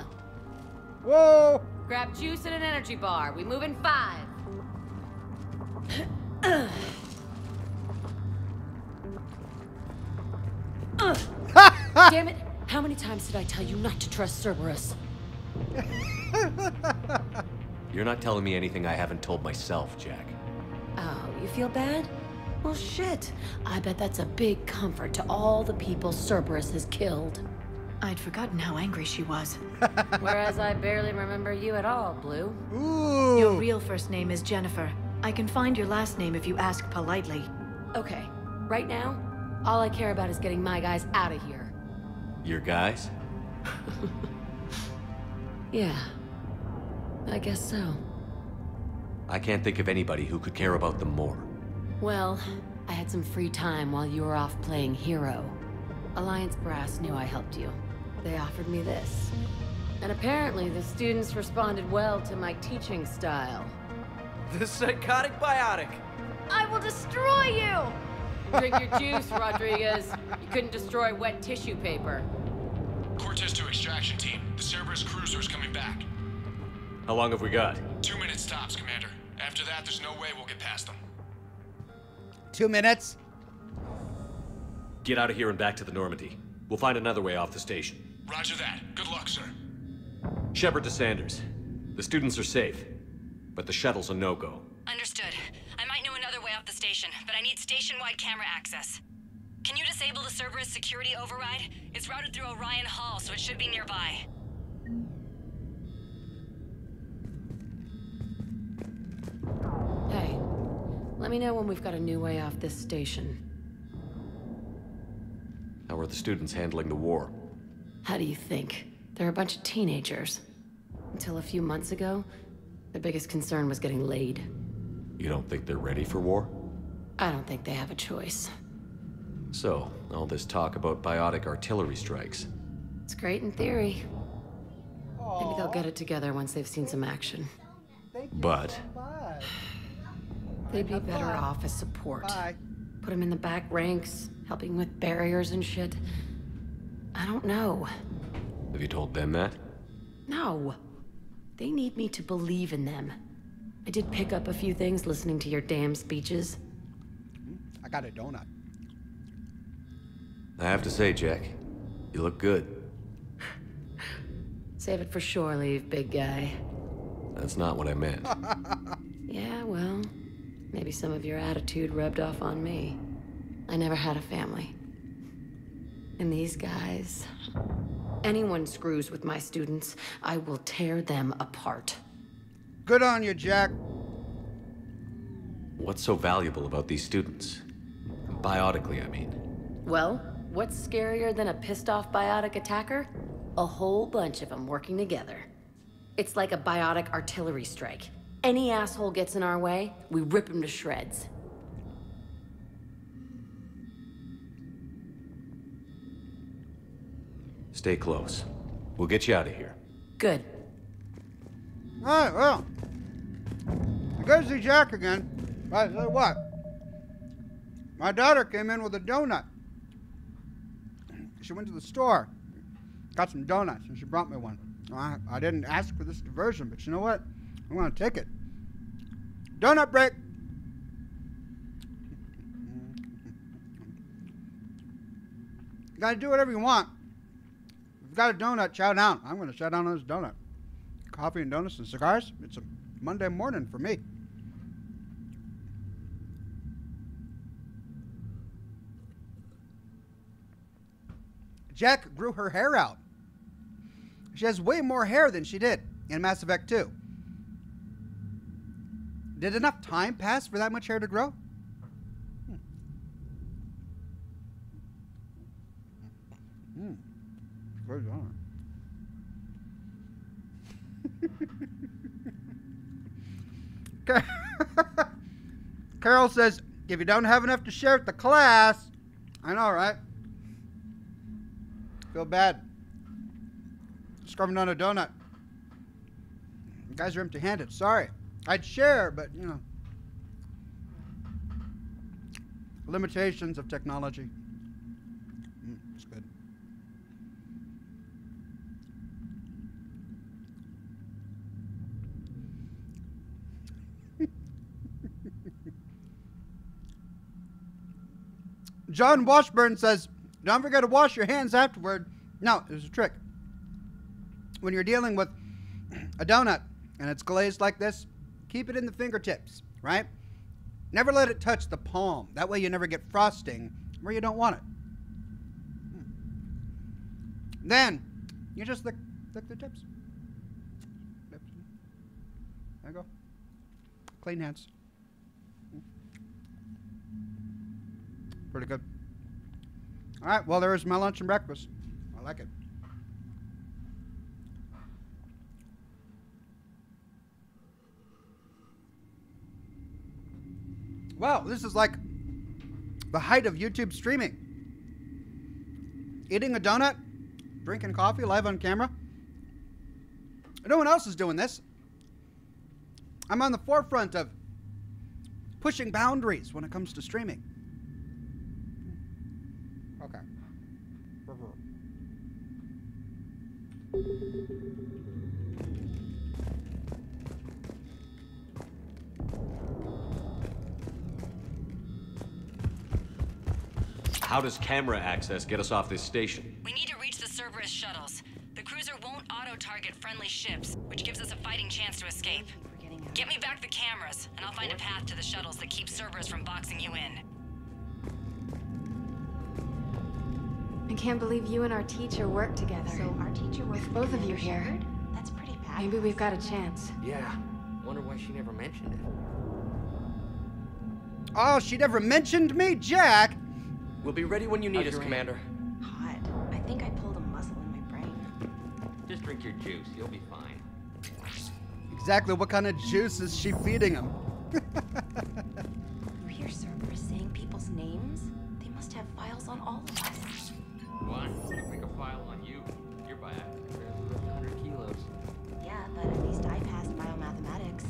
Whoa! Grab juice and an energy bar. We move in five. Damn it! How many times did I tell you not to trust Cerberus? You're not telling me anything I haven't told myself, Jack. Oh, you feel bad? Well, shit. I bet that's a big comfort to all the people Cerberus has killed. I'd forgotten how angry she was. Whereas I barely remember you at all, Blue. Ooh. Your real first name is Jennifer. I can find your last name if you ask politely. Okay, right now, all I care about is getting my guys out of here. Your guys? Yeah. I guess so. I can't think of anybody who could care about them more. Well, I had some free time while you were off playing hero. Alliance Brass knew I helped you. They offered me this. And apparently the students responded well to my teaching style. The psychotic biotic. I will destroy you! Drink your juice, Rodriguez. You couldn't destroy wet tissue paper. Cortez to extraction team. The Cerberus cruiser is coming back. How long have we got? Two minutes tops, Commander. After that, there's no way we'll get past them. Two minutes. Get out of here and back to the Normandy. We'll find another way off the station. Roger that. Good luck, sir. Shepard to Sanders. The students are safe, but the shuttle's a no-go. Understood. I might know another way off the station, but I need station-wide camera access. Can you disable the Cerberus security override? It's routed through Orion Hall, so it should be nearby. Hey, let me know when we've got a new way off this station. How are the students handling the war? How do you think? They're a bunch of teenagers. Until a few months ago, their biggest concern was getting laid. You don't think they're ready for war? I don't think they have a choice. So, all this talk about biotic artillery strikes. It's great in theory. Maybe they'll get it together once they've seen some action. But, They'd be better off as support. Bye. Put them in the back ranks, helping with barriers and shit. I don't know. have you told them that? No. They need me to believe in them. I did pick up a few things listening to your damn speeches. I got a donut. I have to say, Jack, you look good. Save it for shore leave, big guy. That's not what I meant. Yeah, well, maybe some of your attitude rubbed off on me. I never had a family. And these guys. Anyone screws with my students, I will tear them apart. Good on you, Jack. What's so valuable about these students? Biotically, I mean. Well, what's scarier than a pissed off biotic attacker? A whole bunch of them working together. It's like a biotic artillery strike. Any asshole gets in our way, we rip him to shreds. Stay close. We'll get you out of here. Good. All right, well. Good to see Jack again. Right, tell you what. My daughter came in with a donut. She went to the store, got some donuts, and she brought me one. I, I didn't ask for this diversion, but you know what? I'm gonna take it. Donut break. You gotta do whatever you want. Got a donut, chow down. I'm gonna chow down on this donut. Coffee and donuts and cigars. It's a Monday morning for me. Jack grew her hair out. She has way more hair than she did in Mass Effect 2. Did enough time pass for that much hair to grow? Hmm. Hmm. On? Car- Carol says, if you don't have enough to share with the class, I know, right? Feel bad. Scrubbing on a donut. You guys are empty handed. Sorry. I'd share, but, you know. Limitations of technology. Mm, it's good. John Washburn says, don't forget to wash your hands afterward. No, there's a trick. When you're dealing with a donut and it's glazed like this, keep it in the fingertips, right? Never let it touch the palm. That way you never get frosting where you don't want it. Then you just lick, lick the. Tips. There you go. Clean hands. Hmm. Pretty good. All right, well, there's my lunch and breakfast. I like it. Wow, this is like the height of YouTube streaming. Eating a donut, drinking coffee live on camera. No one else is doing this. I'm on the forefront of pushing boundaries when it comes to streaming. Okay. How does camera access get us off this station? We need to reach the Cerberus shuttles. The cruiser won't auto-target friendly ships, which gives us a fighting chance to escape. Get me back the cameras, and I'll find a path to the shuttles that keep Cerberus from boxing you in. I can't believe you and our teacher work together. So our teacher works With both of you with here, Shepard? That's pretty bad. maybe we've got a chance. Yeah. Wonder why she never mentioned it. Oh, she never mentioned me, Jack. We'll be ready when you need How's us, Commander. Hot. I think I pulled a muscle in my brain. Just drink your juice. You'll be fine. Exactly what kind of juice is she feeding him? You hear Cerberus saying people's names? They must have files on all of us. What? They make a file on you. You're bioactive compared to 100 kilos. Yeah, but at least I passed biomathematics.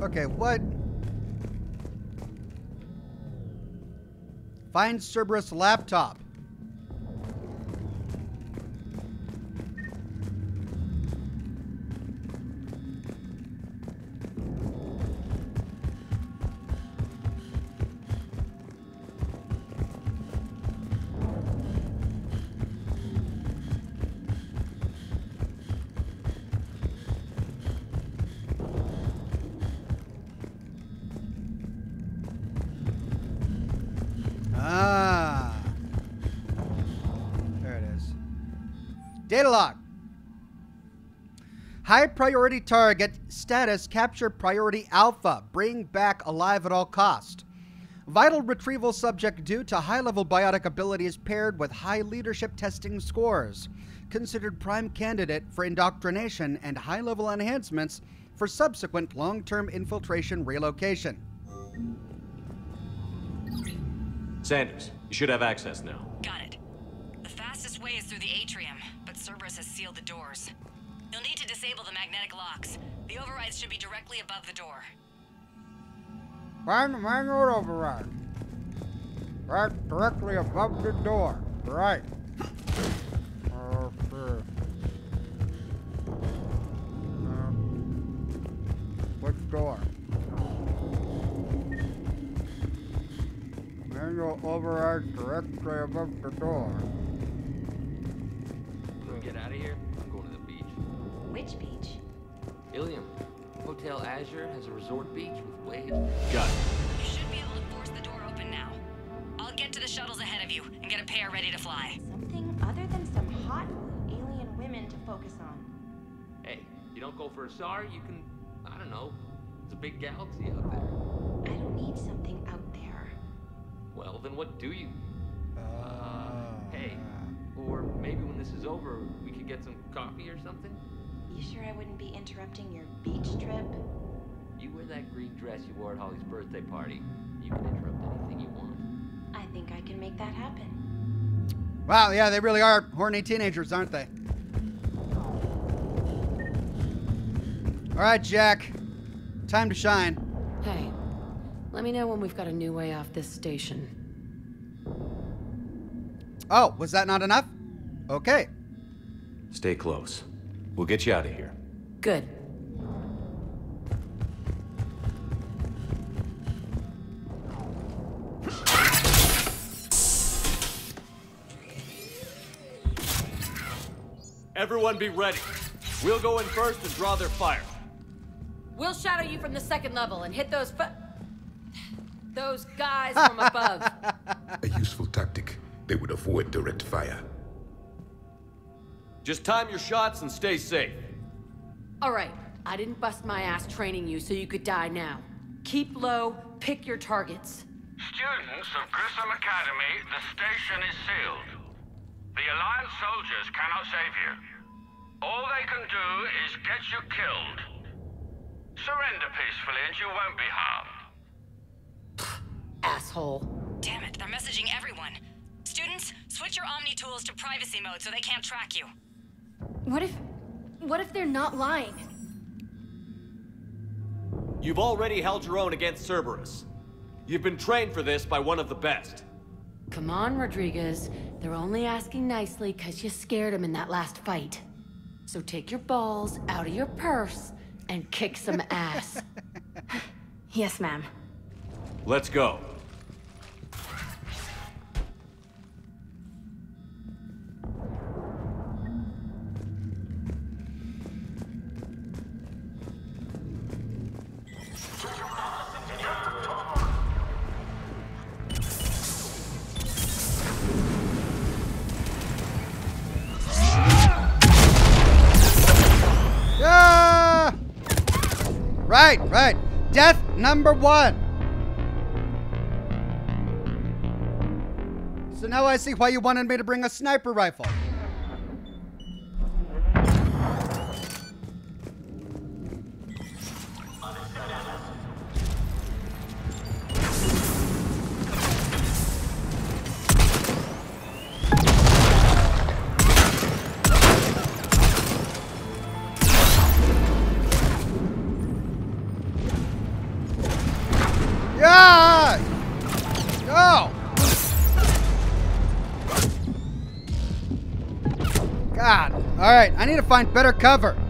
Okay, what? Find Cerberus laptop. Data log. High priority target status capture priority alpha. Bring back alive at all cost. Vital retrieval subject due to high level biotic abilities paired with high leadership testing scores. Considered prime candidate for indoctrination and high level enhancements for subsequent long term infiltration relocation. Sanders, you should have access now. Got it. The fastest way is through the atrium, but Cerberus has sealed the doors. You'll need to disable the magnetic locks. The overrides should be directly above the door. Find the manual override. Right directly above the door. Right. Okay. Um, which door? Manual override directly above the door. When we get out of here, I'm going to the beach. Which beach? Ilium. Hotel Azure has a resort beach with waves. Got it. You should be able to force the door open now. I'll get to the shuttles ahead of you and get a pair ready to fly. Something other than some hot alien women to focus on. Hey, you don't go for asari, you can, I don't know, it's a big galaxy out there. I don't need something out there. Well, then what do you? Uh, hey, or maybe when this is over, we could get some coffee or something? You sure I wouldn't be interrupting your beach trip? You wear that green dress you wore at Holly's birthday party. You can interrupt anything you want. I think I can make that happen. Wow, yeah, they really are horny teenagers, aren't they? All right, Jack. Time to shine. Hey, let me know when we've got a new way off this station. Oh, was that not enough? Okay. Stay close. We'll get you out of here. Good. Everyone be ready. We'll go in first and draw their fire. We'll shadow you from the second level and hit those fu- those guys from above. A useful tactic. They would avoid direct fire. Just time your shots and stay safe. All right, I didn't bust my ass training you so you could die now. Keep low, pick your targets. Students of Grissom Academy, the station is sealed. The Alliance soldiers cannot save you. All they can do is get you killed. Surrender peacefully and you won't be harmed. Asshole. Damn it, they're messaging everyone. Students, switch your Omni tools to privacy mode so they can't track you. What if. What if they're not lying? You've already held your own against Cerberus. You've been trained for this by one of the best. Come on, Rodriguez. They're only asking nicely because you scared them in that last fight. So take your balls out of your purse and kick some ass. Yes, ma'am. Let's go. Number one. So now I see why you wanted me to bring a sniper rifle. Find better cover.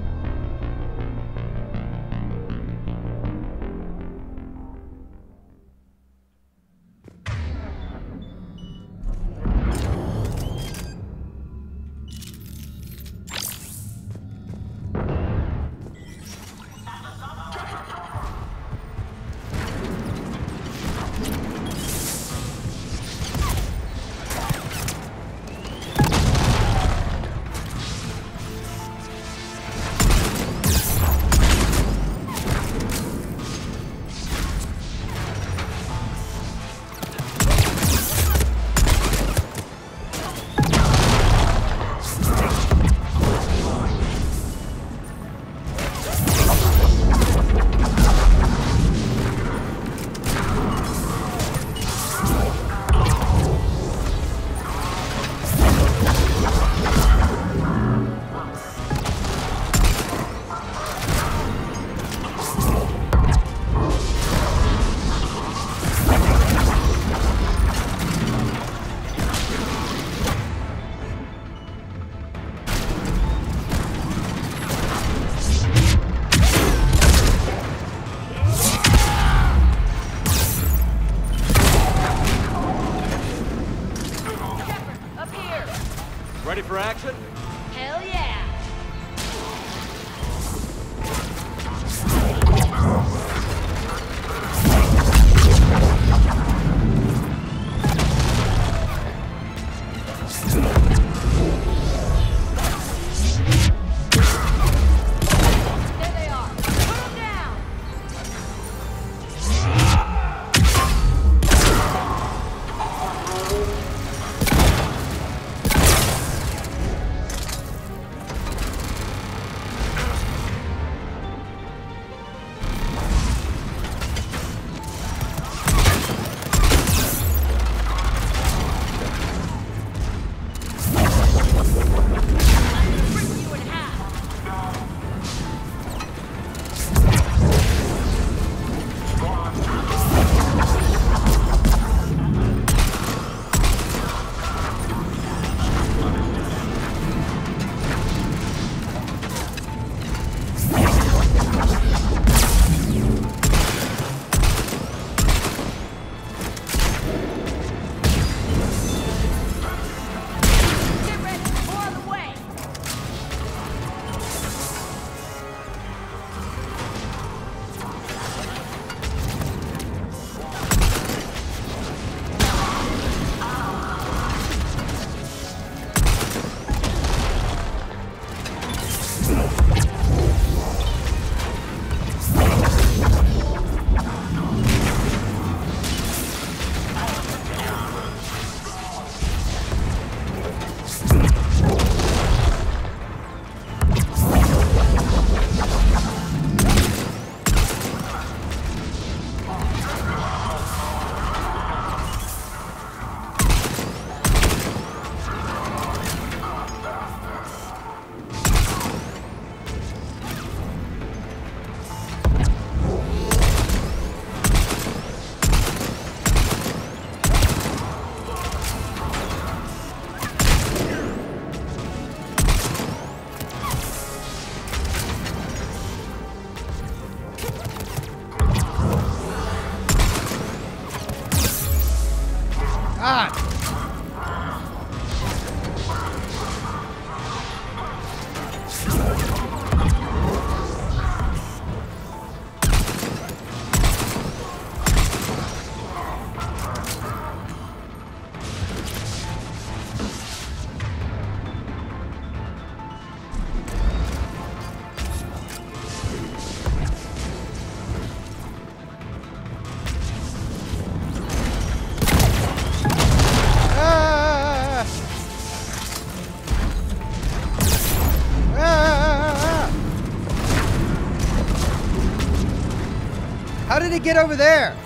Did he get over there?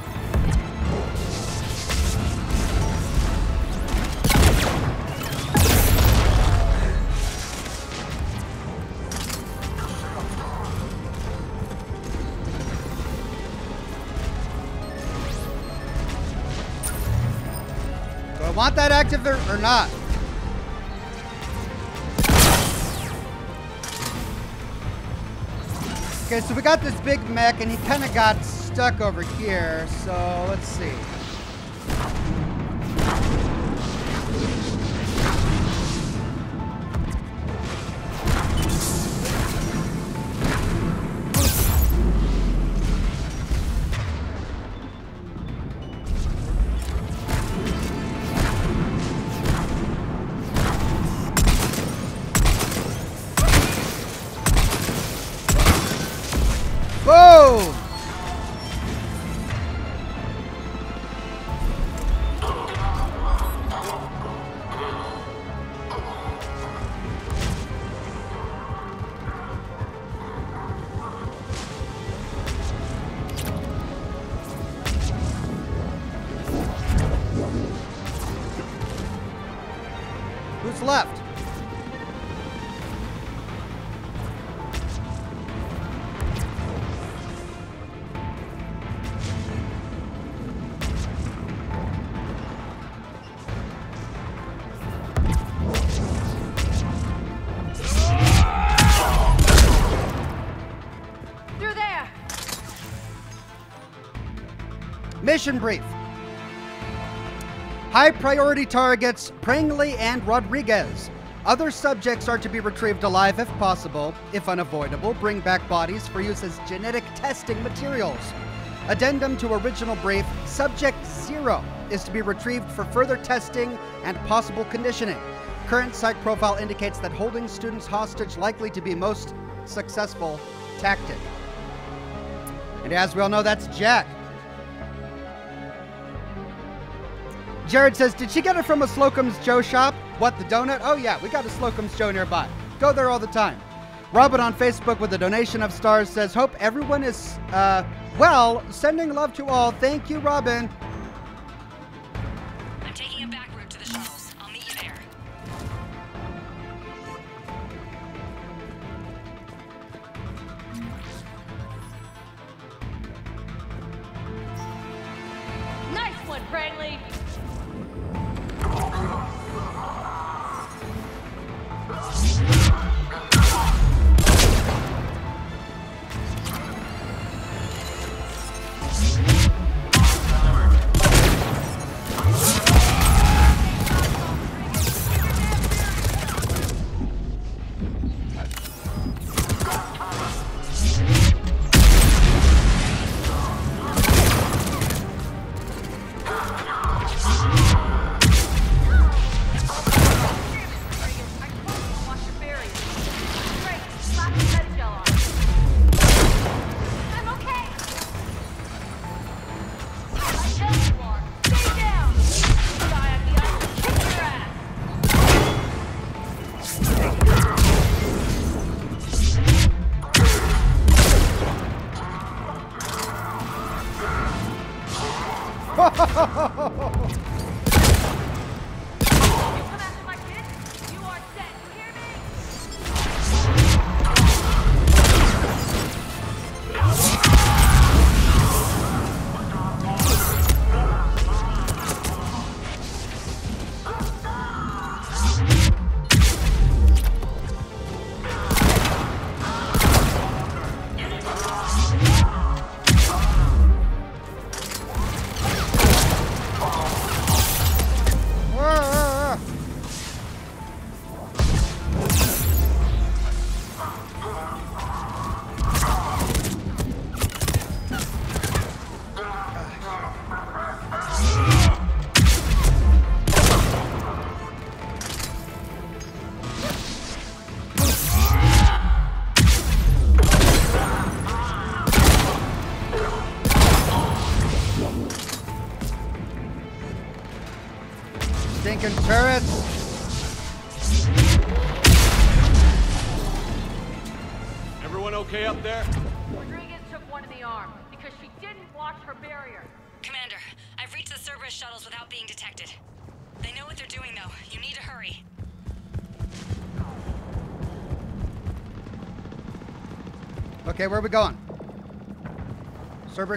Do I want that active or, or not? Okay, so we got this big mech, and he kind of got stuck over here. So let's see. Who's left? Through there! Mission brief. High priority targets Prangley and Rodriguez. Other subjects are to be retrieved alive if possible. If unavoidable, bring back bodies for use as genetic testing materials. Addendum to original brief Subject Zero is to be retrieved for further testing and possible conditioning. Current psych profile indicates that holding students hostage likely to be most successful tactic. And as we all know, that's Jack. Jared says, Did she get it from a Slocum's Joe shop? What, the donut? Oh, yeah, we got a Slocum's Joe nearby. Go there all the time. Robin on Facebook with a donation of stars says, Hope everyone is uh, well. Sending love to all. Thank you, Robin.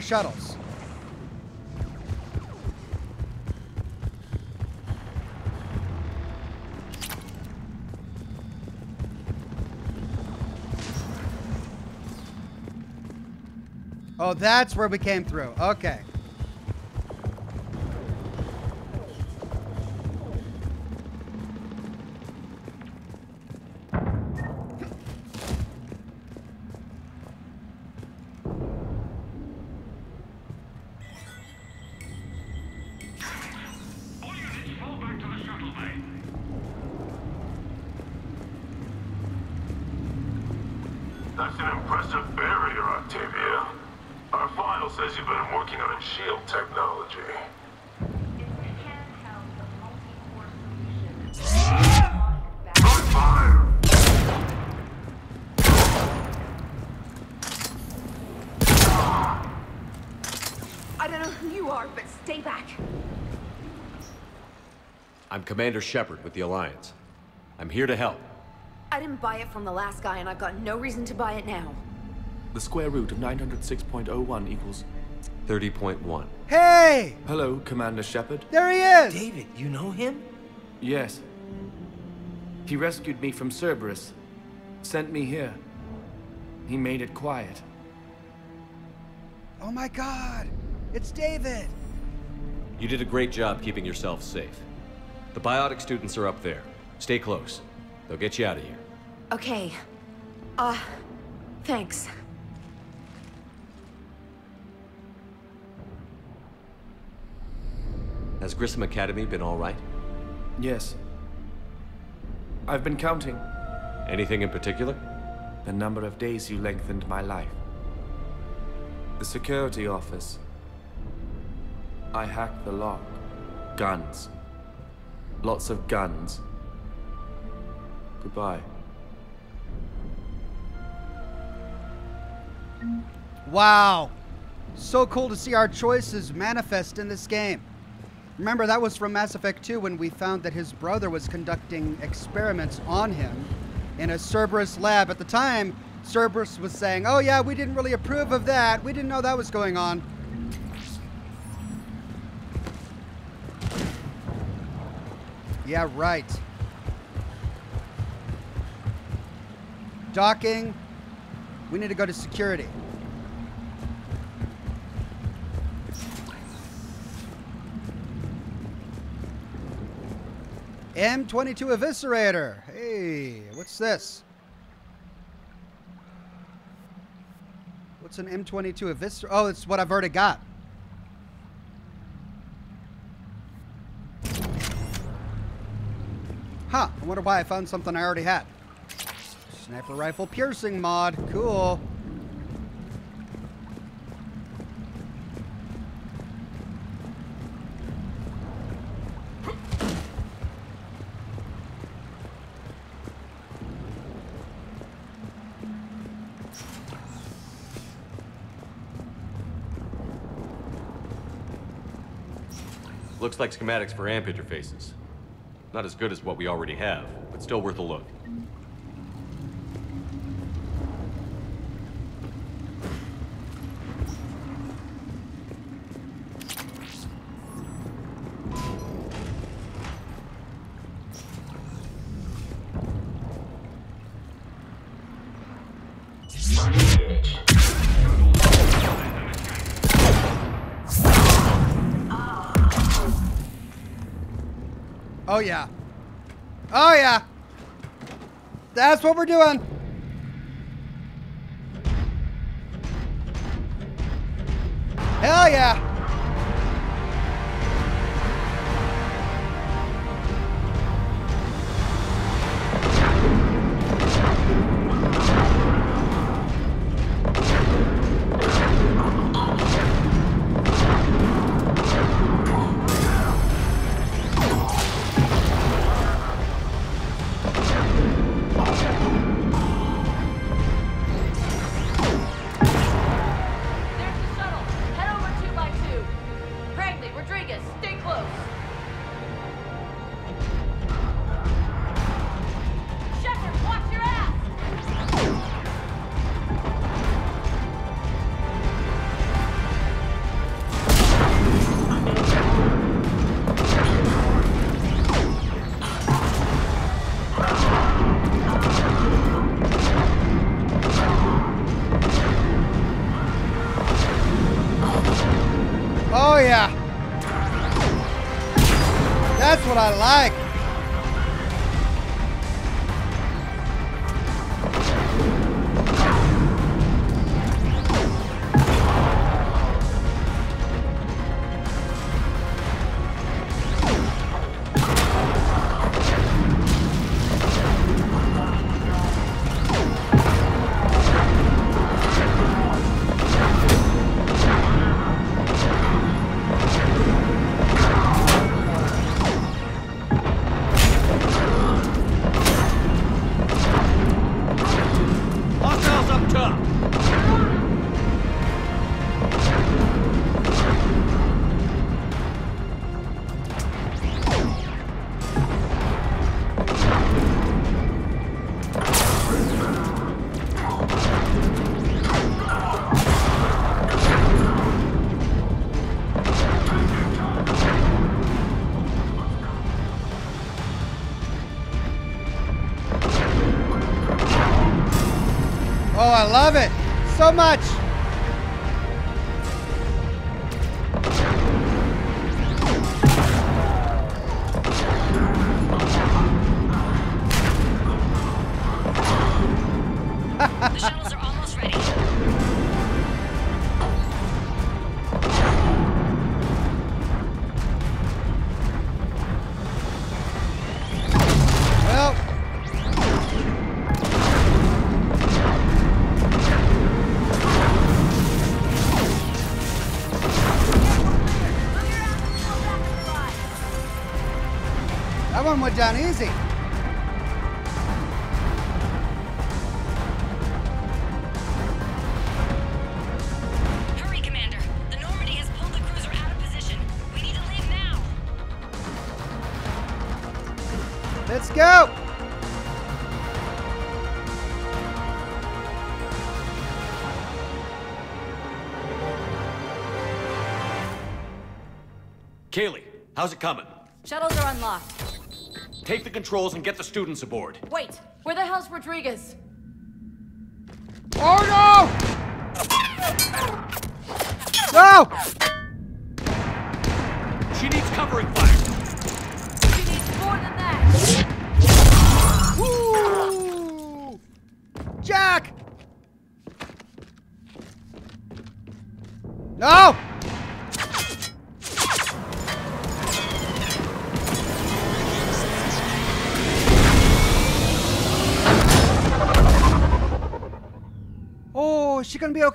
Shuttles. Oh, that's where we came through. Okay. Commander Shepard with the Alliance. I'm here to help. I didn't buy it from the last guy, and I've got no reason to buy it now. The square root of 906.01 equals 30.1. Hey! Hello, Commander Shepard. There he is! David, you know him? Yes. He rescued me from Cerberus. Sent me here. He made it quiet. Oh my god! It's David! You did a great job keeping yourself safe. The biotic students are up there. Stay close. They'll get you out of here. Okay. Uh, thanks. Has Grissom Academy been all right? Yes. I've been counting. Anything in particular? The number of days you lengthened my life. The security office. I hacked the lock. Guns. Lots of guns. Goodbye. Wow. So cool to see our choices manifest in this game. Remember, that was from Mass Effect 2 when we found that his brother was conducting experiments on him in a Cerberus lab. At the time, Cerberus was saying, oh yeah, we didn't really approve of that. We didn't know that was going on. Yeah, right. Docking. We need to go to security. M22 Eviscerator. Hey, what's this? What's an M22 Eviscerator? Oh, it's what I've already got. Huh, I wonder why I found something I already had. Sniper rifle piercing mod. Cool. Looks like schematics for AMP interfaces. Not as good as what we already have, but still worth a look. Yeah. Oh, yeah. That's what we're doing. Hell yeah. I like. Love it how's it coming? Shuttles are unlocked. Take the controls and get the students aboard. Wait, where the hell's Rodriguez? Oh no! No!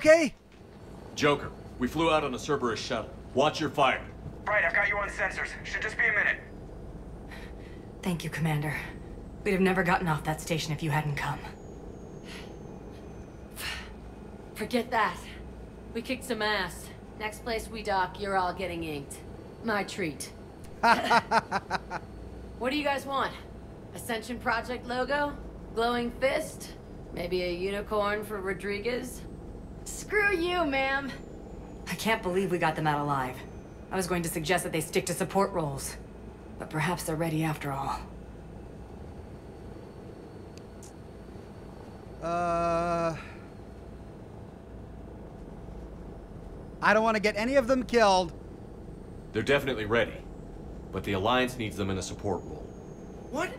Okay? Joker, we flew out on a Cerberus shuttle. Watch your fire. Right, I've got you on sensors. Should just be a minute. Thank you, Commander. We'd have never gotten off that station if you hadn't come. Forget that. We kicked some ass. Next place we dock, you're all getting inked. My treat. what do you guys want? Ascension Project logo? Glowing fist? Maybe a unicorn for Rodriguez? Screw you, ma'am. I can't believe we got them out alive. I was going to suggest that they stick to support roles. But perhaps they're ready after all. Uh. I don't want to get any of them killed. They're definitely ready. But the Alliance needs them in a support role. What?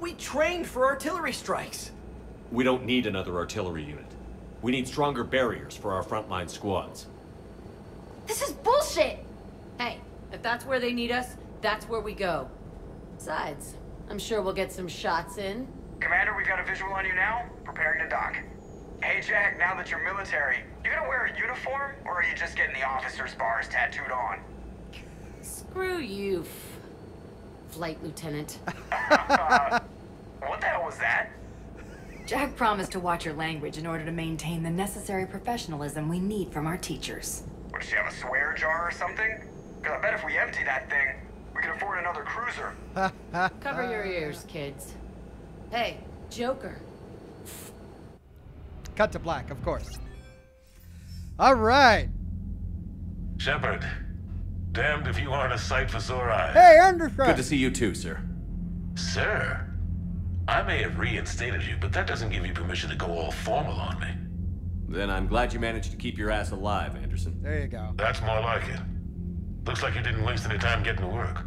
We trained for artillery strikes. We don't need another artillery unit. We need stronger barriers for our frontline squads. This is bullshit! Hey, if that's where they need us, that's where we go. Besides, I'm sure we'll get some shots in. Commander, we've got a visual on you now. Preparing to dock. Hey, Jack, now that you're military, you gonna wear a uniform, or are you just getting the officer's bars tattooed on? Screw you, f- Flight Lieutenant. What the hell was that? Jack promised to watch your language in order to maintain the necessary professionalism we need from our teachers. What, does she have a swear jar or something? Because I bet if we empty that thing, we can afford another cruiser. Cover your ears, kids. Hey, Joker. Cut to black, of course. All right. Shepard, damned if you aren't a sight for sore eyes. Hey, Anderson. Good to see you too, sir. Sir, I may have reinstated you, but that doesn't give you permission to go all formal on me. Then I'm glad you managed to keep your ass alive, Anderson. There you go. That's more like it. Looks like you didn't waste any time getting to work.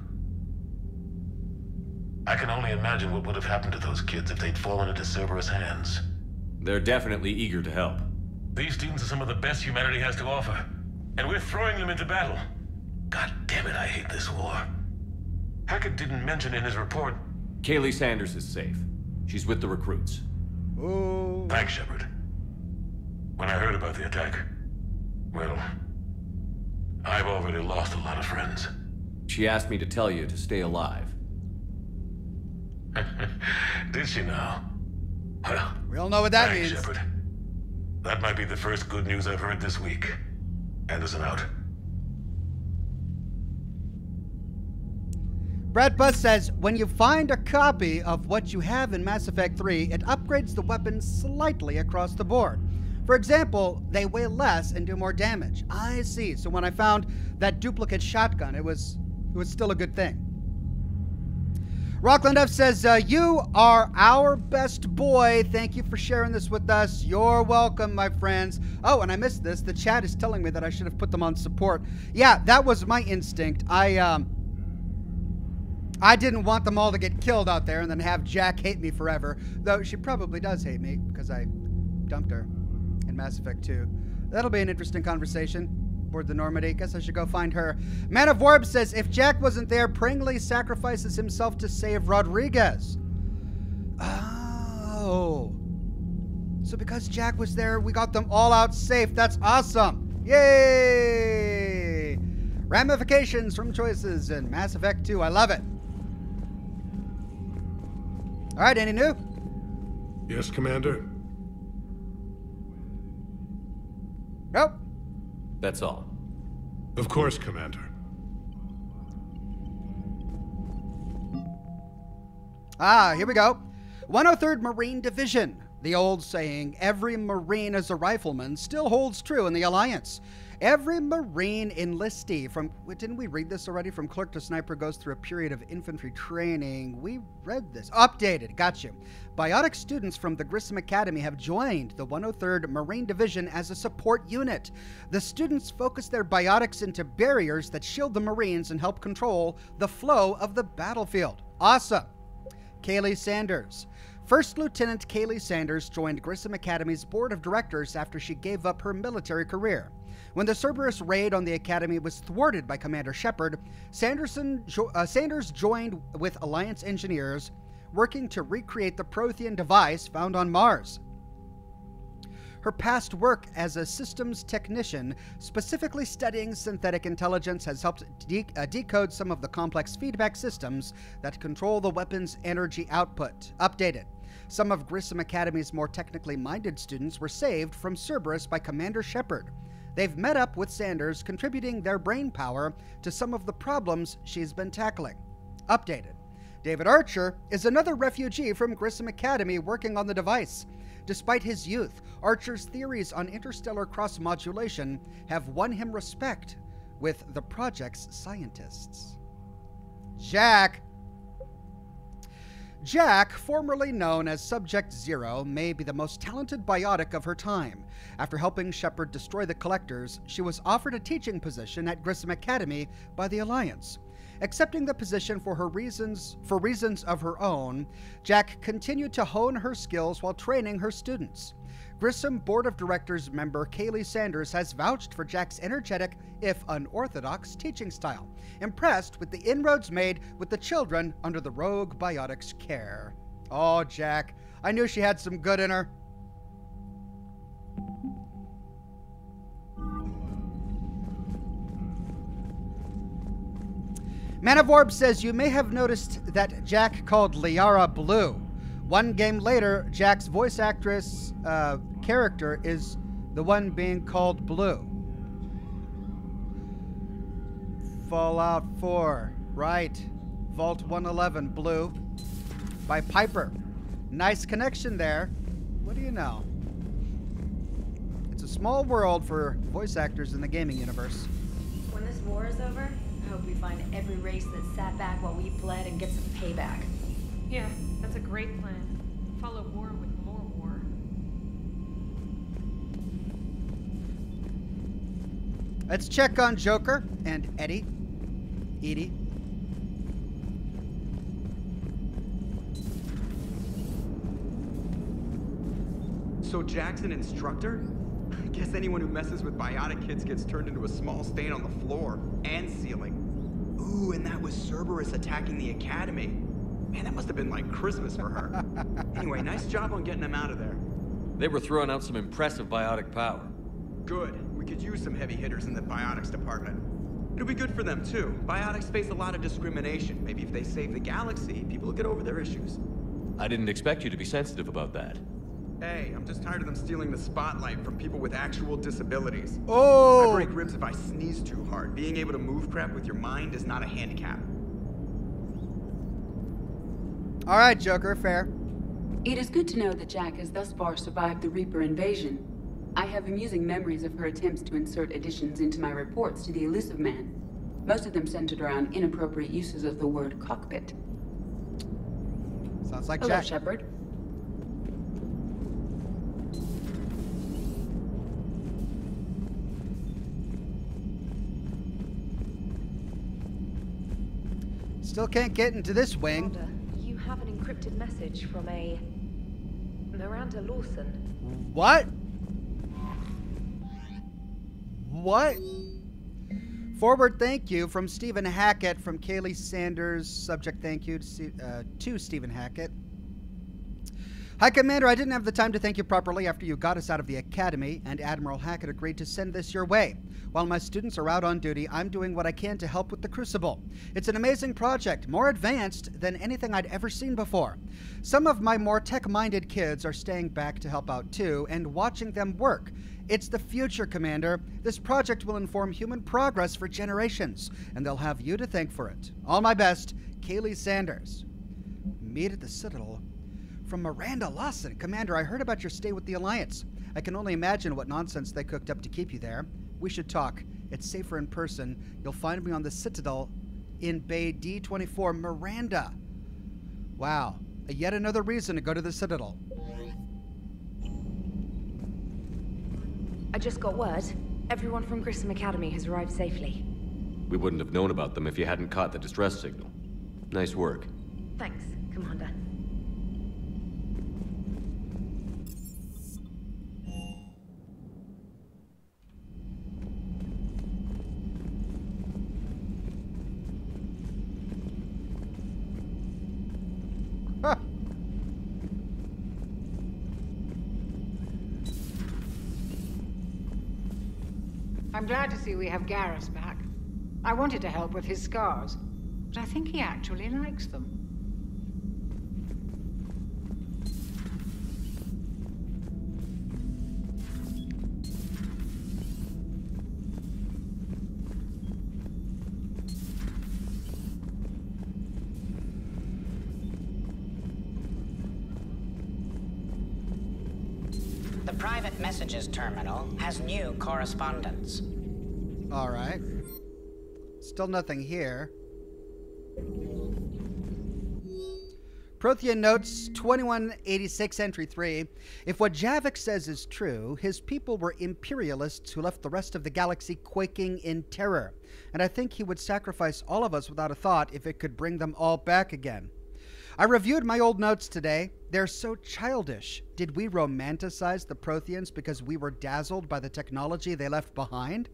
I can only imagine what would have happened to those kids if they'd fallen into Cerberus' hands. They're definitely eager to help. These students are some of the best humanity has to offer. And we're throwing them into battle. God damn it, I hate this war. Hackett didn't mention in his report. Kahlee Sanders is safe. She's with the recruits. Ooh. Thanks, Shepard. When I heard about the attack, well, I've already lost a lot of friends. She asked me to tell you to stay alive. Did she now? Well, we all know what that thanks, means. Shepard. That might be the first good news I've heard this week. Anderson out. Brad Bus says, when you find a copy of what you have in Mass Effect 3, it upgrades the weapons slightly across the board. For example, they weigh less and do more damage. I see. So when I found that duplicate shotgun, it was it was still a good thing. Rockland F says, uh, You are our best boy. Thank you for sharing this with us. You're welcome, my friends. Oh, and I missed this. The chat is telling me that I should have put them on support. Yeah, that was my instinct. I, um, I didn't want them all to get killed out there and then have Jack hate me forever. Though she probably does hate me because I dumped her in Mass Effect 2. That'll be an interesting conversation. Board the Normandy. Guess I should go find her. Man of Warb says if Jack wasn't there, Prangley sacrifices himself to save Rodriguez. Oh. So because Jack was there, we got them all out safe. That's awesome. Yay! Ramifications from choices in Mass Effect 2. I love it. All right, any new? Yes, Commander. Nope. That's all. Of course, Commander. Ah, here we go. 103rd Marine Division. The old saying, every Marine is a rifleman, still holds true in the Alliance. Every Marine enlistee from, didn't we read this already? From clerk to sniper goes through a period of infantry training. We read this. Updated. Got you. Biotic students from the Grissom Academy have joined the 103rd Marine Division as a support unit. The students focus their biotics into barriers that shield the Marines and help control the flow of the battlefield. Awesome. Kahlee Sanders. First Lieutenant Kahlee Sanders joined Grissom Academy's board of directors after she gave up her military career. When the Cerberus raid on the Academy was thwarted by Commander Shepard, Sanderson, uh, Sanders joined with Alliance engineers working to recreate the Prothean device found on Mars. Her past work as a systems technician, specifically studying synthetic intelligence, has helped de- uh, decode some of the complex feedback systems that control the weapon's energy output. Updated. Some of Grissom Academy's more technically minded students were saved from Cerberus by Commander Shepard. They've met up with Sanders, contributing their brain power to some of the problems she's been tackling. Updated. David Archer is another refugee from Grissom Academy working on the device. Despite his youth, Archer's theories on interstellar cross modulation have won him respect with the project's scientists. Jack. Jack, formerly known as Subject Zero, may be the most talented biotic of her time. After helping Shepard destroy the Collectors, she was offered a teaching position at Grissom Academy by the Alliance. Accepting the position for her reasons for reasons of her own, Jack continued to hone her skills while training her students. Grissom Board of Directors member Kahlee Sanders has vouched for Jack's energetic, if unorthodox, teaching style, impressed with the inroads made with the children under the rogue biotic's care. Oh, Jack, I knew she had some good in her. Man of says you may have noticed that Jack called Liara Blue. One game later, Jack's voice actress uh, character is the one being called Blue. Fallout 4, right. Vault 111, Blue, by Piper. Nice connection there. What do you know? It's a small world for voice actors in the gaming universe. When this war is over, hope we find every race that sat back while we bled and get some payback. Yeah, that's a great plan. Follow war with more war. Let's check on Joker and Eddie. EDI. So Jackson instructor? I guess anyone who messes with biotic kids gets turned into a small stain on the floor and ceiling. Ooh, and that was Cerberus attacking the academy. Man, that must have been like Christmas for her. anyway, nice job on getting them out of there. They were throwing out some impressive biotic power. Good. We could use some heavy hitters in the biotics department. It'll be good for them too. Biotics face a lot of discrimination. Maybe if they save the galaxy, people will get over their issues. I didn't expect you to be sensitive about that. Hey, I'm just tired of them stealing the spotlight from people with actual disabilities. Oh! I break ribs if I sneeze too hard. Being able to move crap with your mind is not a handicap. All right, Joker, fair. It is good to know that Jack has thus far survived the Reaper invasion. I have amusing memories of her attempts to insert additions into my reports to the Illusive Man. Most of them centered around inappropriate uses of the word cockpit. Sounds like Hello, Jack. Shepard. Still can't get into this wing. Commander, you have an encrypted message from a Miranda Lawson. What? What? Forward thank you from Steven Hackett from Kahlee Sanders. Subject thank you to, uh, to Steven Hackett. Hi, Commander. I didn't have the time to thank you properly after you got us out of the academy, and Admiral Hackett agreed to send this your way. While my students are out on duty, I'm doing what I can to help with the Crucible. It's an amazing project, more advanced than anything I'd ever seen before. Some of my more tech minded kids are staying back to help out too, and watching them work. It's the future, Commander. This project will inform human progress for generations, and they'll have you to thank for it. All my best, Kahlee Sanders. Meet at the Citadel. From Miranda Lawson. Commander, I heard about your stay with the Alliance. I can only imagine what nonsense they cooked up to keep you there. We should talk. It's safer in person. You'll find me on the Citadel in Bay D24, Miranda. Wow. Yet another reason to go to the Citadel. I just got word. Everyone from Grissom Academy has arrived safely. We wouldn't have known about them if you hadn't caught the distress signal. Nice work. Thanks, Commander. I'm glad to see we have Garrus back. I wanted to help with his scars, but I think he actually likes them. The private messages terminal has new correspondence. All right. Still nothing here. Prothean notes 2186 entry 3. If what Javik says is true, his people were imperialists who left the rest of the galaxy quaking in terror. And I think he would sacrifice all of us without a thought if it could bring them all back again. I reviewed my old notes today. They're so childish. Did we romanticize the Protheans because we were dazzled by the technology they left behind?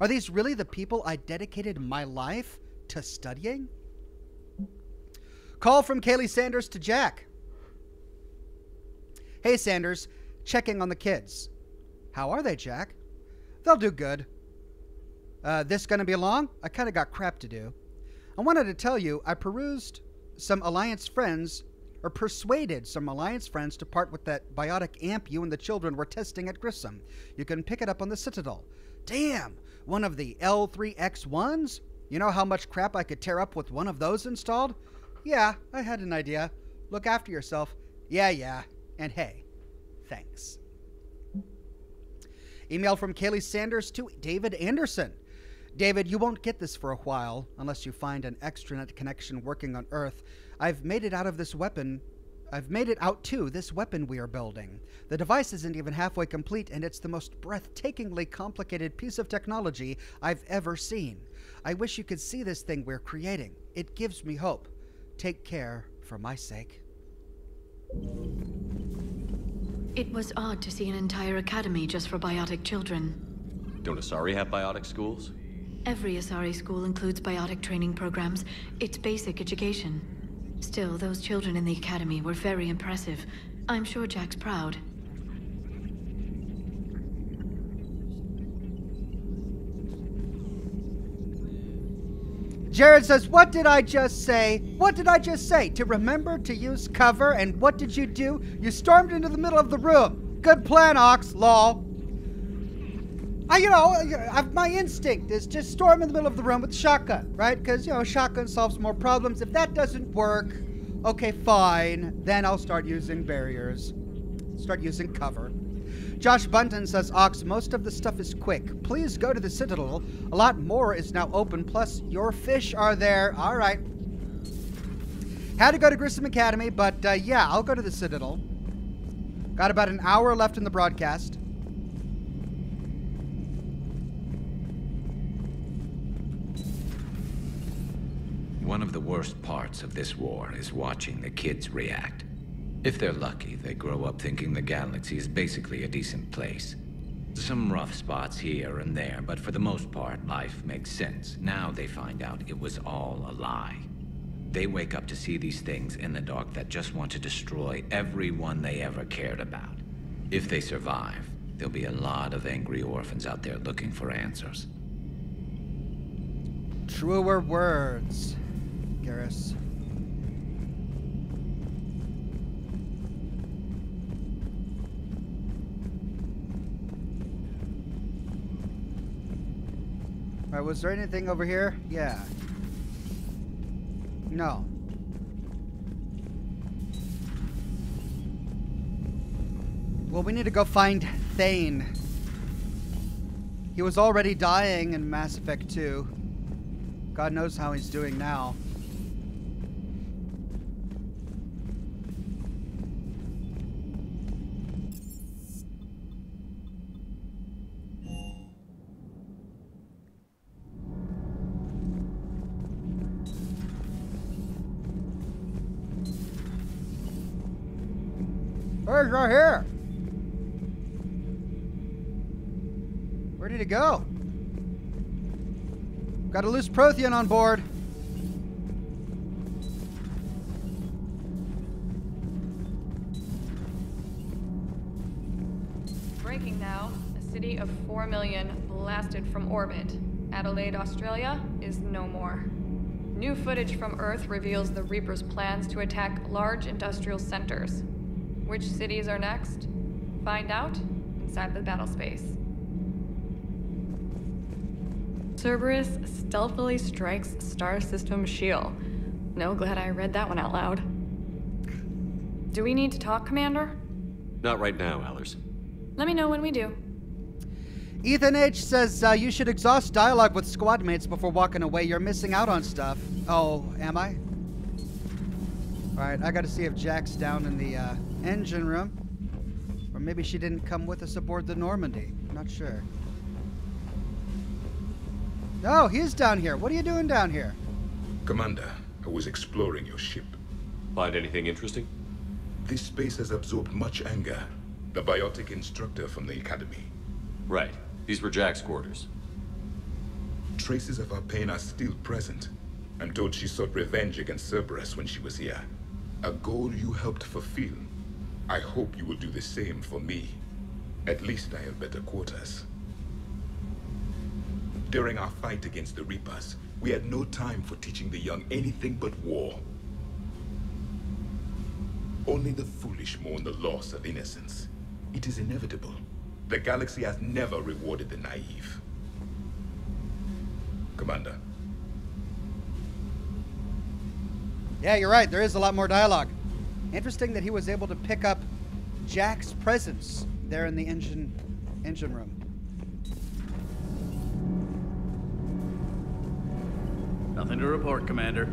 Are these really the people I dedicated my life to studying? Call from Kahlee Sanders to Jack. Hey, Sanders, checking on the kids. How are they, Jack? They'll do good. Uh, this gonna be long? I kind of got crap to do. I wanted to tell you, I perused some Alliance friends, or persuaded some Alliance friends to part with that biotic amp you and the children were testing at Grissom. You can pick it up on the Citadel. Damn! One of the L3X1s? You know how much crap I could tear up with one of those installed? Yeah, I had an idea. Look after yourself. Yeah, yeah. And hey, thanks. Email from Kahlee Sanders to David Anderson. David, you won't get this for a while unless you find an extranet connection working on Earth. I've made it out of this weapon. I've made it out to this weapon we are building. The device isn't even halfway complete, and it's the most breathtakingly complicated piece of technology I've ever seen. I wish you could see this thing we're creating. It gives me hope. Take care for my sake. It was odd to see an entire academy just for biotic children. Don't Asari have biotic schools? Every Asari school includes biotic training programs. It's basic education. Still, those children in the academy were very impressive. I'm sure Jack's proud. Jared says, What did I just say? What did I just say? To remember to use cover, and what did you do? You stormed into the middle of the room. Good plan, Ox, lol. I, you know, I, my instinct is just storm in the middle of the room with a shotgun, right? Because, you know, shotgun solves more problems. If that doesn't work, okay, fine. Then I'll start using barriers, start using cover. Josh Bunton says, Ox, most of the stuff is quick. Please go to the Citadel. A lot more is now open, plus your fish are there. All right. Had to go to Grissom Academy, but uh, yeah, I'll go to the Citadel. Got about an hour left in the broadcast. One of the worst parts of this war is watching the kids react. If they're lucky, they grow up thinking the galaxy is basically a decent place. Some rough spots here and there, but for the most part, life makes sense. Now they find out it was all a lie. They wake up to see these things in the dark that just want to destroy everyone they ever cared about. If they survive, there'll be a lot of angry orphans out there looking for answers. Truer words, Garrus. Alright, was there anything over here? Yeah. No. Well, we need to go find Thane. He was already dying in Mass Effect 2. God knows how he's doing now. Where's right here? Where did it go? Got a loose Prothean on board. Breaking now. A city of 4 million blasted from orbit. Adelaide, Australia is no more. New footage from Earth reveals the Reaper's plans to attack large industrial centers. Which cities are next? Find out inside the battle space. Cerberus stealthily strikes star system shield. No, glad I read that one out loud. Do we need to talk, Commander? Not right now, Allers. Let me know when we do. Ethan H says uh, you should exhaust dialogue with squad mates before walking away. You're missing out on stuff. Oh, am I? Alright, I gotta see if Jack's down in the uh, engine room. Or maybe she didn't come with us aboard the Normandy. Not sure. No, he's down here. What are you doing down here? Commander, I was exploring your ship. Find anything interesting? This space has absorbed much anger. The biotic instructor from the Academy. Right. These were Jack's quarters. Traces of her pain are still present. I'm told she sought revenge against Cerberus when she was here. A goal you helped fulfill. I hope you will do the same for me. At least I have better quarters. During our fight against the Reapers, we had no time for teaching the young anything but war. Only the foolish mourn the loss of innocence. It is inevitable. The galaxy has never rewarded the naive. Commander. Yeah, you're right. There is a lot more dialogue. Interesting that he was able to pick up Jack's presence there in the engine engine room. Nothing to report, Commander.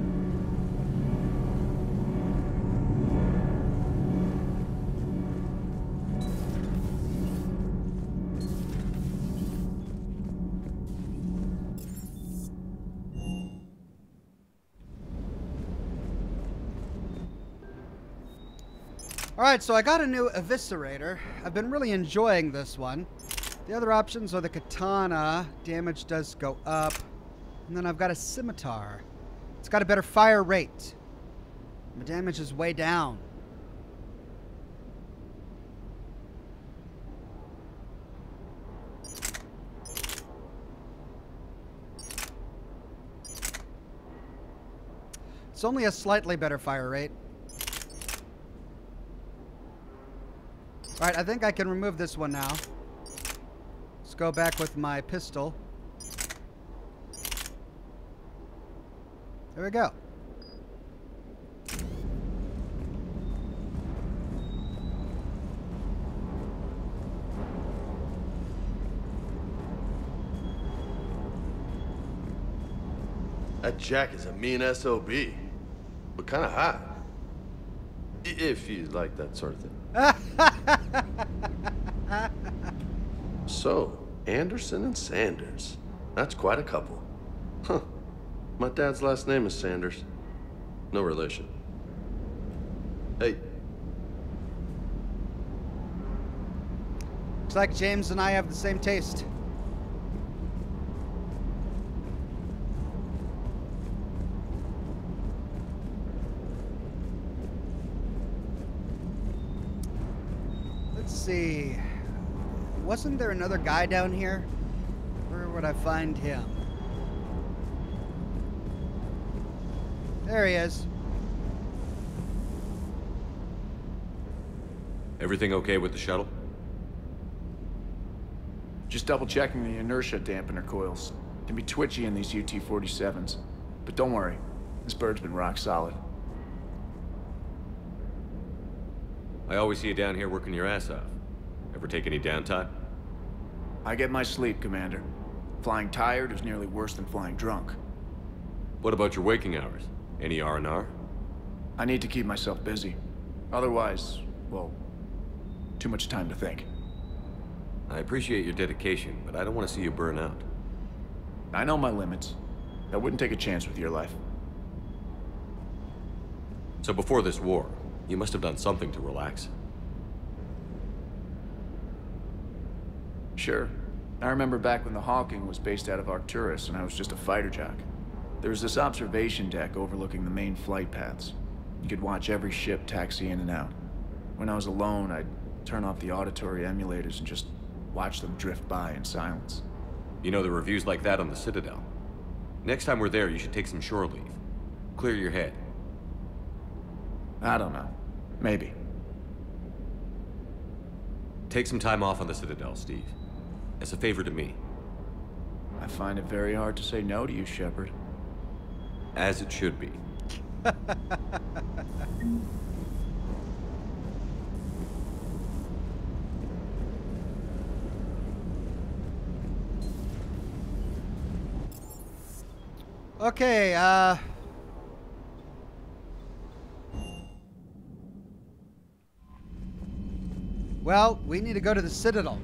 Alright, so I got a new Eviscerator. I've been really enjoying this one. The other options are the Katana. Damage does go up. And then I've got a Scimitar. It's got a better fire rate. My damage is way down. It's only a slightly better fire rate. Alright, I think I can remove this one now. Let's go back with my pistol. There we go. That Jack is a mean SOB. But kind of hot. If you like that sort of thing. so, Anderson and Sanders. That's quite a couple. Huh. My dad's last name is Sanders. No relation. Hey, Looks like James and I have the same taste. Let's see. Wasn't there another guy down here? Where would I find him? There he is. Everything okay with the shuttle? Just double checking the inertia dampener coils. Can be twitchy in these UT-47s. But don't worry, this bird's been rock solid. I always see you down here working your ass off. Ever take any downtime? I get my sleep, Commander. Flying tired is nearly worse than flying drunk. What about your waking hours? Any R&R? I need to keep myself busy. Otherwise, well, too much time to think. I appreciate your dedication, but I don't want to see you burn out. I know my limits. I wouldn't take a chance with your life. So before this war, you must have done something to relax. Sure. I remember back when the Hawking was based out of Arcturus and I was just a fighter jock. There was this observation deck overlooking the main flight paths. You could watch every ship taxi in and out. When I was alone, I'd turn off the auditory emulators and just watch them drift by in silence. You know, the reviews like that on the Citadel. Next time we're there, you should take some shore leave. Clear your head. I don't know. Maybe. Take some time off on the Citadel, Steve. As a favor to me. I find it very hard to say no to you, Shepard. As it should be. Okay, uh... Well, we need to go to the Citadel.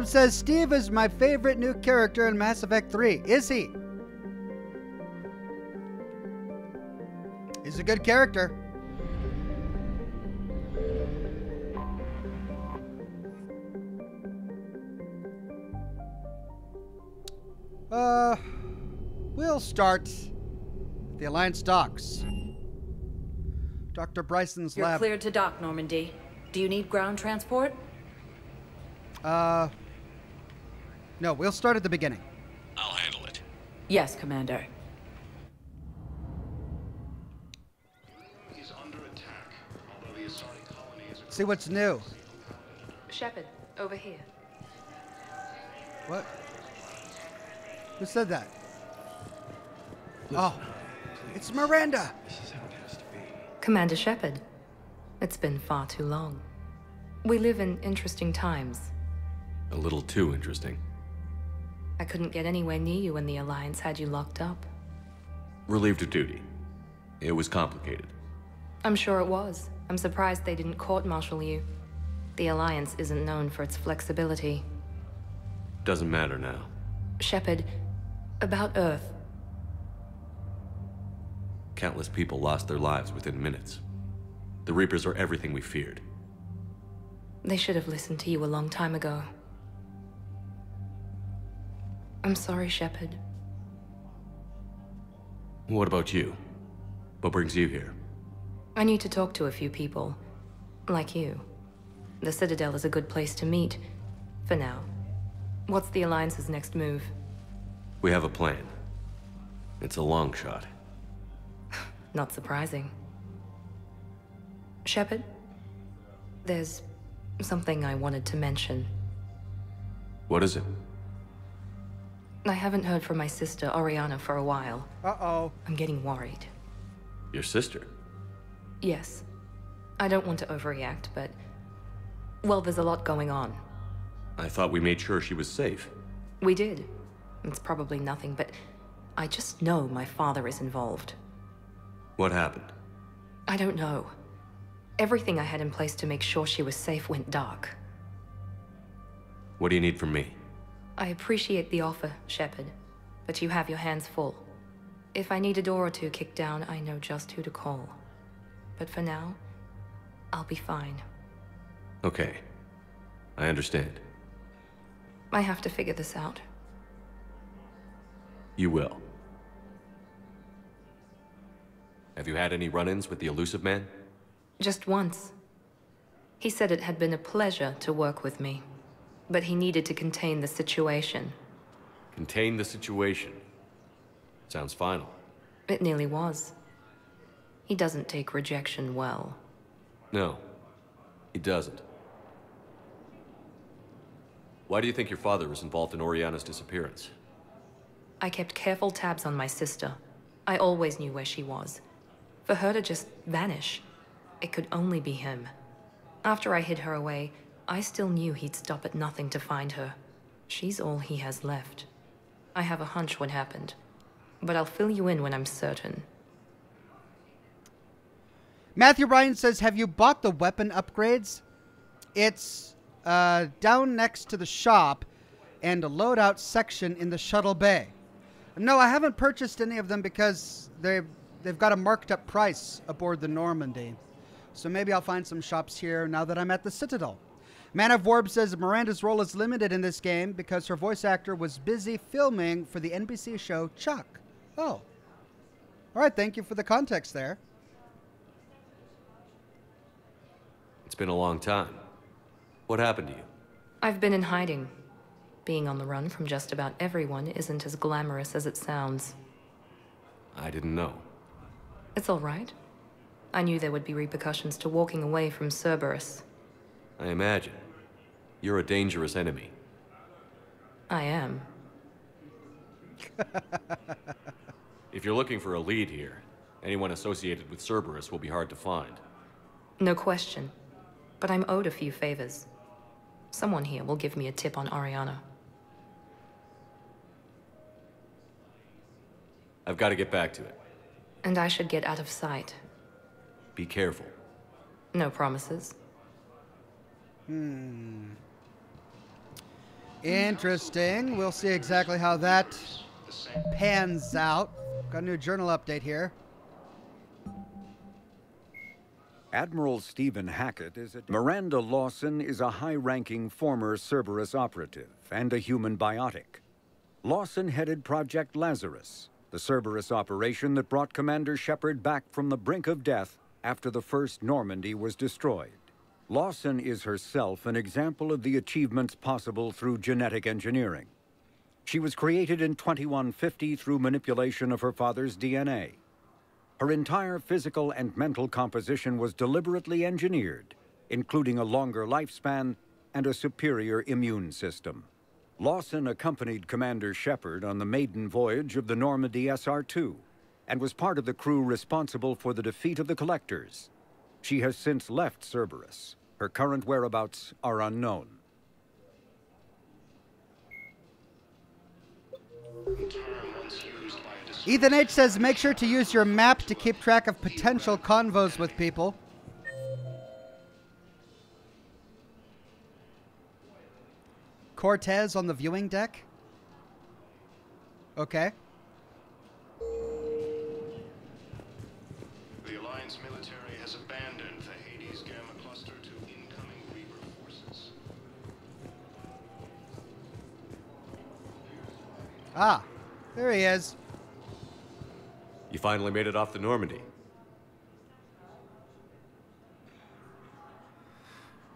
Caleb says Steve is my favorite new character in Mass Effect 3. Is he? He's a good character. Uh, we'll start at the Alliance docks. Dr. Bryson's You're lab. cleared to dock, Normandy. Do you need ground transport? Uh, no, we'll start at the beginning. I'll handle it. Yes, Commander. He's under attack, although the Asari colonies are. See what's new. Shepard, over here. What? Who said that? Oh, it's Miranda. Commander Shepard, it's been far too long. We live in interesting times. A little too interesting. I couldn't get anywhere near you when the Alliance had you locked up. Relieved of duty. It was complicated. I'm sure it was. I'm surprised they didn't court-martial you. The Alliance isn't known for its flexibility. Doesn't matter now. Shepard, about Earth. Countless people lost their lives within minutes. The Reapers are everything we feared. They should have listened to you a long time ago. I'm sorry, Shepard. What about you? What brings you here? I need to talk to a few people. Like you. The Citadel is a good place to meet. For now. What's the Alliance's next move? We have a plan. It's a long shot. Not surprising. Shepard? There's something I wanted to mention. What is it? I haven't heard from my sister, Oriana, for a while. Uh-oh. I'm getting worried. Your sister? Yes. I don't want to overreact, but... Well, there's a lot going on. I thought we made sure she was safe. We did. It's probably nothing, but... I just know my father is involved. What happened? I don't know. Everything I had in place to make sure she was safe went dark. What do you need from me? I appreciate the offer, Shepard, but you have your hands full. If I need a door or two kicked down, I know just who to call. But for now, I'll be fine. Okay. I understand. I have to figure this out. You will. Have you had any run-ins with the Illusive Man? Just once. He said it had been a pleasure to work with me, but he needed to contain the situation. Contain the situation. Sounds final. It nearly was. He doesn't take rejection well. No, he doesn't. Why do you think your father was involved in Oriana's disappearance? I kept careful tabs on my sister. I always knew where she was. For her to just vanish, it could only be him. After I hid her away, I still knew he'd stop at nothing to find her. She's all he has left. I have a hunch what happened, but I'll fill you in when I'm certain. Matthew Ryan says, "Have you bought the weapon upgrades? It's uh, down next to the shop and a loadout section in the shuttle bay." No, I haven't purchased any of them because they've, they've got a marked up price aboard the Normandy. So maybe I'll find some shops here now that I'm at the Citadel. Man of Warb says Miranda's role is limited in this game because her voice actor was busy filming for the NBC show Chuck. Oh. All right, thank you for the context there. It's been a long time. What happened to you? I've been in hiding. Being on the run from just about everyone isn't as glamorous as it sounds. I didn't know. It's all right. I knew there would be repercussions to walking away from Cerberus. I imagine. You're a dangerous enemy. I am. If you're looking for a lead here, anyone associated with Cerberus will be hard to find. No question. But I'm owed a few favors. Someone here will give me a tip on Oriana. I've got to get back to it. And I should get out of sight. Be careful. No promises. Hmm. Interesting. We'll see exactly how that pans out. Got a new journal update here. Admiral Steven Hackett is a... Miranda Lawson is a high-ranking former Cerberus operative and a human biotic. Lawson headed Project Lazarus, the Cerberus operation that brought Commander Shepard back from the brink of death after the first Normandy was destroyed. Lawson is herself an example of the achievements possible through genetic engineering. She was created in 2150 through manipulation of her father's DNA. Her entire physical and mental composition was deliberately engineered, including a longer lifespan and a superior immune system. Lawson accompanied Commander Shepard on the maiden voyage of the Normandy SR-2 and was part of the crew responsible for the defeat of the Collectors. She has since left Cerberus. Her current whereabouts are unknown. Ethan H says make sure to use your map to keep track of potential convos with people. Cortez on the viewing deck. Okay. Ah, there he is. You finally made it off the Normandy.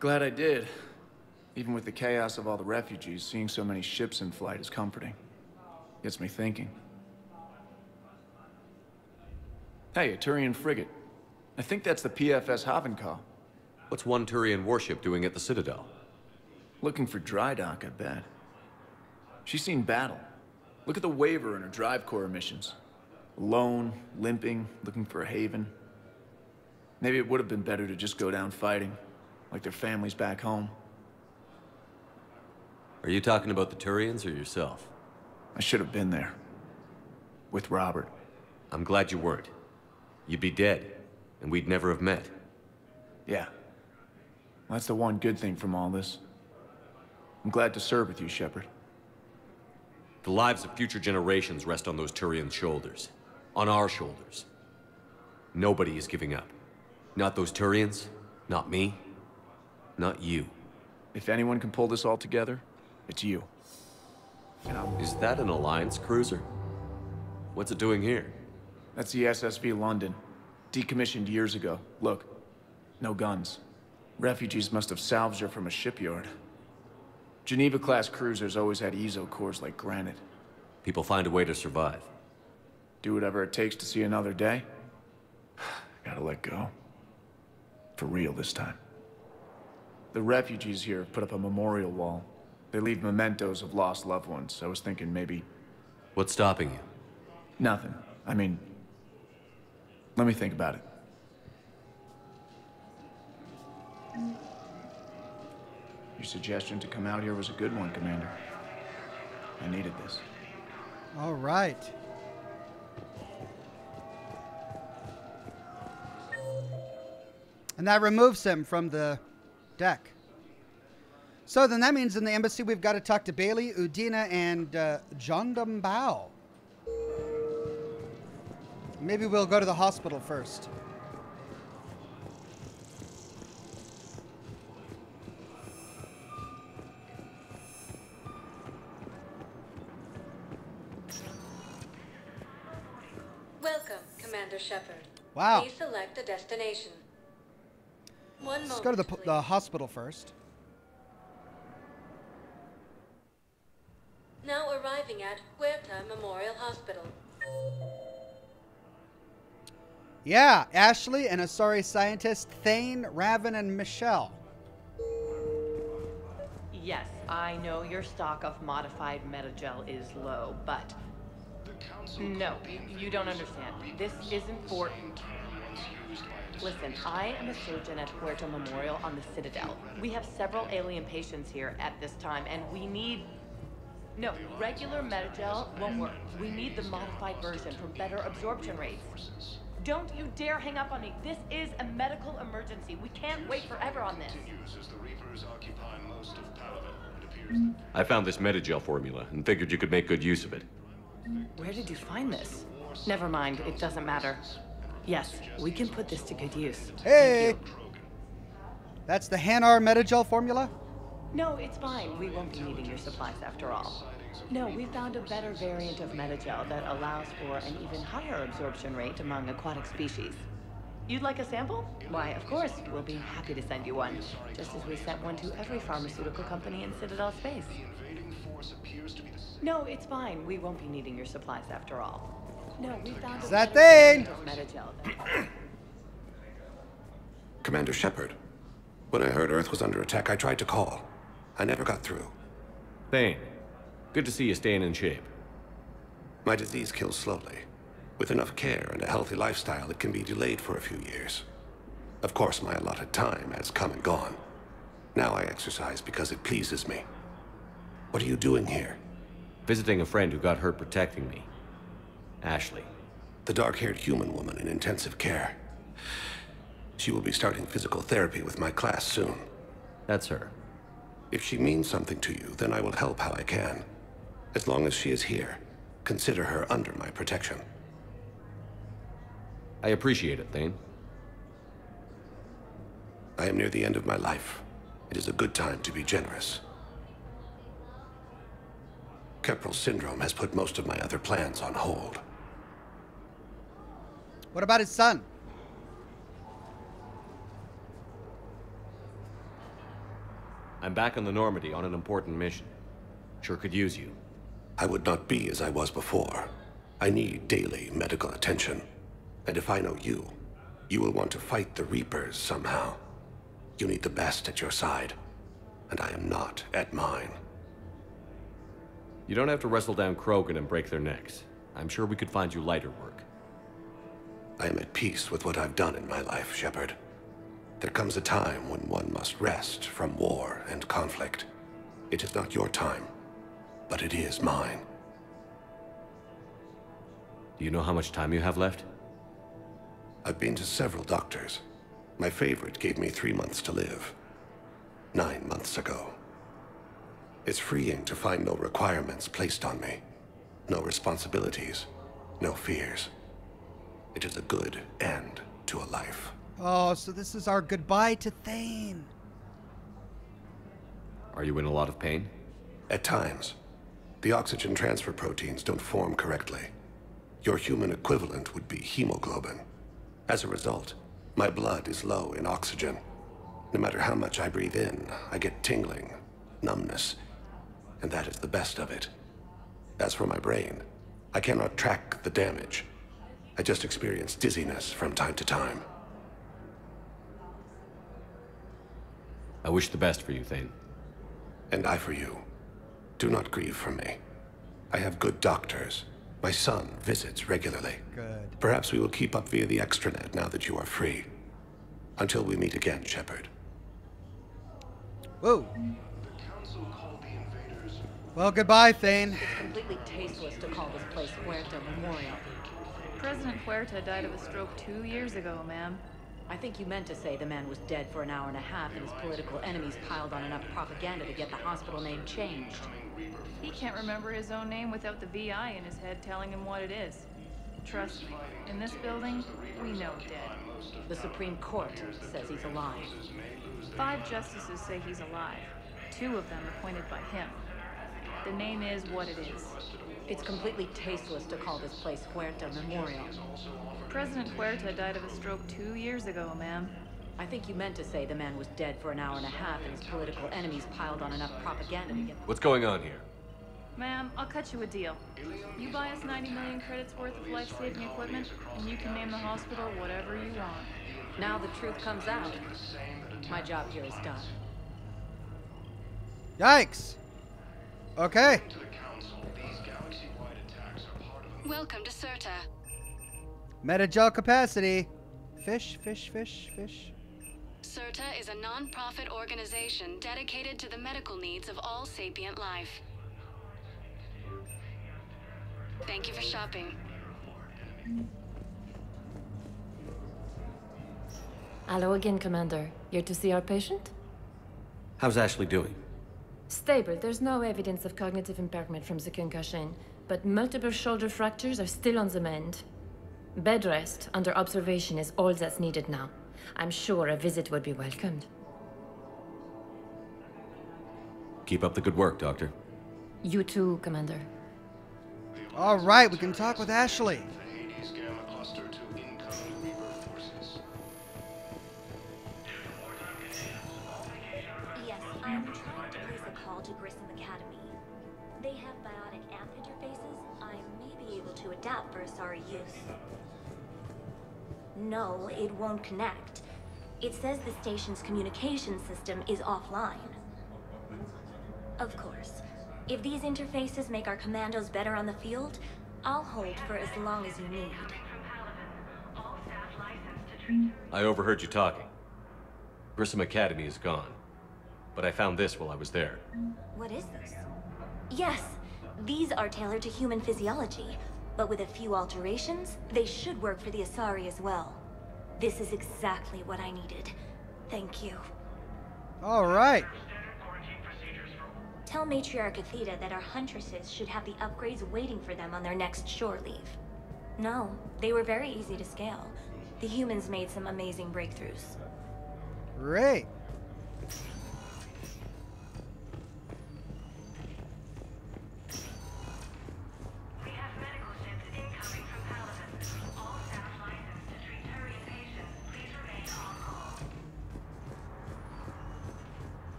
Glad I did. Even with the chaos of all the refugees, seeing so many ships in flight is comforting. Gets me thinking. Hey, a Turian frigate. I think that's the PFS Havenkaw. What's one Turian warship doing at the Citadel? Looking for dry dock, I bet. She's seen battle. Look at the waver in her drive core emissions. Alone, limping, looking for a haven. Maybe it would have been better to just go down fighting, like their families back home. Are you talking about the Turians or yourself? I should have been there. With Robert. I'm glad you weren't. You'd be dead, and we'd never have met. Yeah. Well, that's the one good thing from all this. I'm glad to serve with you, Shepard. The lives of future generations rest on those Turian shoulders. On our shoulders. Nobody is giving up. Not those Turians, not me, not you. If anyone can pull this all together, it's you. Is that an Alliance cruiser? What's it doing here? That's the SSV London. Decommissioned years ago. Look, no guns. Refugees must have salvaged her from a shipyard. Geneva-class cruisers always had eezo cores like granite. People find a way to survive. Do whatever it takes to see another day. Gotta let go. For real this time. The refugees here put up a memorial wall. They leave mementos of lost loved ones. I was thinking maybe... What's stopping you? Nothing. I mean... Let me think about it. Your suggestion to come out here was a good one, Commander. I needed this. All right. And that removes him from the deck. So then that means in the embassy we've got to talk to Bailey, Udina, and uh, Jondum Bau. Maybe we'll go to the hospital first. Commander Shepard. Wow. Please select a destination. One Let's moment, go to the, please. the hospital first. Now arriving at Huerta Memorial Hospital. Yeah, Ashley and Asari scientist Thane, Raven, and Michelle. Yes, I know your stock of modified Medi-Gel is low, but no, you don't understand. This isn't for. Listen, I am a surgeon at Huerta Memorial on the Citadel. We have several alien patients here at this time, and we need. No, regular Medi-Gel won't work. We need the modified version for better absorption rates. Don't you dare hang up on me. This is a medical emergency. We can't wait forever on this. I found this Medi-Gel formula and figured you could make good use of it. Where did you find this? Never mind, it doesn't matter. Yes, we can put this to good use. Hey! That's the Hanar Medi-Gel formula? No, it's fine. We won't be needing your supplies after all. No, we found a better variant of Medi-Gel that allows for an even higher absorption rate among aquatic species. You'd like a sample? Why, of course, we'll be happy to send you one. Just as we sent one to every pharmaceutical company in Citadel space. No, it's fine. We won't be needing your supplies after all. No, we found Is that better thing? brand of Medi-Gel that- Commander Shepard. When I heard Earth was under attack, I tried to call. I never got through. Thane, good to see you staying in shape. My disease kills slowly. With enough care and a healthy lifestyle, it can be delayed for a few years. Of course, my allotted time has come and gone. Now I exercise because it pleases me. What are you doing here? Visiting a friend who got hurt protecting me. Ashley. The dark-haired human woman in intensive care. She will be starting physical therapy with my class soon. That's her. If she means something to you, then I will help how I can. As long as she is here, consider her under my protection. I appreciate it, Thane. I am near the end of my life. It is a good time to be generous. Kepral syndrome has put most of my other plans on hold. What about his son? I'm back on the Normandy on an important mission. Sure could use you. I would not be as I was before. I need daily medical attention. And if I know you, you will want to fight the Reapers somehow. You need the best at your side. And I am not at mine. You don't have to wrestle down Krogan and break their necks. I'm sure we could find you lighter work. I am at peace with what I've done in my life, Shepard. There comes a time when one must rest from war and conflict. It is not your time, but it is mine. Do you know how much time you have left? I've been to several doctors. My favorite gave me three months to live. Nine months ago. It's freeing to find no requirements placed on me. No responsibilities. No fears. It is a good end to a life. Oh, so this is our goodbye to Thane. Are you in a lot of pain? At times. The oxygen transfer proteins don't form correctly. Your human equivalent would be hemoglobin. As a result, my blood is low in oxygen. No matter how much I breathe in, I get tingling, numbness, and that is the best of it. As for my brain, I cannot track the damage. I just experience dizziness from time to time. I wish the best for you, Thane. And I for you. Do not grieve for me. I have good doctors. My son visits regularly. Good. Perhaps we will keep up via the extranet now that you are free. Until we meet again, Shepard. Whoa. Well, goodbye, Thane. It's completely tasteless to call this place Huerta Memorial. President Huerta died of a stroke two years ago, ma'am. I think you meant to say the man was dead for an hour and a half and his political enemies piled on enough propaganda to get the hospital name changed. He can't remember his own name without the VI in his head telling him what it is. Trust me, in this building, we know dead. The Supreme Court says he's alive. Five justices say he's alive. Two of them appointed by him. The name is what it is. It's completely tasteless to call this place Huerta Memorial. President Huerta died of a stroke two years ago, ma'am. I think you meant to say the man was dead for an hour and a half and his political enemies piled on enough propaganda to get... What's going on here? Ma'am, I'll cut you a deal. You buy us 90 million credits worth of life-saving equipment, and you can name the hospital whatever you want. Now the truth comes out. My job here is done. Yikes. Okay. Welcome to Sirta. Medi-Gel capacity. Fish, fish, fish, fish. Sirta is a non-profit organization dedicated to the medical needs of all sapient life. Thank you for shopping. Hello again, Commander. Here to see our patient? How's Ashley doing? Stable. There's no evidence of cognitive impairment from the concussion, but multiple shoulder fractures are still on the mend. Bed rest under observation is all that's needed now. I'm sure a visit would be welcomed. Keep up the good work, Doctor. You too, Commander. All right, we can talk with Ashley. To adapt for Asari use. No, it won't connect. It says the station's communication system is offline. Of course, if these interfaces make our commandos better on the field, I'll hold for as long as you need. I overheard you talking. Grissom Academy is gone. But I found this while I was there. What is this? Yes, these are tailored to human physiology, but with a few alterations, they should work for the Asari as well. This is exactly what I needed. Thank you. All right. Tell Matriarch Athena that our huntresses should have the upgrades waiting for them on their next shore leave. No, they were very easy to scale. The humans made some amazing breakthroughs. Great.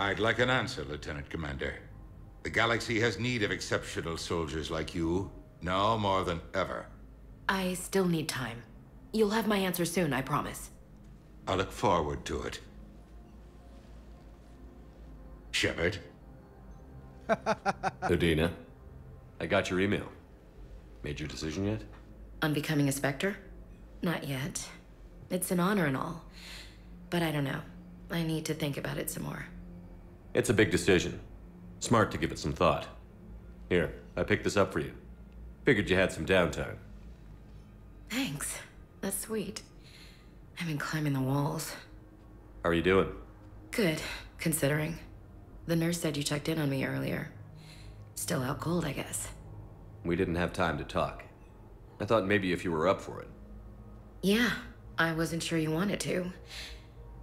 I'd like an answer, Lieutenant Commander. The galaxy has need of exceptional soldiers like you, now more than ever. I still need time. You'll have my answer soon, I promise. I look forward to it. Shepard? Udina, I got your email. Made your decision yet? On becoming a Spectre? Not yet. It's an honor and all. But I don't know. I need to think about it some more. It's a big decision. Smart to give it some thought. Here, I picked this up for you. Figured you had some downtime. Thanks. That's sweet. I've been climbing the walls. How are you doing? Good, considering. The nurse said you checked in on me earlier. Still out cold, I guess. We didn't have time to talk. I thought maybe if you were up for it. Yeah, I wasn't sure you wanted to.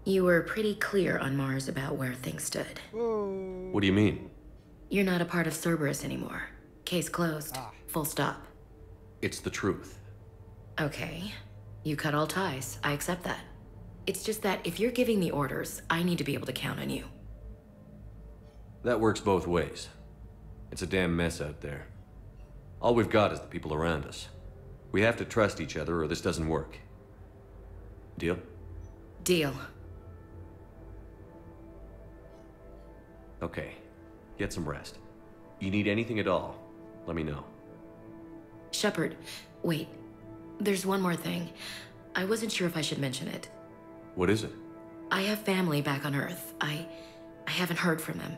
You were pretty clear on Mars about where things stood. What do you mean? You're not a part of Cerberus anymore. Case closed. Ah. Full stop. It's the truth. Okay. You cut all ties. I accept that. It's just that if you're giving the orders, I need to be able to count on you. That works both ways. It's a damn mess out there. All we've got is the people around us. We have to trust each other or this doesn't work. Deal? Deal. Okay. Get some rest. You need anything at all, let me know. Shepard, wait. There's one more thing. I wasn't sure if I should mention it. What is it? I have family back on Earth. I... I haven't heard from them.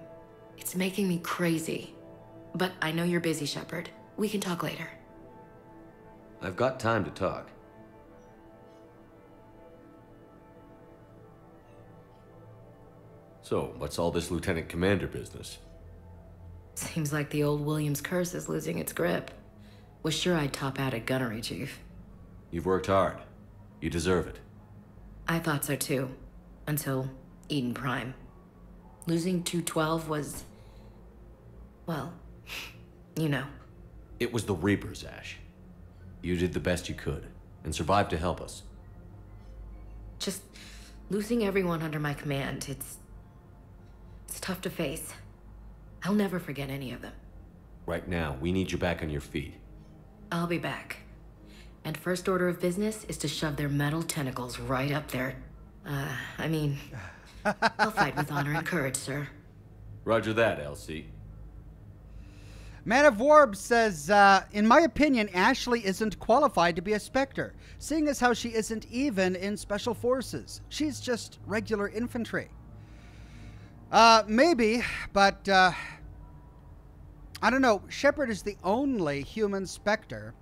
It's making me crazy. But I know you're busy, Shepard. We can talk later. I've got time to talk. So, what's all this Lieutenant Commander business? Seems like the old Williams curse is losing its grip. Was sure I'd top out at gunnery, Chief. You've worked hard. You deserve it. I thought so too. Until Eden Prime. Losing 212 was... Well, you know. It was the Reapers, Ash. You did the best you could, and survived to help us. Just losing everyone under my command, it's... It's tough to face. I'll never forget any of them. Right now, we need you back on your feet. I'll be back. And first order of business is to shove their metal tentacles right up there. Uh, I mean, I'll fight with honor and courage, sir. Roger that, Elsie. Man of Warb says, uh, in my opinion, Ashley isn't qualified to be a Spectre, seeing as how she isn't even in Special Forces. She's just regular infantry. Uh, maybe, but, uh, I don't know. Shepard is the only human Spectre.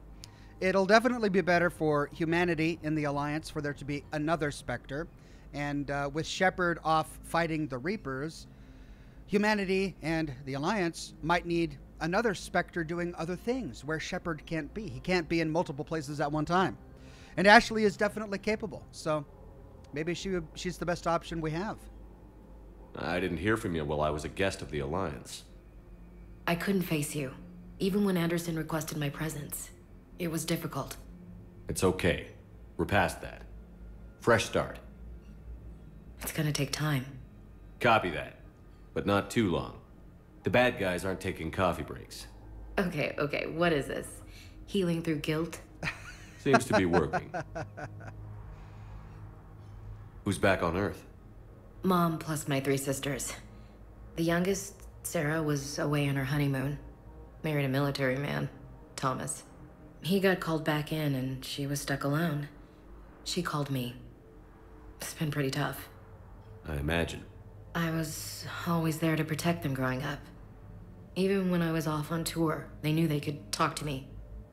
It'll definitely be better for humanity in the Alliance for there to be another Spectre. And uh, with Shepard off fighting the Reapers, humanity and the Alliance might need another Spectre doing other things where Shepard can't be. He can't be in multiple places at one time. And Ashley is definitely capable. So maybe she she's the best option we have. Uh, I didn't hear from you while I was a guest of the Alliance. I couldn't face you, even when Anderson requested my presence. It was difficult. It's okay. We're past that. Fresh start. It's gonna take time. Copy that. But not too long. The bad guys aren't taking coffee breaks. Okay, okay, what is this? Healing through guilt? Seems to be working. Who's back on Earth? Mom plus my three sisters. The youngest, Sarah, was away on her honeymoon. Married a military man, Thomas. He got called back in and she was stuck alone. She called me. It's been pretty tough. I imagine. I was always there to protect them growing up. Even when I was off on tour, they knew they could talk to me.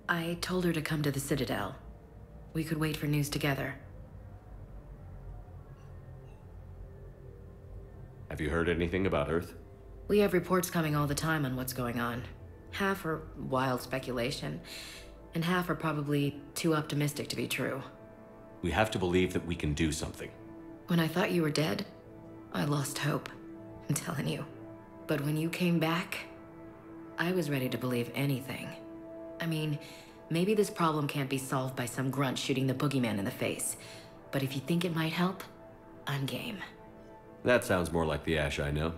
I told her to come to the Citadel. We could wait for news together. Have you heard anything about Earth? We have reports coming all the time on what's going on. Half are wild speculation, and half are probably too optimistic to be true. We have to believe that we can do something. When I thought you were dead, I lost hope. I'm telling you. But when you came back, I was ready to believe anything. I mean, maybe this problem can't be solved by some grunt shooting the boogeyman in the face. But if you think it might help, I'm game. That sounds more like the Ash I know.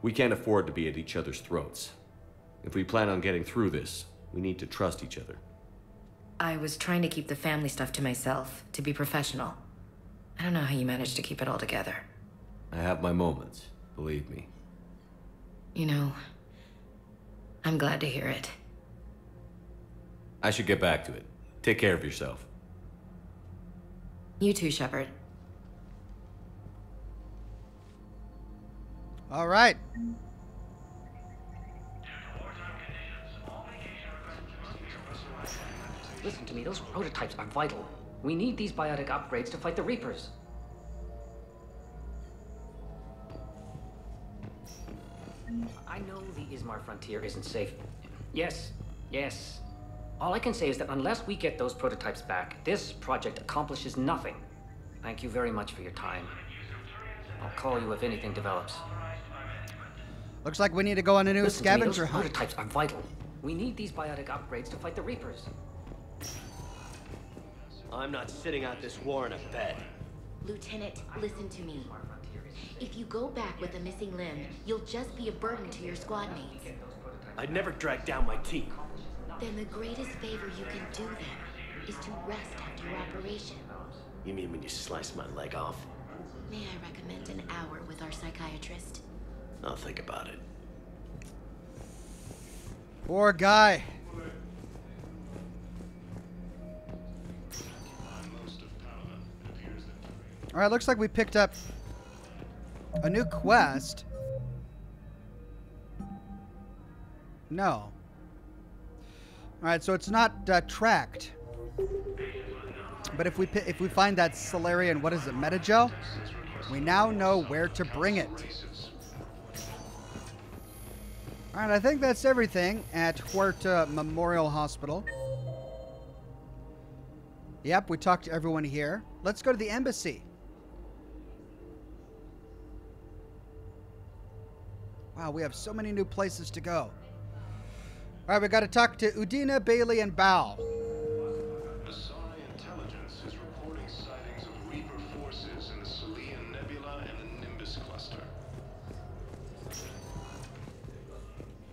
We can't afford to be at each other's throats. If we plan on getting through this, we need to trust each other. I was trying to keep the family stuff to myself, to be professional. I don't know how you managed to keep it all together. I have my moments, believe me. You know, I'm glad to hear it. I should get back to it. Take care of yourself. You too, Shepard. All right. Listen to me, those prototypes are vital. We need these biotic upgrades to fight the Reapers. I know the Ismar frontier isn't safe. Yes, yes. All I can say is that unless we get those prototypes back, this project accomplishes nothing. Thank you very much for your time. I'll call you if anything develops. Looks like we need to go on a new Listen to me, scavenger those hunt. prototypes are vital. We need these biotic upgrades to fight the Reapers. I'm not sitting out this war in a bed. Lieutenant, listen to me. If you go back with a missing limb, you'll just be a burden to your squad mates. I'd never drag down my team. Then the greatest favor you can do them is to rest after your operation. You mean when you slice my leg off? May I recommend an hour with our psychiatrist? I'll think about it. Poor guy. All right, looks like we picked up a new quest. No. All right, so it's not uh, tracked. But if we if we find that Salarian, what is it, Medi-Gel? We now know where to bring it. All right, I think that's everything at Huerta Memorial Hospital. Yep, we talked to everyone here. Let's go to the embassy. Wow, we have so many new places to go. All right, we got to talk to Udina, Bailey, and Bau. Asari intelligence is reporting sightings of Reaper forces in the Silean Nebula and the Nimbus cluster.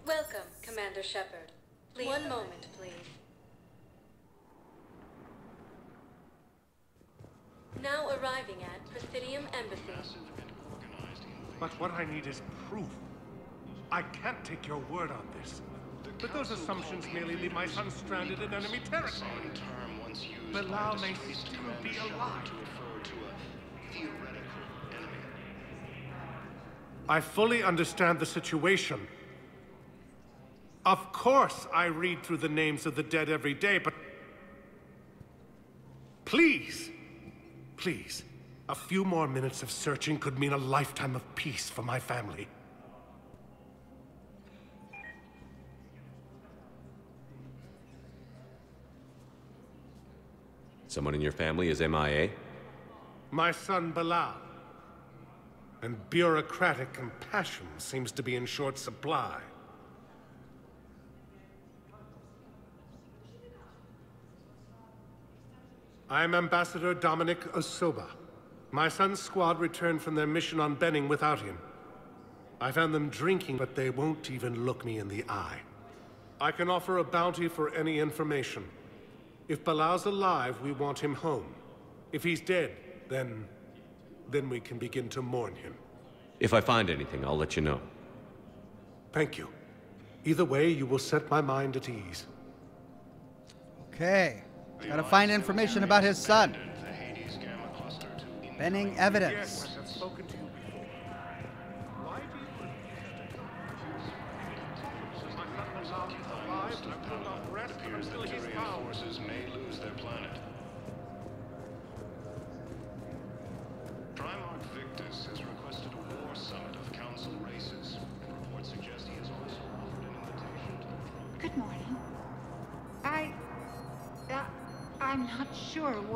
Welcome, Commander Shepard. One moment, please. Now arriving at Presidium Embassy. But what I need is proof. I can't take your word on this. But those assumptions merely leave my son stranded in enemy territory. Bilal may still be alive. I fully understand the situation. Of course, I read through the names of the dead every day, but... Please, please, a few more minutes of searching could mean a lifetime of peace for my family. Someone in your family is MIA? My son Bilal. And bureaucratic compassion seems to be in short supply. I'm Ambassador Dominic Osoba. My son's squad returned from their mission on Benning without him. I found them drinking, but they won't even look me in the eye. I can offer a bounty for any information. If Bilal's alive, we want him home. If he's dead, then... then we can begin to mourn him. If I find anything, I'll let you know. Thank you. Either way, you will set my mind at ease. Okay. Gotta find information about his son. Benning evidence.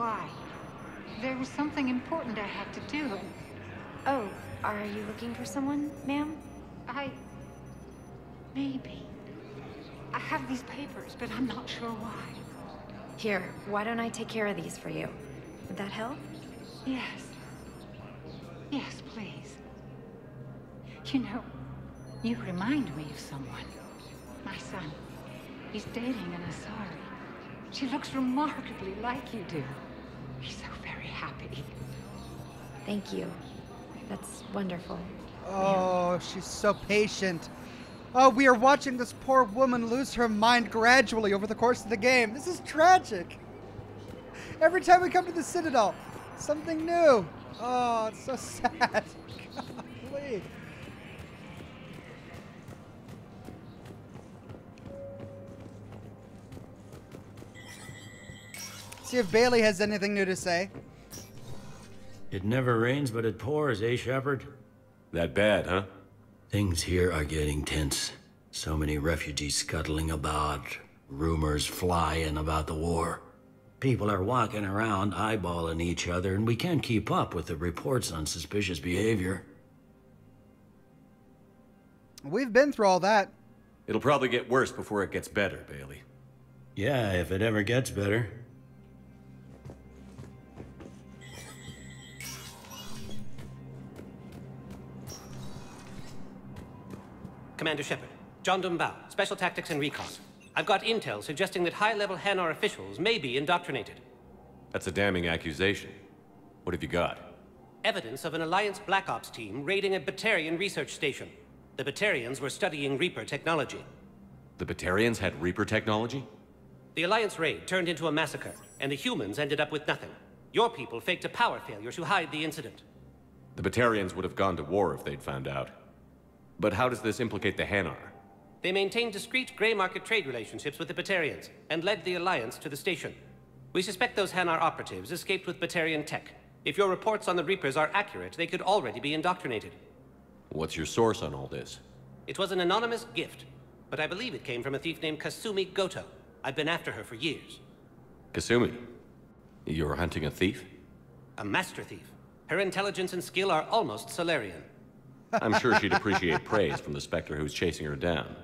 Why. There was something important I had to do. and- Oh, are you looking for someone, ma'am? I. Maybe. I have these papers, but I'm not sure why. Here, why don't I take care of these for you? Would that help? Yes. Yes, please. You know, you remind me of someone. My son. He's dating an Asari. She looks remarkably like you do. He's so very happy. Thank you. That's wonderful. Oh, she's so patient. Oh, we are watching this poor woman lose her mind gradually over the course of the game. This is tragic. Every time we come to the Citadel, something new. Oh, it's so sad. Golly. See if Bailey has anything new to say. It never rains, but it pours, eh, Shepard? That bad, huh? Things here are getting tense. So many refugees scuttling about, rumors flying about the war. People are walking around eyeballing each other, and we can't keep up with the reports on suspicious behavior. We've been through all that. It'll probably get worse before it gets better, Bailey. Yeah, if it ever gets better. Commander Shepard, Jondum Bau, Special Tactics and Recon. I've got intel suggesting that high-level Hanar officials may be indoctrinated. That's a damning accusation. What have you got? Evidence of an Alliance Black Ops team raiding a Batarian research station. The Batarians were studying Reaper technology. The Batarians had Reaper technology? The Alliance raid turned into a massacre, and the humans ended up with nothing. Your people faked a power failure to hide the incident. The Batarians would have gone to war if they'd found out. But how does this implicate the Hanar? They maintained discreet gray market trade relationships with the Batarians, and led the Alliance to the station. We suspect those Hanar operatives escaped with Batarian tech. If your reports on the Reapers are accurate, they could already be indoctrinated. What's your source on all this? It was an anonymous gift, but I believe it came from a thief named Kasumi Goto. I've been after her for years. Kasumi, you're hunting a thief? A master thief. Her intelligence and skill are almost Salarian. I'm sure she'd appreciate praise from the Spectre who's chasing her down.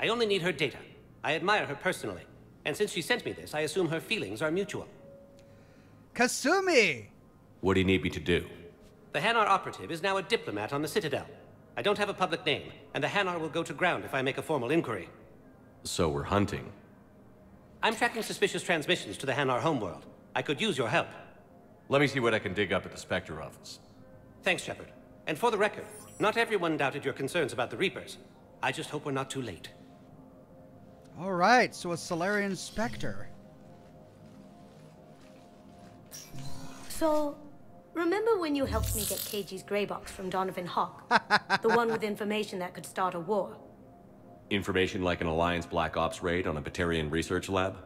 I only need her data. I admire her personally. And since she sent me this, I assume her feelings are mutual. Kasumi! What do you need me to do? The Hanar operative is now a diplomat on the Citadel. I don't have a public name, and the Hanar will go to ground if I make a formal inquiry. So we're hunting. I'm tracking suspicious transmissions to the Hanar homeworld. I could use your help. Let me see what I can dig up at the Spectre office. Thanks, Shepard. And for the record, not everyone doubted your concerns about the Reapers. I just hope we're not too late. All right, so a Salarian Spectre. So, remember when you helped me get Keiji's grey box from Donovan Hock? the one with information that could start a war? Information like an Alliance Black Ops raid on a Batarian research lab?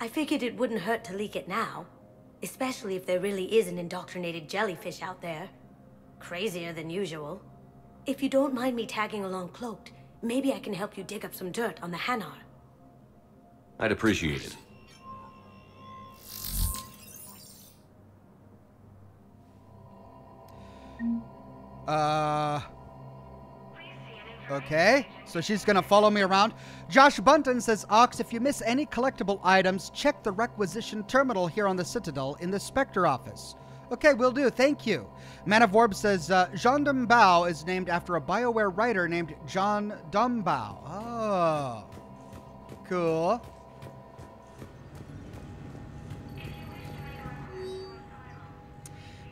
I figured it wouldn't hurt to leak it now. Especially if there really is an indoctrinated jellyfish out there. Crazier than usual. If you don't mind me tagging along cloaked, maybe I can help you dig up some dirt on the Hanar. I'd appreciate it. Uh. Okay, so she's gonna follow me around. Josh Bunton says, Ox, if you miss any collectible items, check the requisition terminal here on the Citadel in the Spectre office. Okay, we'll do. Thank you. Man of Warb says uh, Jean is named after a BioWare writer named John Dombrow. Oh, cool.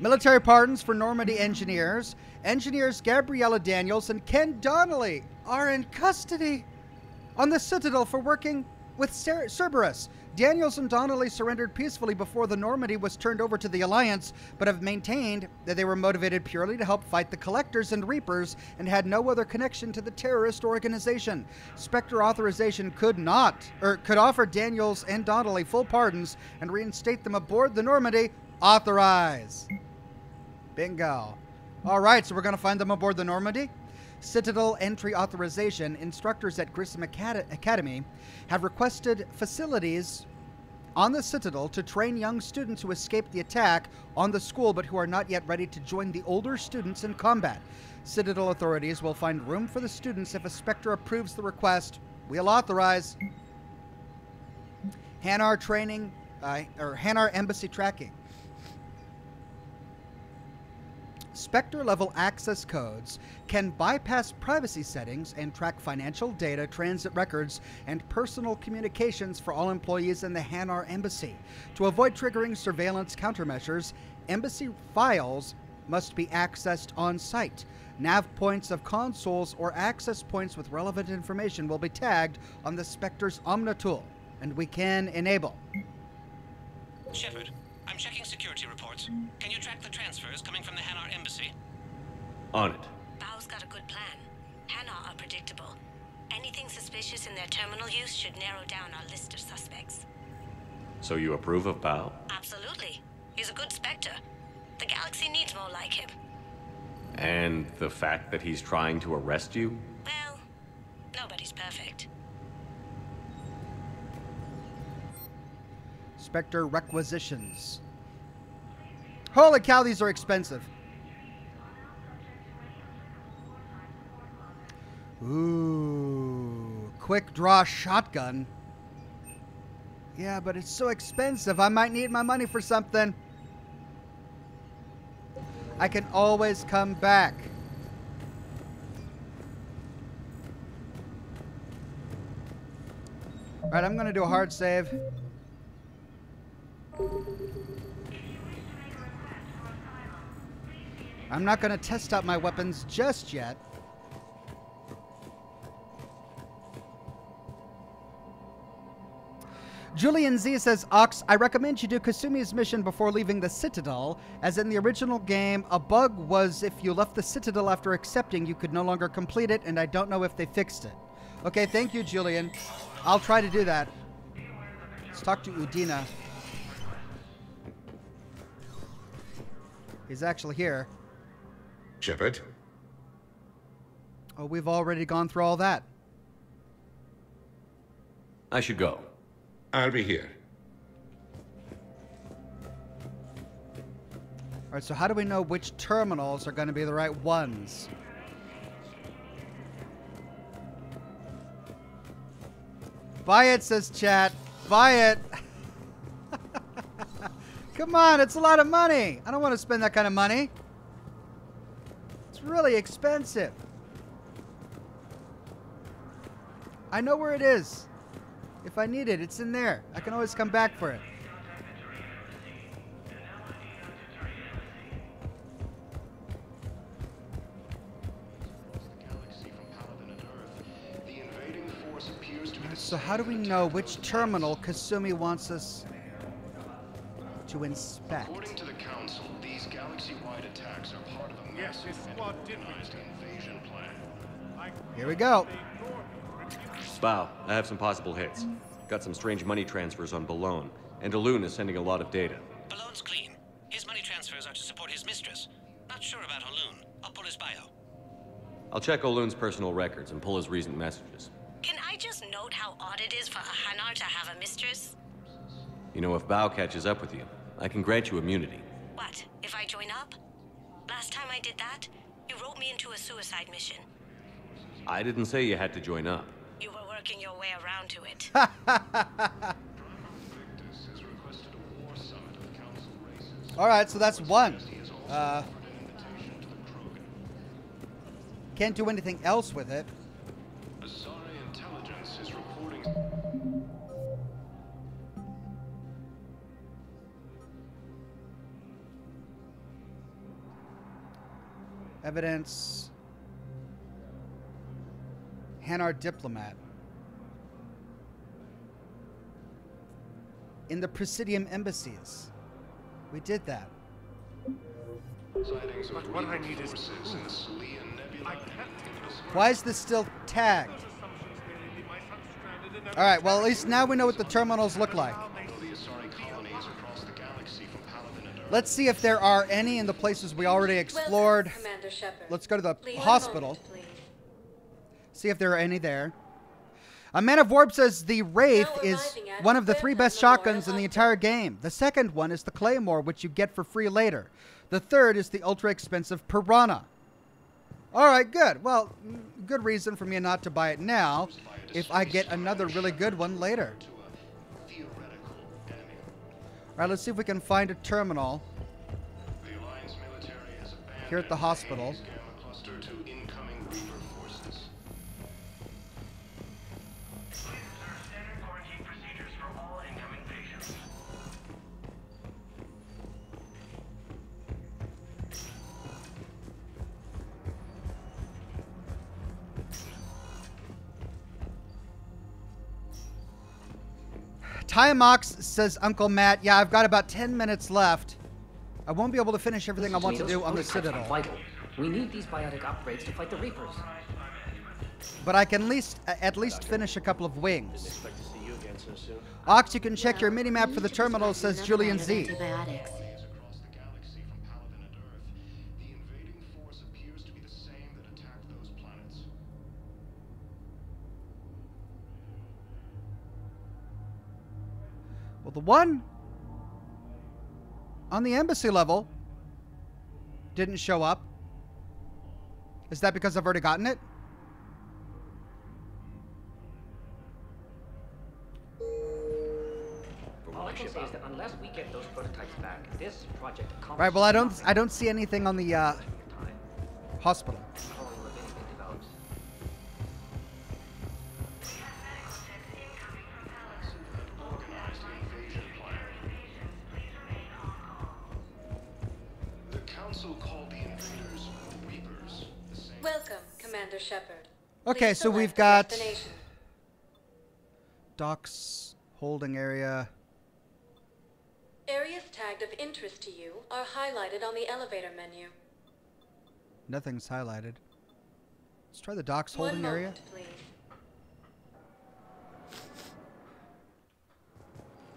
Military pardons for Normandy engineers. Engineers Gabriella Daniels and Ken Donnelly are in custody on the Citadel for working with Cer- Cerberus. Daniels and Donnelly surrendered peacefully before the Normandy was turned over to the Alliance, but have maintained that they were motivated purely to help fight the Collectors and Reapers and had no other connection to the terrorist organization. Spectre authorization could not, or could offer Daniels and Donnelly full pardons and reinstate them aboard the Normandy. Authorize. Bingo. All right, so we're going to find them aboard the Normandy. Citadel entry authorization. Instructors at Grissom Acad- Academy have requested facilities on the Citadel to train young students who escaped the attack on the school but who are not yet ready to join the older students in combat. Citadel authorities will find room for the students if a Spectre approves the request. We'll authorize. Hanar training, uh, or Hanar embassy tracking. Spectre level access codes can bypass privacy settings and track financial data, transit records, and personal communications for all employees in the Hanar embassy. To avoid triggering surveillance countermeasures, embassy files must be accessed on site. Nav points of consoles or access points with relevant information will be tagged on the Spectre's omni-tool, and we can enable. Shepard, I'm checking security reports. Can you track the transfers coming from the Hanar embassy? On it. Bau's got a good plan. Hanar are predictable. Anything suspicious in their terminal use should narrow down our list of suspects. So you approve of Bau? Absolutely. He's a good Spectre. The galaxy needs more like him. And the fact that he's trying to arrest you? Well, nobody's perfect. Spectre requisitions. Holy cow, these are expensive. Ooh, quick draw shotgun. Yeah, but it's so expensive. I might need my money for something. I can always come back. All right, I'm going to do a hard save. I'm not going to test out my weapons just yet. Julian Z says, Ox, I recommend you do Kasumi's mission before leaving the Citadel, as in the original game, a bug was if you left the Citadel after accepting, you could no longer complete it, and I don't know if they fixed it. Okay, thank you, Julian. I'll try to do that. Let's talk to Udina. He's actually here. Shepard? Oh, we've already gone through all that. I should go. I'll be here. All right, so how do we know which terminals are going to be the right ones? Buy it, says chat. Buy it. Come on, it's a lot of money. I don't want to spend that kind of money. Really expensive. I know where it is. If I need it, it's in there. I can always come back for it. So how do we know which terminal Kasumi wants us to inspect? According to the Council, these galaxy-wide attacks are part of a Yes, massive this and squad did organized invasion plan. Here we go. Bau, I have some possible hits. Got some strange money transfers on Balone, and Alun is sending a lot of data. Balone's clean. His money transfers are to support his mistress. Not sure about Halun. I'll pull his bio. I'll check Olun's personal records and pull his recent messages. Can I just note how odd it is for a Hanar to have a mistress? You know, if Bau catches up with you, I can grant you immunity. What, if I join up? Last time I did that, you me into a suicide mission. I didn't say you had to join up. You were working your way around to it. All right, so that's one. Uh, can't do anything else with it. Evidence. Hanar diplomat. In the Presidium embassies. We did that. But what I need is forces in the Silean Nebula. I can't take those Why is this still tagged? assumptions merely leave my son stranded in enemy All right, well, at least now we know what the terminals look like. Let's see if there are any in the places we already explored. Commander Shepard. Let's go to the Please, hospital. moment. See if there are any there. A Man of Warp says the Wraith is one of the three best shotguns in the entire game. The second one is the Claymore, which you get for free later. The third is the ultra expensive Piranha. All right, good. Well, mm, good reason for me not to buy it now if I get another really good one later. All right, let's see if we can find a terminal The military has here at the hospital. Tiamox says Uncle Matt, yeah, I've got about 10 minutes left. I won't be able to finish everything I want to do on the Citadel. Vital. We need these biotic upgrades to fight the Reapers. But I can at least at least finish a couple of wings. Expect you again so soon. Ox, you can check your minimap for the terminal, says Julian Z. Antibiotics. Well, the one on the embassy level didn't show up. Is that because I've already gotten it? All I can say is that unless we get those prototypes back, this project accomplishes Right. Well, I don't. I don't see anything on the uh, hospital. Commander Shepard. Okay, so we've select got destination. docks, holding area. Areas tagged of interest to you are highlighted on the elevator menu. Nothing's highlighted. Let's try the docks One holding area. moment, please.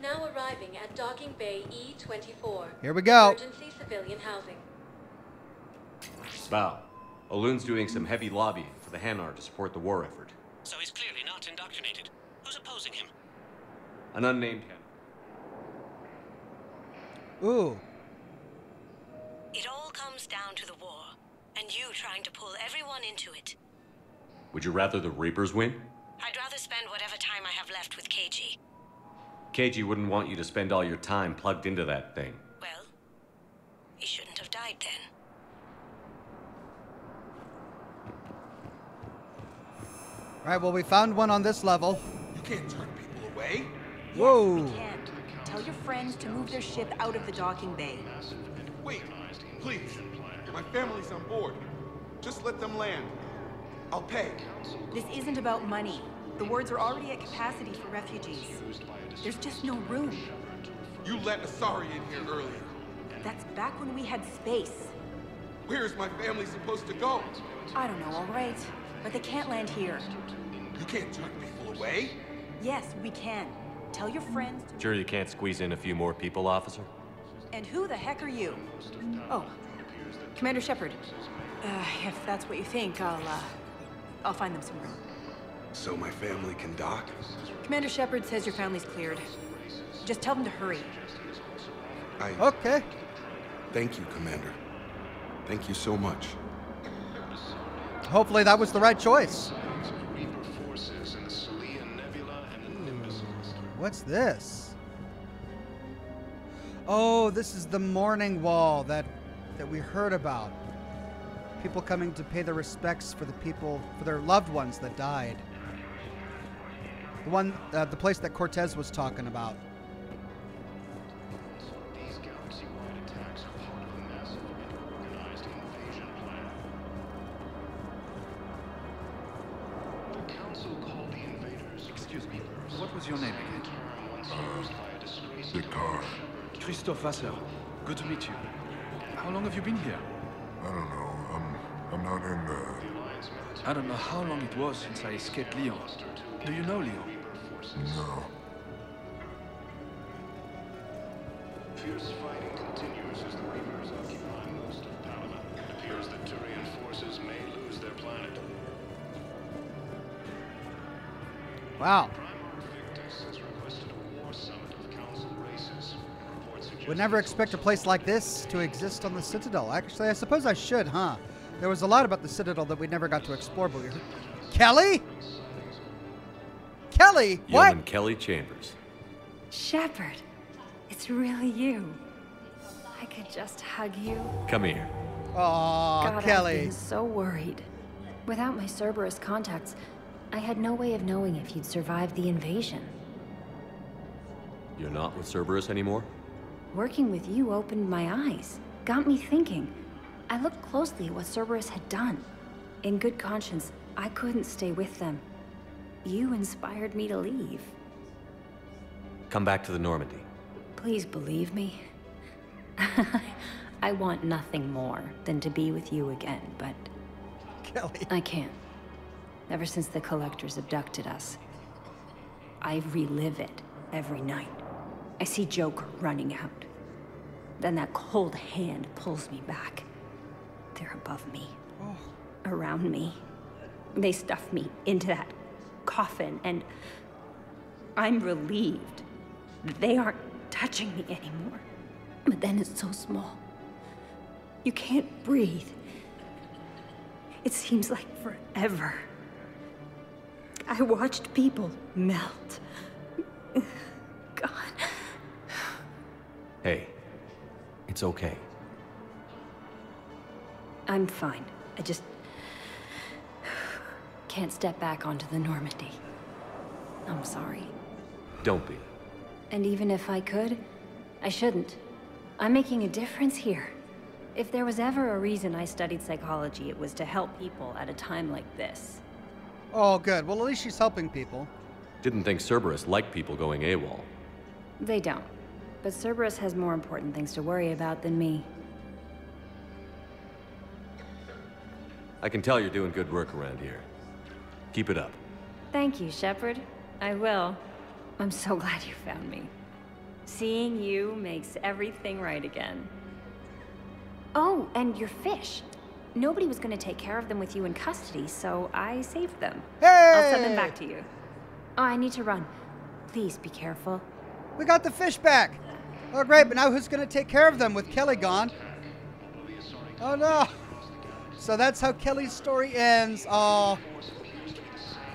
Now arriving at Docking Bay E24. Here we go. Emergency civilian housing. Val, Olun's doing some heavy lobbying for the Hanar to support the war effort. So he's clearly not indoctrinated. Who's opposing him? An unnamed Hanar. Ooh. It all comes down to the war, and you trying to pull everyone into it. Would you rather the Reapers win? I'd rather spend whatever time I have left with Keiji. Keiji wouldn't want you to spend all your time plugged into that thing. Well, he shouldn't have died then. All right. Well, we found one on this level. You can't turn people away. Whoa. We can't. Tell your friends to move their ship out of the docking bay. Wait, please. My family's on board. Just let them land. I'll pay. This isn't about money. The wards are already at capacity for refugees. There's just no room. You let Asari in here earlier. That's back when we had space. Where is my family supposed to go? I don't know, all right. But they can't land here. You can't turn people away. Yes, we can. Tell your friends to... Sure you can't squeeze in a few more people, officer? And who the heck are you? Oh, Commander Shepard. Uh, if that's what you think, I'll, uh, I'll find them some room. So my family can dock? Commander Shepard says your family's cleared. Just tell them to hurry. I. Okay. Thank you, Commander. Thank you so much. Hopefully that was the right choice. What's this? Oh, this is the mourning wall that that we heard about. People coming to pay their respects for the people for their loved ones that died. The one, uh, the place that Cortez was talking about. Christophe Vasseur. Good to meet you. How long have you been here? I don't know. I'm, I'm not in the... I don't know how long it was since I escaped Leon. Do you know Leon? No. Fierce fighting continues as the Reapers occupy most of Palaven. It appears that Turian forces may lose their planet. Wow. Victus has requested a war summit of Council races. Reports suggest Would never expect a place like this to exist on the Citadel. Actually, I suppose I should, huh? There was a lot about the Citadel that we never got to explore, but we heard. Kelly? Kelly? What? Yeoman Kelly Chambers. Shepard, it's really you. I could just hug you. Come here. Aw, God, I've Kelly. been so worried. Without my Cerberus contacts, I had no way of knowing if you'd survived the invasion. You're not with Cerberus anymore? Working with you opened my eyes, got me thinking. I looked closely at what Cerberus had done. In good conscience, I couldn't stay with them. You inspired me to leave. Come back to the Normandy. Please believe me. I want nothing more than to be with you again, but... Kelly. I can't. Ever since the Collectors abducted us, I relive it every night. I see Joker running out. Then that cold hand pulls me back. They're above me. Around me. They stuff me into that coffin, and I'm relieved they aren't touching me anymore. But then it's so small. You can't breathe. It seems like forever. I watched people melt. God. Hey, it's okay. I'm fine. I just can't step back onto the Normandy. I'm sorry. Don't be. And even if I could, I shouldn't. I'm making a difference here. If there was ever a reason I studied psychology, it was to help people at a time like this. Oh, good. Well, at least she's helping people. Didn't think Cerberus liked people going AWOL. They don't. But Cerberus has more important things to worry about than me. I can tell you're doing good work around here. Keep it up. Thank you, Shepard. I will. I'm so glad you found me. Seeing you makes everything right again. Oh, and your fish. Nobody was going to take care of them with you in custody, so I saved them. Hey! I'll send them back to you. Oh, I need to run. Please be careful. We got the fish back. Oh, great. But now who's going to take care of them with Kelly gone? Oh, no. So that's how Kelly's story ends. Oh.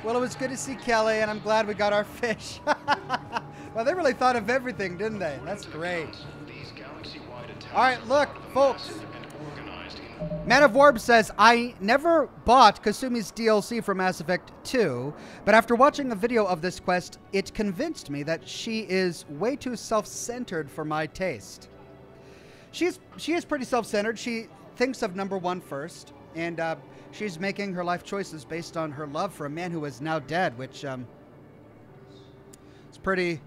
Well, it was good to see Kelly, and I'm glad we got our fish. well, they really thought of everything, didn't they? That's great. All right, look, folks. Man of Warb says, I never bought Kasumi's DLC for Mass Effect 2, but after watching a video of this quest, it convinced me that she is way too self-centered for my taste. She's she is pretty self-centered. She thinks of number one first, and uh, she's making her life choices based on her love for a man who is now dead, which um, is pretty.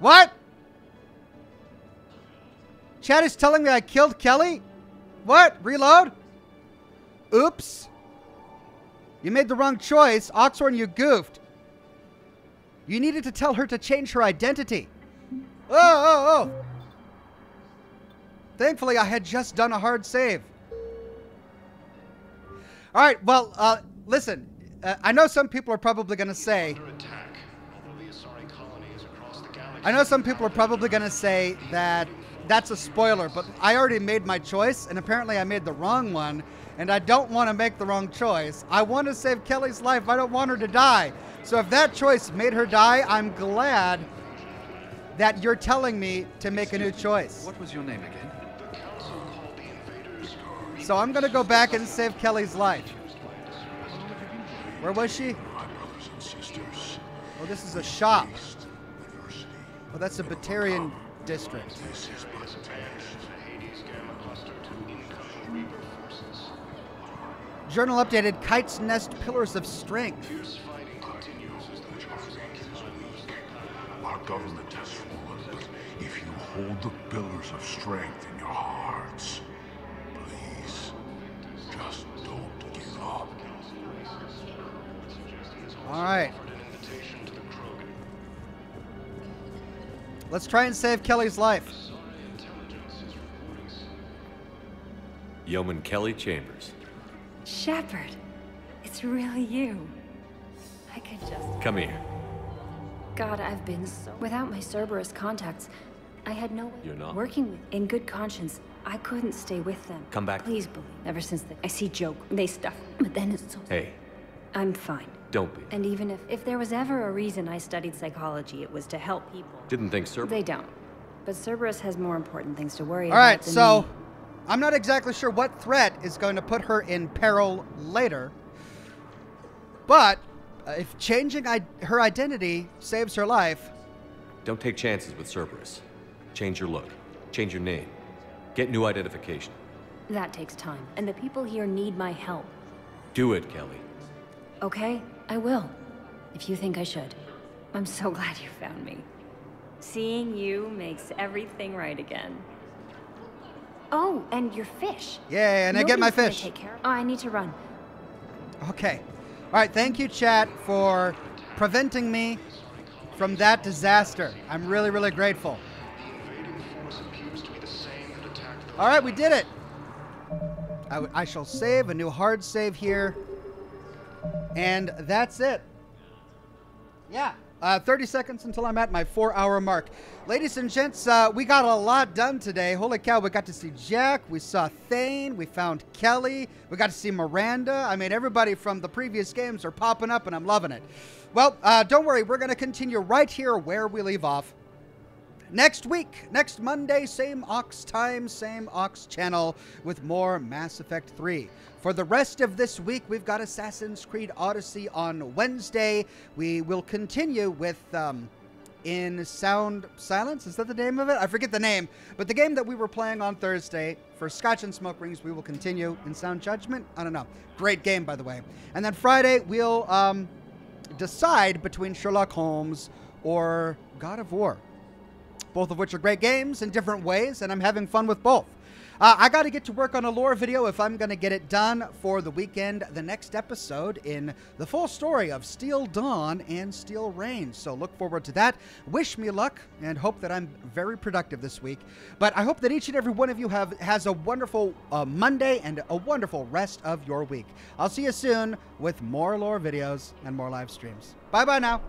What? Chad is telling me I killed Kelly? What? Reload? Oops. You made the wrong choice. Oxhorn, you goofed. You needed to tell her to change her identity. Oh, oh, oh. Thankfully, I had just done a hard save. All right, well, uh, listen. Uh, I know some people are probably going to say. I know some people are probably going to say that that's a spoiler, but I already made my choice, and apparently I made the wrong one, and I don't want to make the wrong choice. I want to save Kelly's life. I don't want her to die. So if that choice made her die, I'm glad that you're telling me to make a new choice. What was your name again? So I'm gonna go back and save Kelly's life. Where was she? Oh, this is a shop. Oh, that's a Batarian district. Journal updated Kite's Nest Pillars of Strength. Our government has fallen, but if you hold the pillars of strength in your hearts, please, just don't give up. All right. Let's try and save Kelly's life. Yeoman Kelly Chambers. Shepard, it's really you. I could just. Come here. God, I've been so. Without my Cerberus contacts, I had no way. You're not? Working with. In good conscience, I couldn't stay with them. Come back. Please believe. Ever since the, I see joke, they stuff. But then it's so. Hey, I'm fine. don't be. And even if if there was ever a reason I studied psychology, it was to help people. Didn't think Sir. They don't. But Cerberus has more important things to worry All about. right, than so me. I'm not exactly sure what threat is going to put her in peril later. But uh, if changing I- her identity saves her life, Don't take chances with Cerberus. Change your look. Change your name. Get new identification. that takes time, and the people here need my help. Do it, Kelly. Okay, I will. If you think I should. I'm so glad you found me. Seeing you makes everything right again. Oh, and your fish. Yeah, and I get my fish. Take care. Oh, I need to run. okay. All right, thank you, chat, for preventing me from that disaster. I'm really, really grateful. All right, we did it. I, w- I shall save a new hard save here. And that's it. Yeah. Uh, 30 seconds until I'm at my four hour mark. Ladies and gents, uh, we got a lot done today. Holy cow, we got to see Jack, we saw Thane, we found Kelly, we got to see Miranda. I mean, everybody from the previous games are popping up, and I'm loving it. Well, uh, don't worry, we're going to continue right here where we leave off. Next week, next Monday, same Ox time, same Ox channel with more Mass Effect 3. For the rest of this week, we've got Assassin's Creed Odyssey on Wednesday. We will continue with um, In Sound Silence. Is that the name of it? I forget the name. But the game that we were playing on Thursday for Scotch and Smoke Rings, we will continue in Sound Judgment. I don't know. Great game, by the way. And then Friday, we'll um, decide between Sherlock Holmes or God of War both of which are great games in different ways, and I'm having fun with both. Uh, I got to get to work on a lore video if I'm going to get it done for the weekend. The next episode in the full story of Steel Dawn and Steel Rain. So look forward to that. Wish me luck and hope that I'm very productive this week. But I hope that each and every one of you have has a wonderful uh, Monday and a wonderful rest of your week. I'll see you soon with more lore videos and more live streams. Bye bye now.